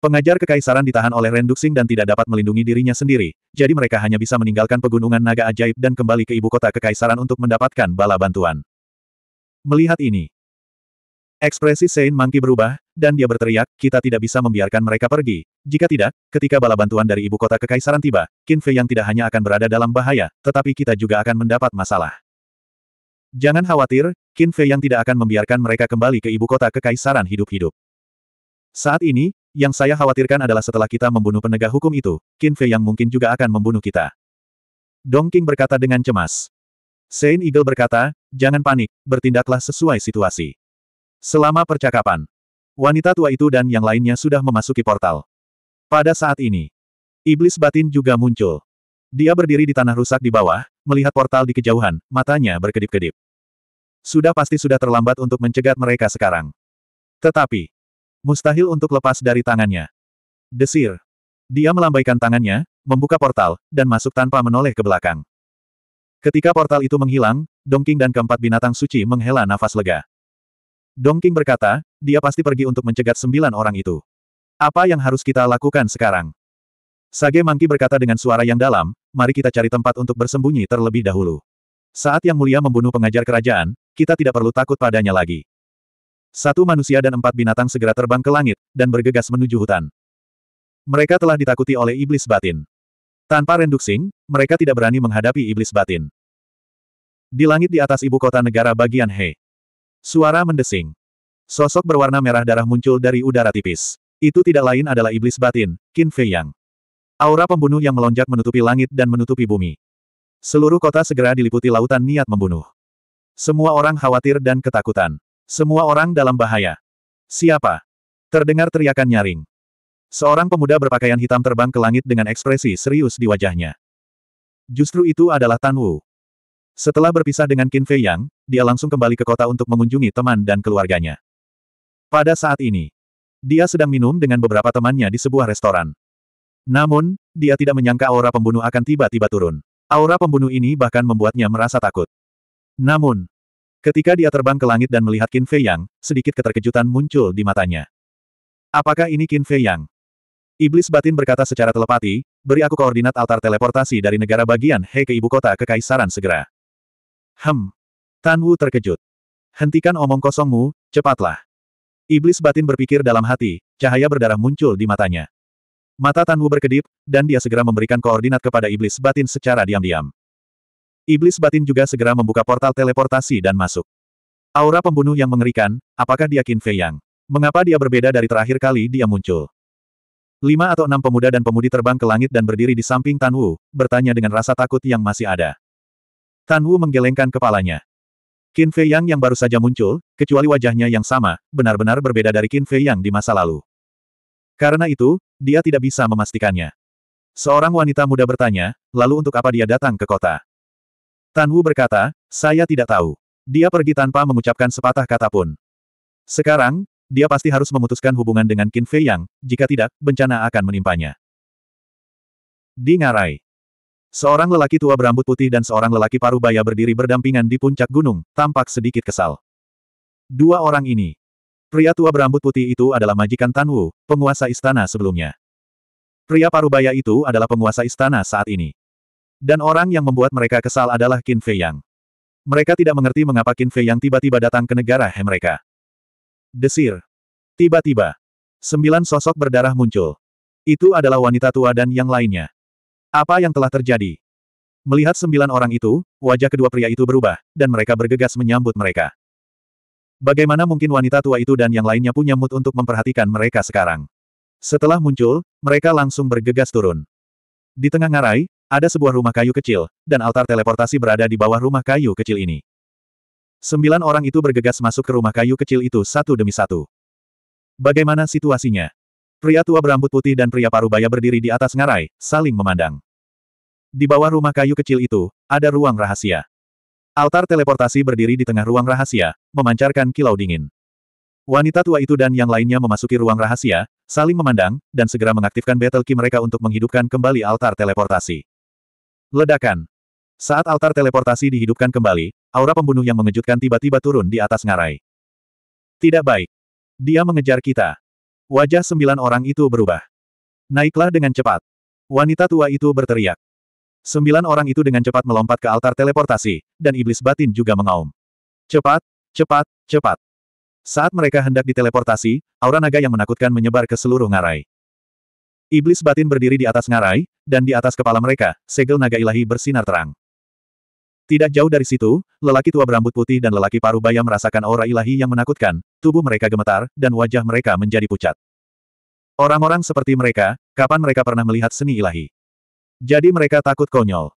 Pengajar kekaisaran ditahan oleh Renduxing dan tidak dapat melindungi dirinya sendiri, jadi mereka hanya bisa meninggalkan pegunungan naga ajaib dan kembali ke ibu kota kekaisaran untuk mendapatkan bala bantuan. Melihat ini, Ekspresi Saint Monkey berubah, dan dia berteriak, kita tidak bisa membiarkan mereka pergi. Jika tidak, ketika bala bantuan dari ibu kota kekaisaran tiba, Qin Fei yang tidak hanya akan berada dalam bahaya, tetapi kita juga akan mendapat masalah. Jangan khawatir, Qin Fei yang tidak akan membiarkan mereka kembali ke ibu kota kekaisaran hidup-hidup. Saat ini, yang saya khawatirkan adalah setelah kita membunuh penegak hukum itu, Qin Fei yang mungkin juga akan membunuh kita. Dong King berkata dengan cemas. Saint Eagle berkata, jangan panik, bertindaklah sesuai situasi. Selama percakapan, wanita tua itu dan yang lainnya sudah memasuki portal. Pada saat ini, iblis batin juga muncul. Dia berdiri di tanah rusak di bawah, melihat portal di kejauhan, matanya berkedip-kedip. Sudah pasti sudah terlambat untuk mencegat mereka sekarang. Tetapi, mustahil untuk lepas dari tangannya. Desir. Dia melambaikan tangannya, membuka portal, dan masuk tanpa menoleh ke belakang. Ketika portal itu menghilang, Dongking dan keempat binatang suci menghela nafas lega. Dongking berkata, dia pasti pergi untuk mencegat sembilan orang itu. Apa yang harus kita lakukan sekarang? Sage Mangki berkata dengan suara yang dalam, mari kita cari tempat untuk bersembunyi terlebih dahulu. Saat Yang Mulia membunuh pengajar kerajaan, kita tidak perlu takut padanya lagi. Satu manusia dan empat binatang segera terbang ke langit, dan bergegas menuju hutan. Mereka telah ditakuti oleh iblis batin. Tanpa renduksing, mereka tidak berani menghadapi iblis batin. Di langit di atas ibu kota negara bagian He, Suara mendesing. Sosok berwarna merah darah muncul dari udara tipis. Itu tidak lain adalah iblis batin, Qin Fei Yang. Aura pembunuh yang melonjak menutupi langit dan menutupi bumi. Seluruh kota segera diliputi lautan niat membunuh. Semua orang khawatir dan ketakutan. Semua orang dalam bahaya. Siapa? Terdengar teriakan nyaring. Seorang pemuda berpakaian hitam terbang ke langit dengan ekspresi serius di wajahnya. Justru itu adalah Tan Wu. Setelah berpisah dengan Qin Fei Yang, dia langsung kembali ke kota untuk mengunjungi teman dan keluarganya. Pada saat ini, dia sedang minum dengan beberapa temannya di sebuah restoran. Namun, dia tidak menyangka aura pembunuh akan tiba-tiba turun. Aura pembunuh ini bahkan membuatnya merasa takut. Namun, ketika dia terbang ke langit dan melihat Qin Fei Yang, sedikit keterkejutan muncul di matanya. Apakah ini Qin Fei Yang? Iblis batin berkata secara telepati, beri aku koordinat altar teleportasi dari negara bagian He ke ibu kota kekaisaran segera. Hem. Tan Wu terkejut. Hentikan omong kosongmu, cepatlah. Iblis batin berpikir dalam hati, cahaya berdarah muncul di matanya. Mata Tan Wu berkedip, dan dia segera memberikan koordinat kepada iblis batin secara diam-diam. Iblis batin juga segera membuka portal teleportasi dan masuk. Aura pembunuh yang mengerikan, apakah dia Qin Fei Yang? Mengapa dia berbeda dari terakhir kali dia muncul? Lima atau enam pemuda dan pemudi terbang ke langit dan berdiri di samping Tan Wu, bertanya dengan rasa takut yang masih ada. Tan Wu menggelengkan kepalanya. Qin Fei Yang yang baru saja muncul, kecuali wajahnya yang sama, benar-benar berbeda dari Qin Fei Yang di masa lalu. Karena itu, dia tidak bisa memastikannya. Seorang wanita muda bertanya, lalu untuk apa dia datang ke kota? Tan Wu berkata, saya tidak tahu. Dia pergi tanpa mengucapkan sepatah kata pun. Sekarang, dia pasti harus memutuskan hubungan dengan Qin Fei Yang, jika tidak, bencana akan menimpanya. Di Ngarai. Seorang lelaki tua berambut putih dan seorang lelaki paruh baya berdiri berdampingan di puncak gunung, tampak sedikit kesal. Dua orang ini. Pria tua berambut putih itu adalah majikan Tan Wu, penguasa istana sebelumnya. Pria paruh baya itu adalah penguasa istana saat ini. Dan orang yang membuat mereka kesal adalah Qin Fei Yang. Mereka tidak mengerti mengapa Qin Fei Yang tiba-tiba datang ke negara He mereka. Desir. Tiba-tiba. Sembilan sosok berdarah muncul. Itu adalah wanita tua dan yang lainnya. Apa yang telah terjadi? Melihat sembilan orang itu, wajah kedua pria itu berubah, dan mereka bergegas menyambut mereka. Bagaimana mungkin wanita tua itu dan yang lainnya punya mood untuk memperhatikan mereka sekarang? Setelah muncul, mereka langsung bergegas turun. Di tengah ngarai, ada sebuah rumah kayu kecil, dan altar teleportasi berada di bawah rumah kayu kecil ini. Sembilan orang itu bergegas masuk ke rumah kayu kecil itu satu demi satu. Bagaimana situasinya? Pria tua berambut putih dan pria parubaya berdiri di atas ngarai, saling memandang. Di bawah rumah kayu kecil itu, ada ruang rahasia. Altar teleportasi berdiri di tengah ruang rahasia, memancarkan kilau dingin. Wanita tua itu dan yang lainnya memasuki ruang rahasia, saling memandang, dan segera mengaktifkan battle key mereka untuk menghidupkan kembali altar teleportasi. Ledakan. Saat altar teleportasi dihidupkan kembali, aura pembunuh yang mengejutkan tiba-tiba turun di atas ngarai. Tidak baik. Dia mengejar kita. Wajah sembilan orang itu berubah. Naiklah dengan cepat. Wanita tua itu berteriak. Sembilan orang itu dengan cepat melompat ke altar teleportasi, dan iblis batin juga mengaum. Cepat, cepat, cepat. Saat mereka hendak diteleportasi, aura naga yang menakutkan menyebar ke seluruh ngarai. Iblis batin berdiri di atas ngarai, dan di atas kepala mereka, segel naga ilahi bersinar terang. Tidak jauh dari situ, lelaki tua berambut putih dan lelaki paruh baya merasakan aura ilahi yang menakutkan, tubuh mereka gemetar, dan wajah mereka menjadi pucat. Orang-orang seperti mereka, kapan mereka pernah melihat seni ilahi? Jadi mereka takut konyol.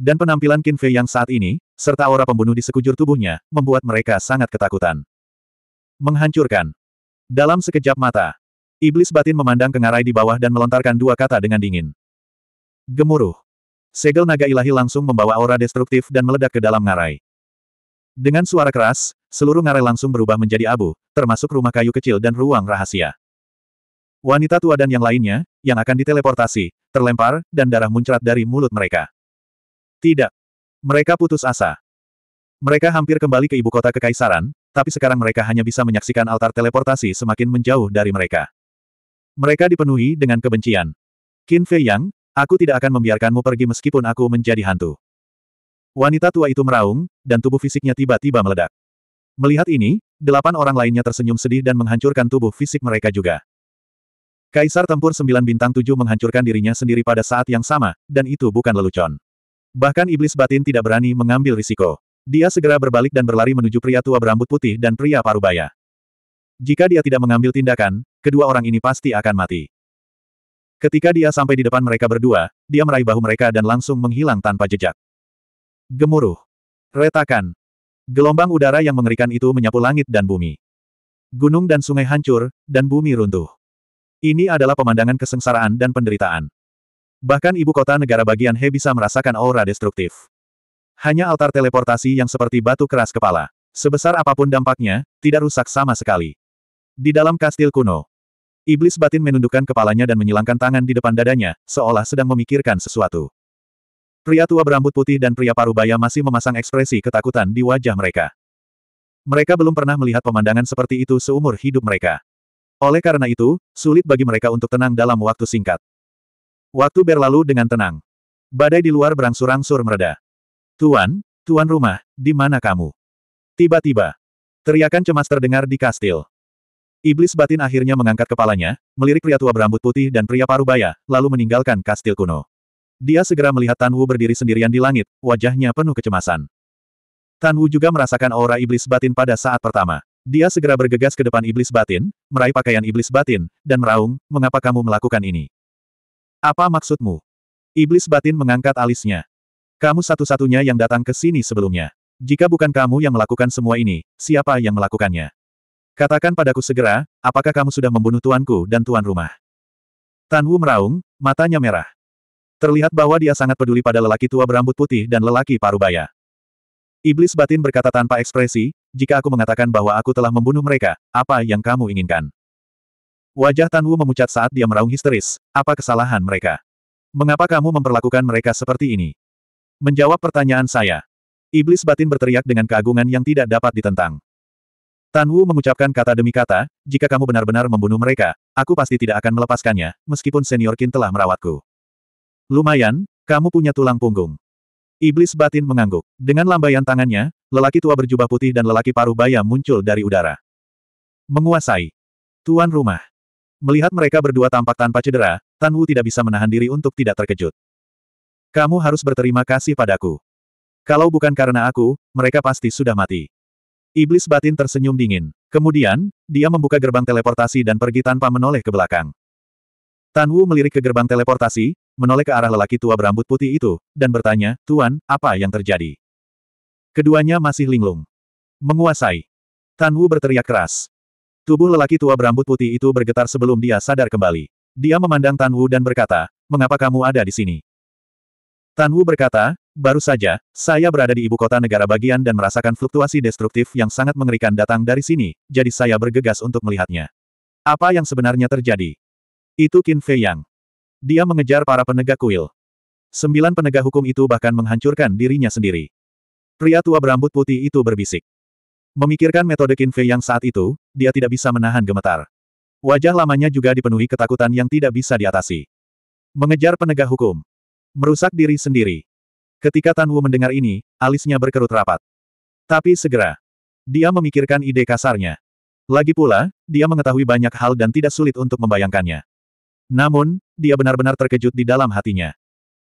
Dan penampilan Qin Fei yang saat ini, serta aura pembunuh di sekujur tubuhnya, membuat mereka sangat ketakutan. Menghancurkan. Dalam sekejap mata, iblis batin memandang ke ngarai di bawah dan melontarkan dua kata dengan dingin. Gemuruh. Segel naga ilahi langsung membawa aura destruktif dan meledak ke dalam ngarai. Dengan suara keras, seluruh ngarai langsung berubah menjadi abu, termasuk rumah kayu kecil dan ruang rahasia. Wanita tua dan yang lainnya, yang akan diteleportasi, terlempar, dan darah muncrat dari mulut mereka. Tidak. Mereka putus asa. Mereka hampir kembali ke ibu kota kekaisaran, tapi sekarang mereka hanya bisa menyaksikan altar teleportasi semakin menjauh dari mereka. Mereka dipenuhi dengan kebencian. Qin Fei Yang, Aku tidak akan membiarkanmu pergi meskipun aku menjadi hantu. Wanita tua itu meraung, dan tubuh fisiknya tiba-tiba meledak. Melihat ini, delapan orang lainnya tersenyum sedih dan menghancurkan tubuh fisik mereka juga. Kaisar Tempur Sembilan Bintang Tujuh menghancurkan dirinya sendiri pada saat yang sama, dan itu bukan lelucon. Bahkan iblis batin tidak berani mengambil risiko. Dia segera berbalik dan berlari menuju pria tua berambut putih dan pria parubaya. Jika dia tidak mengambil tindakan, kedua orang ini pasti akan mati. Ketika dia sampai di depan mereka berdua, dia meraih bahu mereka dan langsung menghilang tanpa jejak. Gemuruh. Retakan. Gelombang udara yang mengerikan itu menyapu langit dan bumi. Gunung dan sungai hancur, dan bumi runtuh. Ini adalah pemandangan kesengsaraan dan penderitaan. Bahkan ibu kota negara bagian He bisa merasakan aura destruktif. Hanya altar teleportasi yang seperti batu keras kepala. Sebesar apa pun dampaknya, tidak rusak sama sekali. Di dalam kastil kuno, Iblis batin menundukkan kepalanya dan menyilangkan tangan di depan dadanya, seolah sedang memikirkan sesuatu. Pria tua berambut putih dan pria parubaya masih memasang ekspresi ketakutan di wajah mereka. Mereka belum pernah melihat pemandangan seperti itu seumur hidup mereka. Oleh karena itu, sulit bagi mereka untuk tenang dalam waktu singkat. Waktu berlalu dengan tenang. Badai di luar berangsur-angsur mereda. Tuan, tuan rumah, di mana kamu? Tiba-tiba, teriakan cemas terdengar di kastil. Iblis batin akhirnya mengangkat kepalanya, melirik pria tua berambut putih dan pria parubaya, lalu meninggalkan kastil kuno. Dia segera melihat Tan Wu berdiri sendirian di langit, wajahnya penuh kecemasan. Tan Wu juga merasakan aura iblis batin pada saat pertama. Dia segera bergegas ke depan iblis batin, meraih pakaian iblis batin, dan meraung, mengapa kamu melakukan ini? Apa maksudmu? Iblis batin mengangkat alisnya. Kamu satu-satunya yang datang ke sini sebelumnya. Jika bukan kamu yang melakukan semua ini, siapa yang melakukannya? Katakan padaku segera, apakah kamu sudah membunuh tuanku dan tuan rumah? Tan Wu meraung, matanya merah. Terlihat bahwa dia sangat peduli pada lelaki tua berambut putih dan lelaki parubaya. Iblis batin berkata tanpa ekspresi, jika aku mengatakan bahwa aku telah membunuh mereka, apa yang kamu inginkan? Wajah Tan Wu memucat saat dia meraung histeris, apa kesalahan mereka? Mengapa kamu memperlakukan mereka seperti ini? Menjawab pertanyaan saya. Iblis batin berteriak dengan keagungan yang tidak dapat ditentang. Tan Wu mengucapkan kata demi kata, jika kamu benar-benar membunuh mereka, aku pasti tidak akan melepaskannya, meskipun senior Qin telah merawatku. Lumayan, kamu punya tulang punggung. Iblis batin mengangguk. Dengan lambaian tangannya, lelaki tua berjubah putih dan lelaki paruh baya muncul dari udara. Menguasai. Tuan rumah. Melihat mereka berdua tampak tanpa cedera, Tan Wu tidak bisa menahan diri untuk tidak terkejut. Kamu harus berterima kasih padaku. Kalau bukan karena aku, mereka pasti sudah mati. Iblis batin tersenyum dingin. Kemudian, dia membuka gerbang teleportasi dan pergi tanpa menoleh ke belakang. Tan Wu melirik ke gerbang teleportasi, menoleh ke arah lelaki tua berambut putih itu, dan bertanya, Tuan, apa yang terjadi? Keduanya masih linglung. Menguasai. Tan Wu berteriak keras. Tubuh lelaki tua berambut putih itu bergetar sebelum dia sadar kembali. Dia memandang Tan Wu dan berkata, mengapa kamu ada di sini? Tan Wu berkata, Baru saja, saya berada di ibu kota negara bagian dan merasakan fluktuasi destruktif yang sangat mengerikan datang dari sini, jadi saya bergegas untuk melihatnya. Apa yang sebenarnya terjadi? Itu Qin Fei Yang. Dia mengejar para penegak kuil. Sembilan penegak hukum itu bahkan menghancurkan dirinya sendiri. Pria tua berambut putih itu berbisik. Memikirkan metode Qin Fei Yang saat itu, dia tidak bisa menahan gemetar. Wajah lamanya juga dipenuhi ketakutan yang tidak bisa diatasi. Mengejar penegak hukum. Merusak diri sendiri. Ketika Tan Wu mendengar ini, alisnya berkerut rapat. Tapi segera, dia memikirkan ide kasarnya. Lagi pula, dia mengetahui banyak hal dan tidak sulit untuk membayangkannya. Namun, dia benar-benar terkejut di dalam hatinya.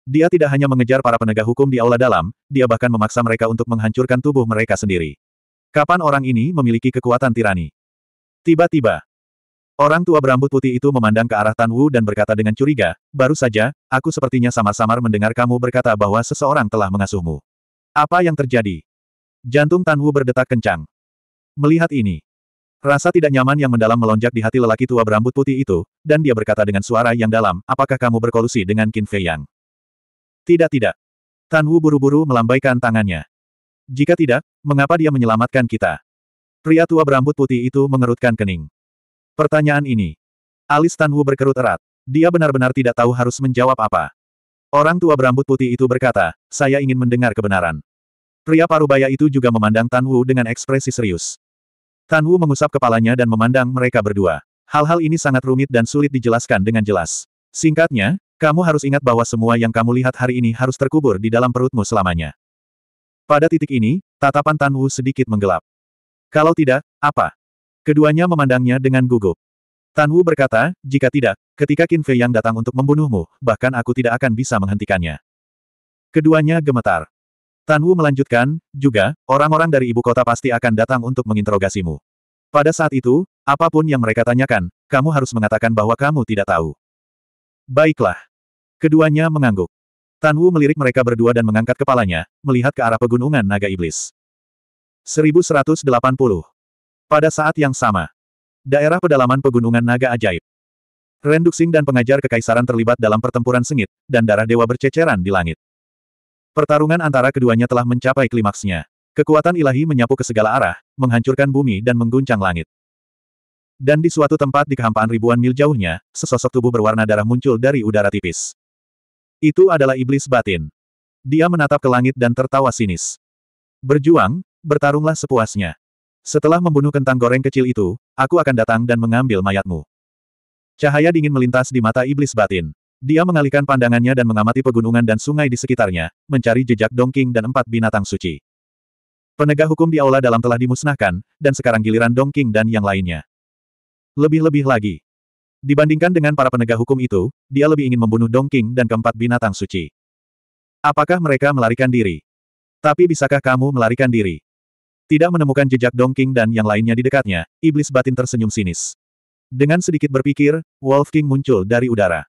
Dia tidak hanya mengejar para penegak hukum di aula dalam, dia bahkan memaksa mereka untuk menghancurkan tubuh mereka sendiri. Kapan orang ini memiliki kekuatan tirani? Tiba-tiba, Orang tua berambut putih itu memandang ke arah Tan Wu dan berkata dengan curiga, baru saja, aku sepertinya samar-samar mendengar kamu berkata bahwa seseorang telah mengasuhmu. Apa yang terjadi? Jantung Tan Wu berdetak kencang. Melihat ini, rasa tidak nyaman yang mendalam melonjak di hati lelaki tua berambut putih itu, dan dia berkata dengan suara yang dalam, apakah kamu berkolusi dengan Qin Fei Yang? Tidak tidak. Tan Wu buru-buru melambaikan tangannya. Jika tidak, mengapa dia menyelamatkan kita? Pria tua berambut putih itu mengerutkan kening. Pertanyaan ini. Alis Tan Wu berkerut erat. Dia benar-benar tidak tahu harus menjawab apa. Orang tua berambut putih itu berkata, saya ingin mendengar kebenaran. Pria parubaya itu juga memandang Tan Wu dengan ekspresi serius. Tan Wu mengusap kepalanya dan memandang mereka berdua. Hal-hal ini sangat rumit dan sulit dijelaskan dengan jelas. Singkatnya, kamu harus ingat bahwa semua yang kamu lihat hari ini harus terkubur di dalam perutmu selamanya. Pada titik ini, tatapan Tan Wu sedikit menggelap. Kalau tidak, apa? Keduanya memandangnya dengan gugup. Tan Wu berkata, jika tidak, ketika Qin Fei Yang datang untuk membunuhmu, bahkan aku tidak akan bisa menghentikannya. Keduanya gemetar. Tan Wu melanjutkan, juga, orang-orang dari ibu kota pasti akan datang untuk menginterogasimu. Pada saat itu, apa pun yang mereka tanyakan, kamu harus mengatakan bahwa kamu tidak tahu. Baiklah. Keduanya mengangguk. Tan Wu melirik mereka berdua dan mengangkat kepalanya, melihat ke arah pegunungan naga iblis. 1180 pada saat yang sama, daerah pedalaman pegunungan naga ajaib. Renduxing dan pengajar kekaisaran terlibat dalam pertempuran sengit, dan darah dewa berceceran di langit. Pertarungan antara keduanya telah mencapai klimaksnya. Kekuatan ilahi menyapu ke segala arah, menghancurkan bumi dan mengguncang langit. Dan di suatu tempat di kehampaan ribuan mil jauhnya, sesosok tubuh berwarna darah muncul dari udara tipis. Itu adalah iblis batin. Dia menatap ke langit dan tertawa sinis. Berjuang, bertarunglah sepuasnya. Setelah membunuh kentang goreng kecil itu, aku akan datang dan mengambil mayatmu. Cahaya dingin melintas di mata iblis batin. Dia mengalihkan pandangannya dan mengamati pegunungan dan sungai di sekitarnya, mencari jejak Dongking dan empat binatang suci. Penegak hukum di aula dalam telah dimusnahkan, dan sekarang giliran Dongking dan yang lainnya. Lebih-lebih lagi. Dibandingkan dengan para penegak hukum itu, dia lebih ingin membunuh Dongking dan keempat binatang suci. Apakah mereka melarikan diri? Tapi bisakah kamu melarikan diri? Tidak menemukan jejak Dongking dan yang lainnya di dekatnya, iblis batin tersenyum sinis. Dengan sedikit berpikir, Wolf King muncul dari udara.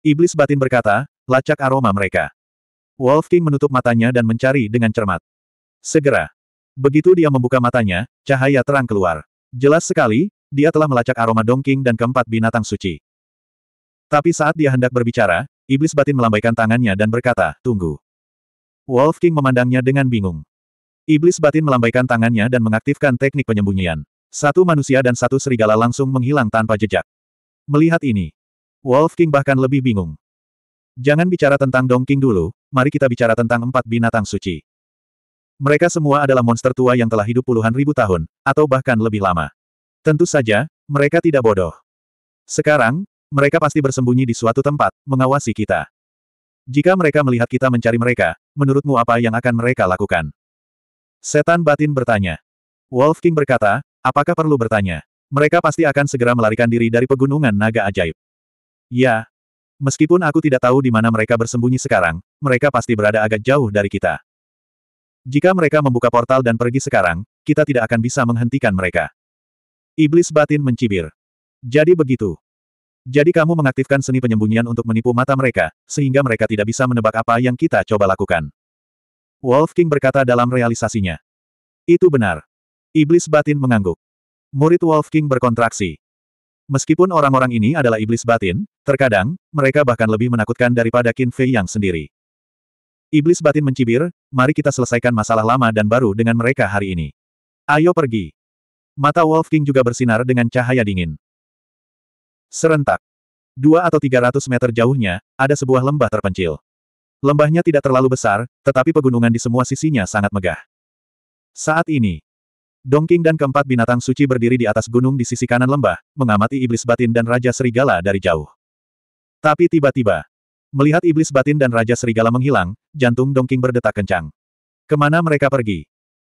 Iblis batin berkata, lacak aroma mereka. Wolf King menutup matanya dan mencari dengan cermat. Segera. Begitu dia membuka matanya, cahaya terang keluar. Jelas sekali, dia telah melacak aroma dongking dan keempat binatang suci. Tapi saat dia hendak berbicara, iblis batin melambaikan tangannya dan berkata, tunggu. Wolf King memandangnya dengan bingung. Iblis batin melambaikan tangannya dan mengaktifkan teknik penyembunyian. Satu manusia dan satu serigala langsung menghilang tanpa jejak. Melihat ini, Wolf King bahkan lebih bingung. Jangan bicara tentang Dong King dulu, mari kita bicara tentang empat binatang suci. Mereka semua adalah monster tua yang telah hidup puluhan ribu tahun, atau bahkan lebih lama. Tentu saja, mereka tidak bodoh. Sekarang, mereka pasti bersembunyi di suatu tempat, mengawasi kita. Jika mereka melihat kita mencari mereka, menurutmu apa yang akan mereka lakukan? Setan batin bertanya. Wolf King berkata, apakah perlu bertanya? Mereka pasti akan segera melarikan diri dari pegunungan naga ajaib. Ya. Meskipun aku tidak tahu di mana mereka bersembunyi sekarang, mereka pasti berada agak jauh dari kita. Jika mereka membuka portal dan pergi sekarang, kita tidak akan bisa menghentikan mereka. Iblis batin mencibir. Jadi begitu. Jadi kamu mengaktifkan seni penyembunyian untuk menipu mata mereka, sehingga mereka tidak bisa menebak apa yang kita coba lakukan. Wolf King berkata dalam realisasinya. Itu benar. Iblis batin mengangguk. Murid Wolf King berkontraksi. Meskipun orang-orang ini adalah iblis batin, terkadang, mereka bahkan lebih menakutkan daripada Qin Fei yang sendiri. Iblis batin mencibir, mari kita selesaikan masalah lama dan baru dengan mereka hari ini. Ayo pergi. Mata Wolf King juga bersinar dengan cahaya dingin. Serentak. Dua atau tiga ratus meter jauhnya, ada sebuah lembah terpencil. Lembahnya tidak terlalu besar, tetapi pegunungan di semua sisinya sangat megah. Saat ini, Dongking dan keempat binatang suci berdiri di atas gunung di sisi kanan lembah, mengamati iblis batin dan Raja Serigala dari jauh. Tapi tiba-tiba, melihat iblis batin dan Raja Serigala menghilang, jantung Dongking berdetak kencang. Ke mana mereka pergi?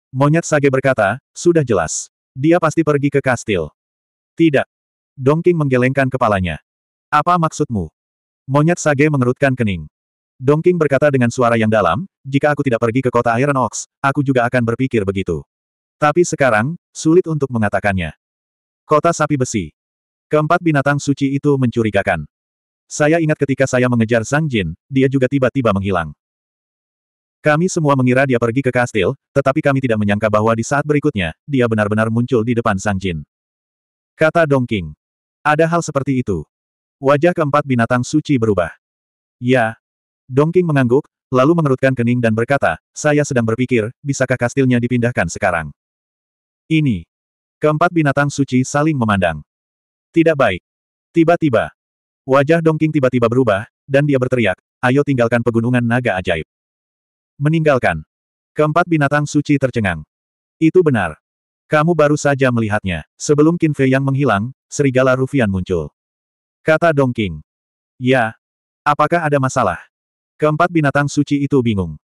Monyet Sage berkata, sudah jelas. Dia pasti pergi ke kastil. Tidak. Dongking menggelengkan kepalanya. Apa maksudmu? Monyet Sage mengerutkan kening. Dongking berkata dengan suara yang dalam, jika aku tidak pergi ke kota Iron Ox, aku juga akan berpikir begitu. Tapi sekarang, sulit untuk mengatakannya. Kota sapi besi. Keempat binatang suci itu mencurigakan. Saya ingat ketika saya mengejar Zhang Jin, dia juga tiba-tiba menghilang. Kami semua mengira dia pergi ke kastil, tetapi kami tidak menyangka bahwa di saat berikutnya, dia benar-benar muncul di depan Sang Jin. Kata Dong King. Ada hal seperti itu. Wajah keempat binatang suci berubah. Ya. Dong King mengangguk, lalu mengerutkan kening dan berkata, saya sedang berpikir, bisakah kastilnya dipindahkan sekarang? Ini. Keempat binatang suci saling memandang. Tidak baik. Tiba-tiba. Wajah Dong King tiba-tiba berubah, dan dia berteriak, ayo tinggalkan pegunungan naga ajaib. Meninggalkan. Keempat binatang suci tercengang. Itu benar. Kamu baru saja melihatnya. Sebelum Qin Fei yang menghilang, serigala Rufian muncul. Kata Dong King. Ya. Apakah ada masalah? Keempat binatang suci itu bingung.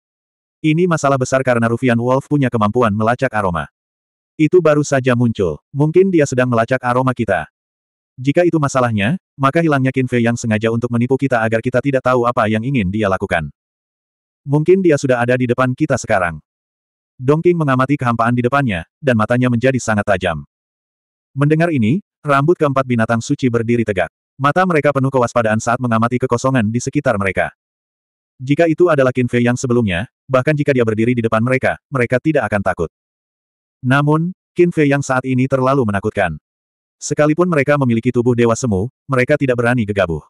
Ini masalah besar karena Rufian Wolf punya kemampuan melacak aroma. Itu baru saja muncul. Mungkin dia sedang melacak aroma kita. Jika itu masalahnya, maka hilangnya Qin Fei yang sengaja untuk menipu kita agar kita tidak tahu apa yang ingin dia lakukan. Mungkin dia sudah ada di depan kita sekarang. Dongking mengamati kehampaan di depannya, dan matanya menjadi sangat tajam. Mendengar ini, rambut keempat binatang suci berdiri tegak. Mata mereka penuh kewaspadaan saat mengamati kekosongan di sekitar mereka. Jika itu adalah Qin Fei yang sebelumnya, bahkan jika dia berdiri di depan mereka, mereka tidak akan takut. Namun, Qin Fei yang saat ini terlalu menakutkan. Sekalipun mereka memiliki tubuh dewa semu, mereka tidak berani gegabah.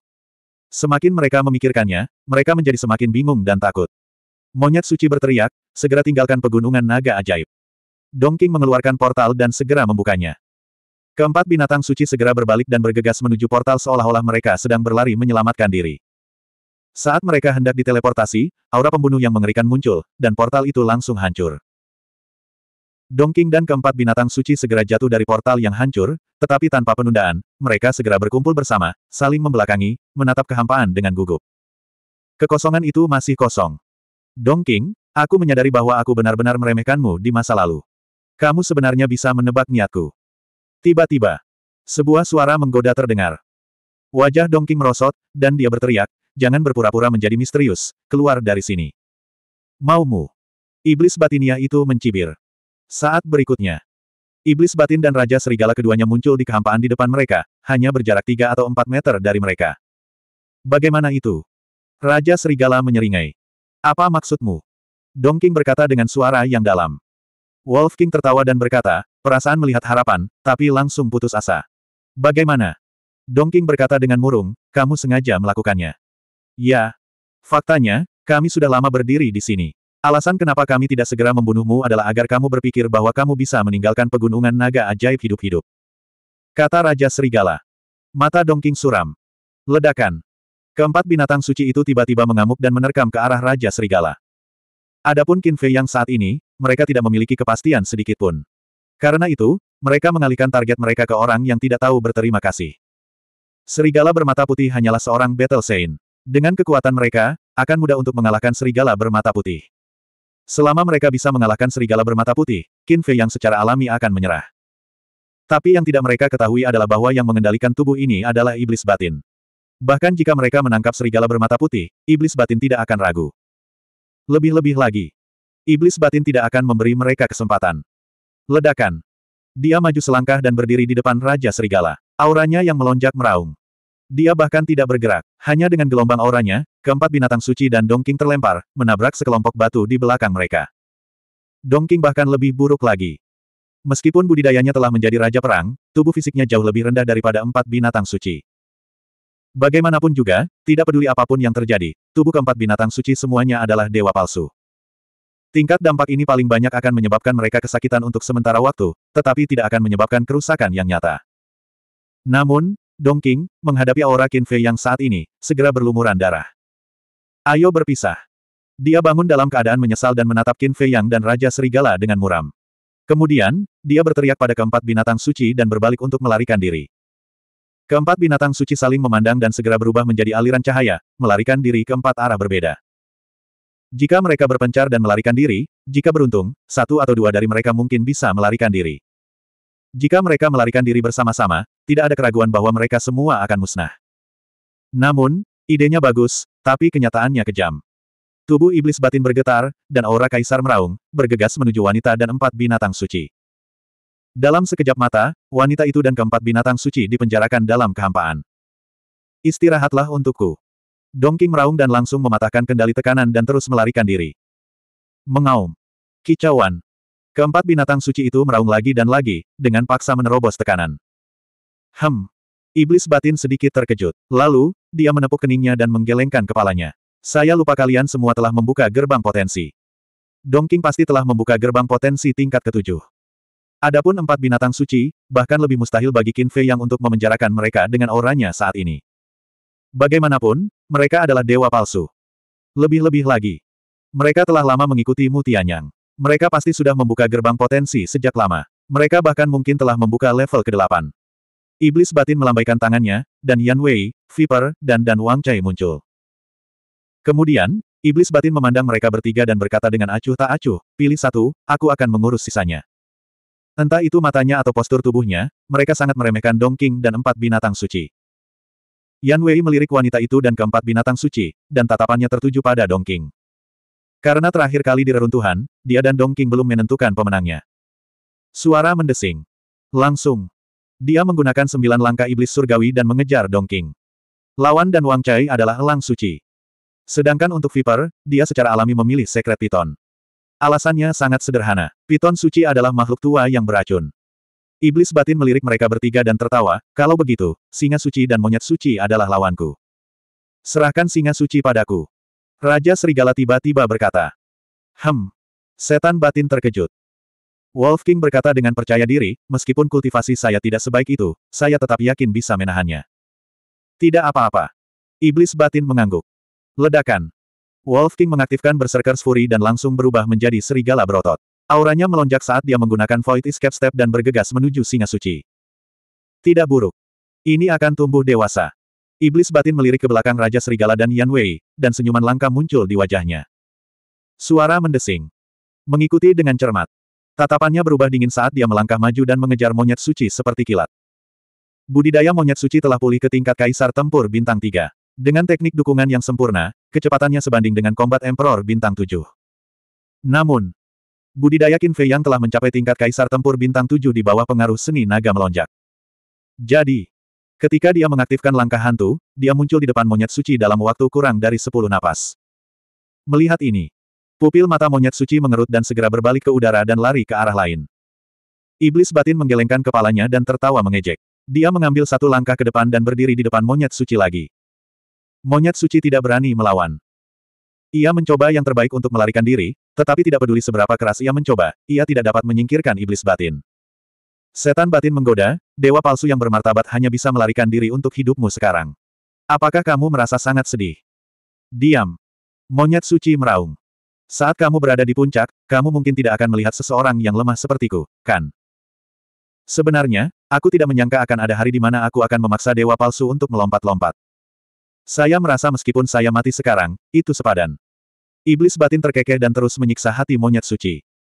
Semakin mereka memikirkannya, mereka menjadi semakin bingung dan takut. Monyet suci berteriak, segera tinggalkan pegunungan naga ajaib. Dongking mengeluarkan portal dan segera membukanya. Keempat binatang suci segera berbalik dan bergegas menuju portal seolah-olah mereka sedang berlari menyelamatkan diri. Saat mereka hendak diteleportasi, aura pembunuh yang mengerikan muncul, dan portal itu langsung hancur. Dongking dan keempat binatang suci segera jatuh dari portal yang hancur, tetapi tanpa penundaan, mereka segera berkumpul bersama, saling membelakangi, menatap kehampaan dengan gugup. Kekosongan itu masih kosong. Dongking, aku menyadari bahwa aku benar-benar meremehkanmu di masa lalu. Kamu sebenarnya bisa menebak niatku. Tiba-tiba, sebuah suara menggoda terdengar. Wajah Dongking merosot, dan dia berteriak, jangan berpura-pura menjadi misterius, keluar dari sini. Maumu. Iblis batinia itu mencibir. Saat berikutnya, iblis batin dan Raja Serigala keduanya muncul di kehampaan di depan mereka, hanya berjarak tiga atau empat meter dari mereka. Bagaimana itu? Raja Serigala menyeringai. Apa maksudmu? Dong King berkata dengan suara yang dalam. Wolf King tertawa dan berkata, perasaan melihat harapan, tapi langsung putus asa. Bagaimana? Dong King berkata dengan murung, kamu sengaja melakukannya. Ya. Faktanya, kami sudah lama berdiri di sini. Alasan kenapa kami tidak segera membunuhmu adalah agar kamu berpikir bahwa kamu bisa meninggalkan pegunungan naga ajaib hidup-hidup. Kata Raja Serigala. Mata Dongking suram. Ledakan. Keempat binatang suci itu tiba-tiba mengamuk dan menerkam ke arah Raja Serigala. Adapun Qin Fei yang saat ini, mereka tidak memiliki kepastian sedikit pun. Karena itu, mereka mengalihkan target mereka ke orang yang tidak tahu berterima kasih. Serigala bermata putih hanyalah seorang Battle Saint. Dengan kekuatan mereka, akan mudah untuk mengalahkan serigala bermata putih. Selama mereka bisa mengalahkan serigala bermata putih, Qin Fei yang secara alami akan menyerah. Tapi yang tidak mereka ketahui adalah bahwa yang mengendalikan tubuh ini adalah iblis batin. Bahkan jika mereka menangkap serigala bermata putih, iblis batin tidak akan ragu. Lebih-lebih lagi, iblis batin tidak akan memberi mereka kesempatan. Ledakan. Dia maju selangkah dan berdiri di depan Raja Serigala. Auranya yang melonjak meraung. Dia bahkan tidak bergerak. Hanya dengan gelombang auranya, keempat binatang suci dan Dongking terlempar, menabrak sekelompok batu di belakang mereka. Dongking bahkan lebih buruk lagi. Meskipun budidayanya telah menjadi raja perang, tubuh fisiknya jauh lebih rendah daripada empat binatang suci. Bagaimanapun juga, tidak peduli apa pun yang terjadi, tubuh keempat binatang suci semuanya adalah dewa palsu. Tingkat dampak ini paling banyak akan menyebabkan mereka kesakitan untuk sementara waktu, tetapi tidak akan menyebabkan kerusakan yang nyata. Namun, Dongking, menghadapi aura Qin Fei yang saat ini, segera berlumuran darah. Ayo berpisah. Dia bangun dalam keadaan menyesal dan menatap Qin Fei Yang dan Raja Serigala dengan muram. Kemudian, dia berteriak pada keempat binatang suci dan berbalik untuk melarikan diri. Keempat binatang suci saling memandang dan segera berubah menjadi aliran cahaya, melarikan diri ke empat arah berbeda. Jika mereka berpencar dan melarikan diri, jika beruntung, satu atau dua dari mereka mungkin bisa melarikan diri. Jika mereka melarikan diri bersama-sama, tidak ada keraguan bahwa mereka semua akan musnah. Namun, idenya bagus, tapi kenyataannya kejam. Tubuh iblis batin bergetar, dan aura kaisar meraung, bergegas menuju wanita dan empat binatang suci. Dalam sekejap mata, wanita itu dan keempat binatang suci dipenjarakan dalam kehampaan. Istirahatlah untukku. Dongking meraung dan langsung mematahkan kendali tekanan dan terus melarikan diri. Mengaum. Kicauan, Keempat binatang suci itu meraung lagi dan lagi, dengan paksa menerobos tekanan. Hem. Iblis batin sedikit terkejut. Lalu, dia menepuk keningnya dan menggelengkan kepalanya. Saya lupa kalian semua telah membuka gerbang potensi. Dongking pasti telah membuka gerbang potensi tingkat ketujuh. Adapun empat binatang suci, bahkan lebih mustahil bagi Qin Fei yang untuk memenjarakan mereka dengan auranya saat ini. Bagaimanapun, mereka adalah dewa palsu. Lebih-lebih lagi, mereka telah lama mengikuti Mutianyang. Mereka pasti sudah membuka gerbang potensi sejak lama. Mereka bahkan mungkin telah membuka level ke-8. Iblis batin melambaikan tangannya, dan Yan Wei, Viper, dan Dan Wang Chai muncul. Kemudian, iblis batin memandang mereka bertiga dan berkata dengan acuh tak acuh, pilih satu, aku akan mengurus sisanya. Entah itu matanya atau postur tubuhnya, mereka sangat meremehkan Dong King dan empat binatang suci. Yan Wei melirik wanita itu dan keempat binatang suci, dan tatapannya tertuju pada Dong King. Karena terakhir kali di reruntuhan, dia dan Dong King belum menentukan pemenangnya. Suara mendesing. Langsung. Dia menggunakan sembilan langkah iblis surgawi dan mengejar Dong King. Lawan dan Wang Chai adalah elang suci. Sedangkan untuk Viper, dia secara alami memilih sekret piton. Alasannya sangat sederhana. Piton suci adalah makhluk tua yang beracun. Iblis batin melirik mereka bertiga dan tertawa, kalau begitu, singa suci dan monyet suci adalah lawanku. Serahkan singa suci padaku. Raja Serigala tiba-tiba berkata. Hem. Setan batin terkejut. Wolf King berkata dengan percaya diri, meskipun kultivasi saya tidak sebaik itu, saya tetap yakin bisa menahannya. Tidak apa-apa. Iblis batin mengangguk. Ledakan. Wolf King mengaktifkan Berserker's Fury dan langsung berubah menjadi serigala berotot. Auranya melonjak saat dia menggunakan Void Escape Step dan bergegas menuju singa suci. Tidak buruk. Ini akan tumbuh dewasa. Iblis batin melirik ke belakang Raja Serigala dan Yan Wei, dan senyuman langka muncul di wajahnya. Suara mendesing. Mengikuti dengan cermat. Tatapannya berubah dingin saat dia melangkah maju dan mengejar monyet suci seperti kilat. Budidaya monyet suci telah pulih ke tingkat Kaisar Tempur Bintang 3. Dengan teknik dukungan yang sempurna, kecepatannya sebanding dengan Combat Emperor Bintang 7. Namun, budidaya Qin Fei yang telah mencapai tingkat Kaisar Tempur Bintang 7 di bawah pengaruh seni naga melonjak. Jadi, ketika dia mengaktifkan langkah hantu, dia muncul di depan monyet suci dalam waktu kurang dari 10 napas. Melihat ini, Pupil mata monyet suci mengerut dan segera berbalik ke udara dan lari ke arah lain. Iblis batin menggelengkan kepalanya dan tertawa mengejek. Dia mengambil satu langkah ke depan dan berdiri di depan monyet suci lagi. Monyet suci tidak berani melawan. Ia mencoba yang terbaik untuk melarikan diri, tetapi tidak peduli seberapa keras ia mencoba, ia tidak dapat menyingkirkan iblis batin. Setan batin menggoda, dewa palsu yang bermartabat hanya bisa melarikan diri untuk hidupmu sekarang. Apakah kamu merasa sangat sedih? Diam. Monyet suci meraung. Saat kamu berada di puncak, kamu mungkin tidak akan melihat seseorang yang lemah sepertiku, kan? Sebenarnya, aku tidak menyangka akan ada hari di mana aku akan memaksa dewa palsu untuk melompat-lompat. Saya merasa meskipun saya mati sekarang, itu sepadan. Iblis batin terkekeh dan terus menyiksa hati monyet suci.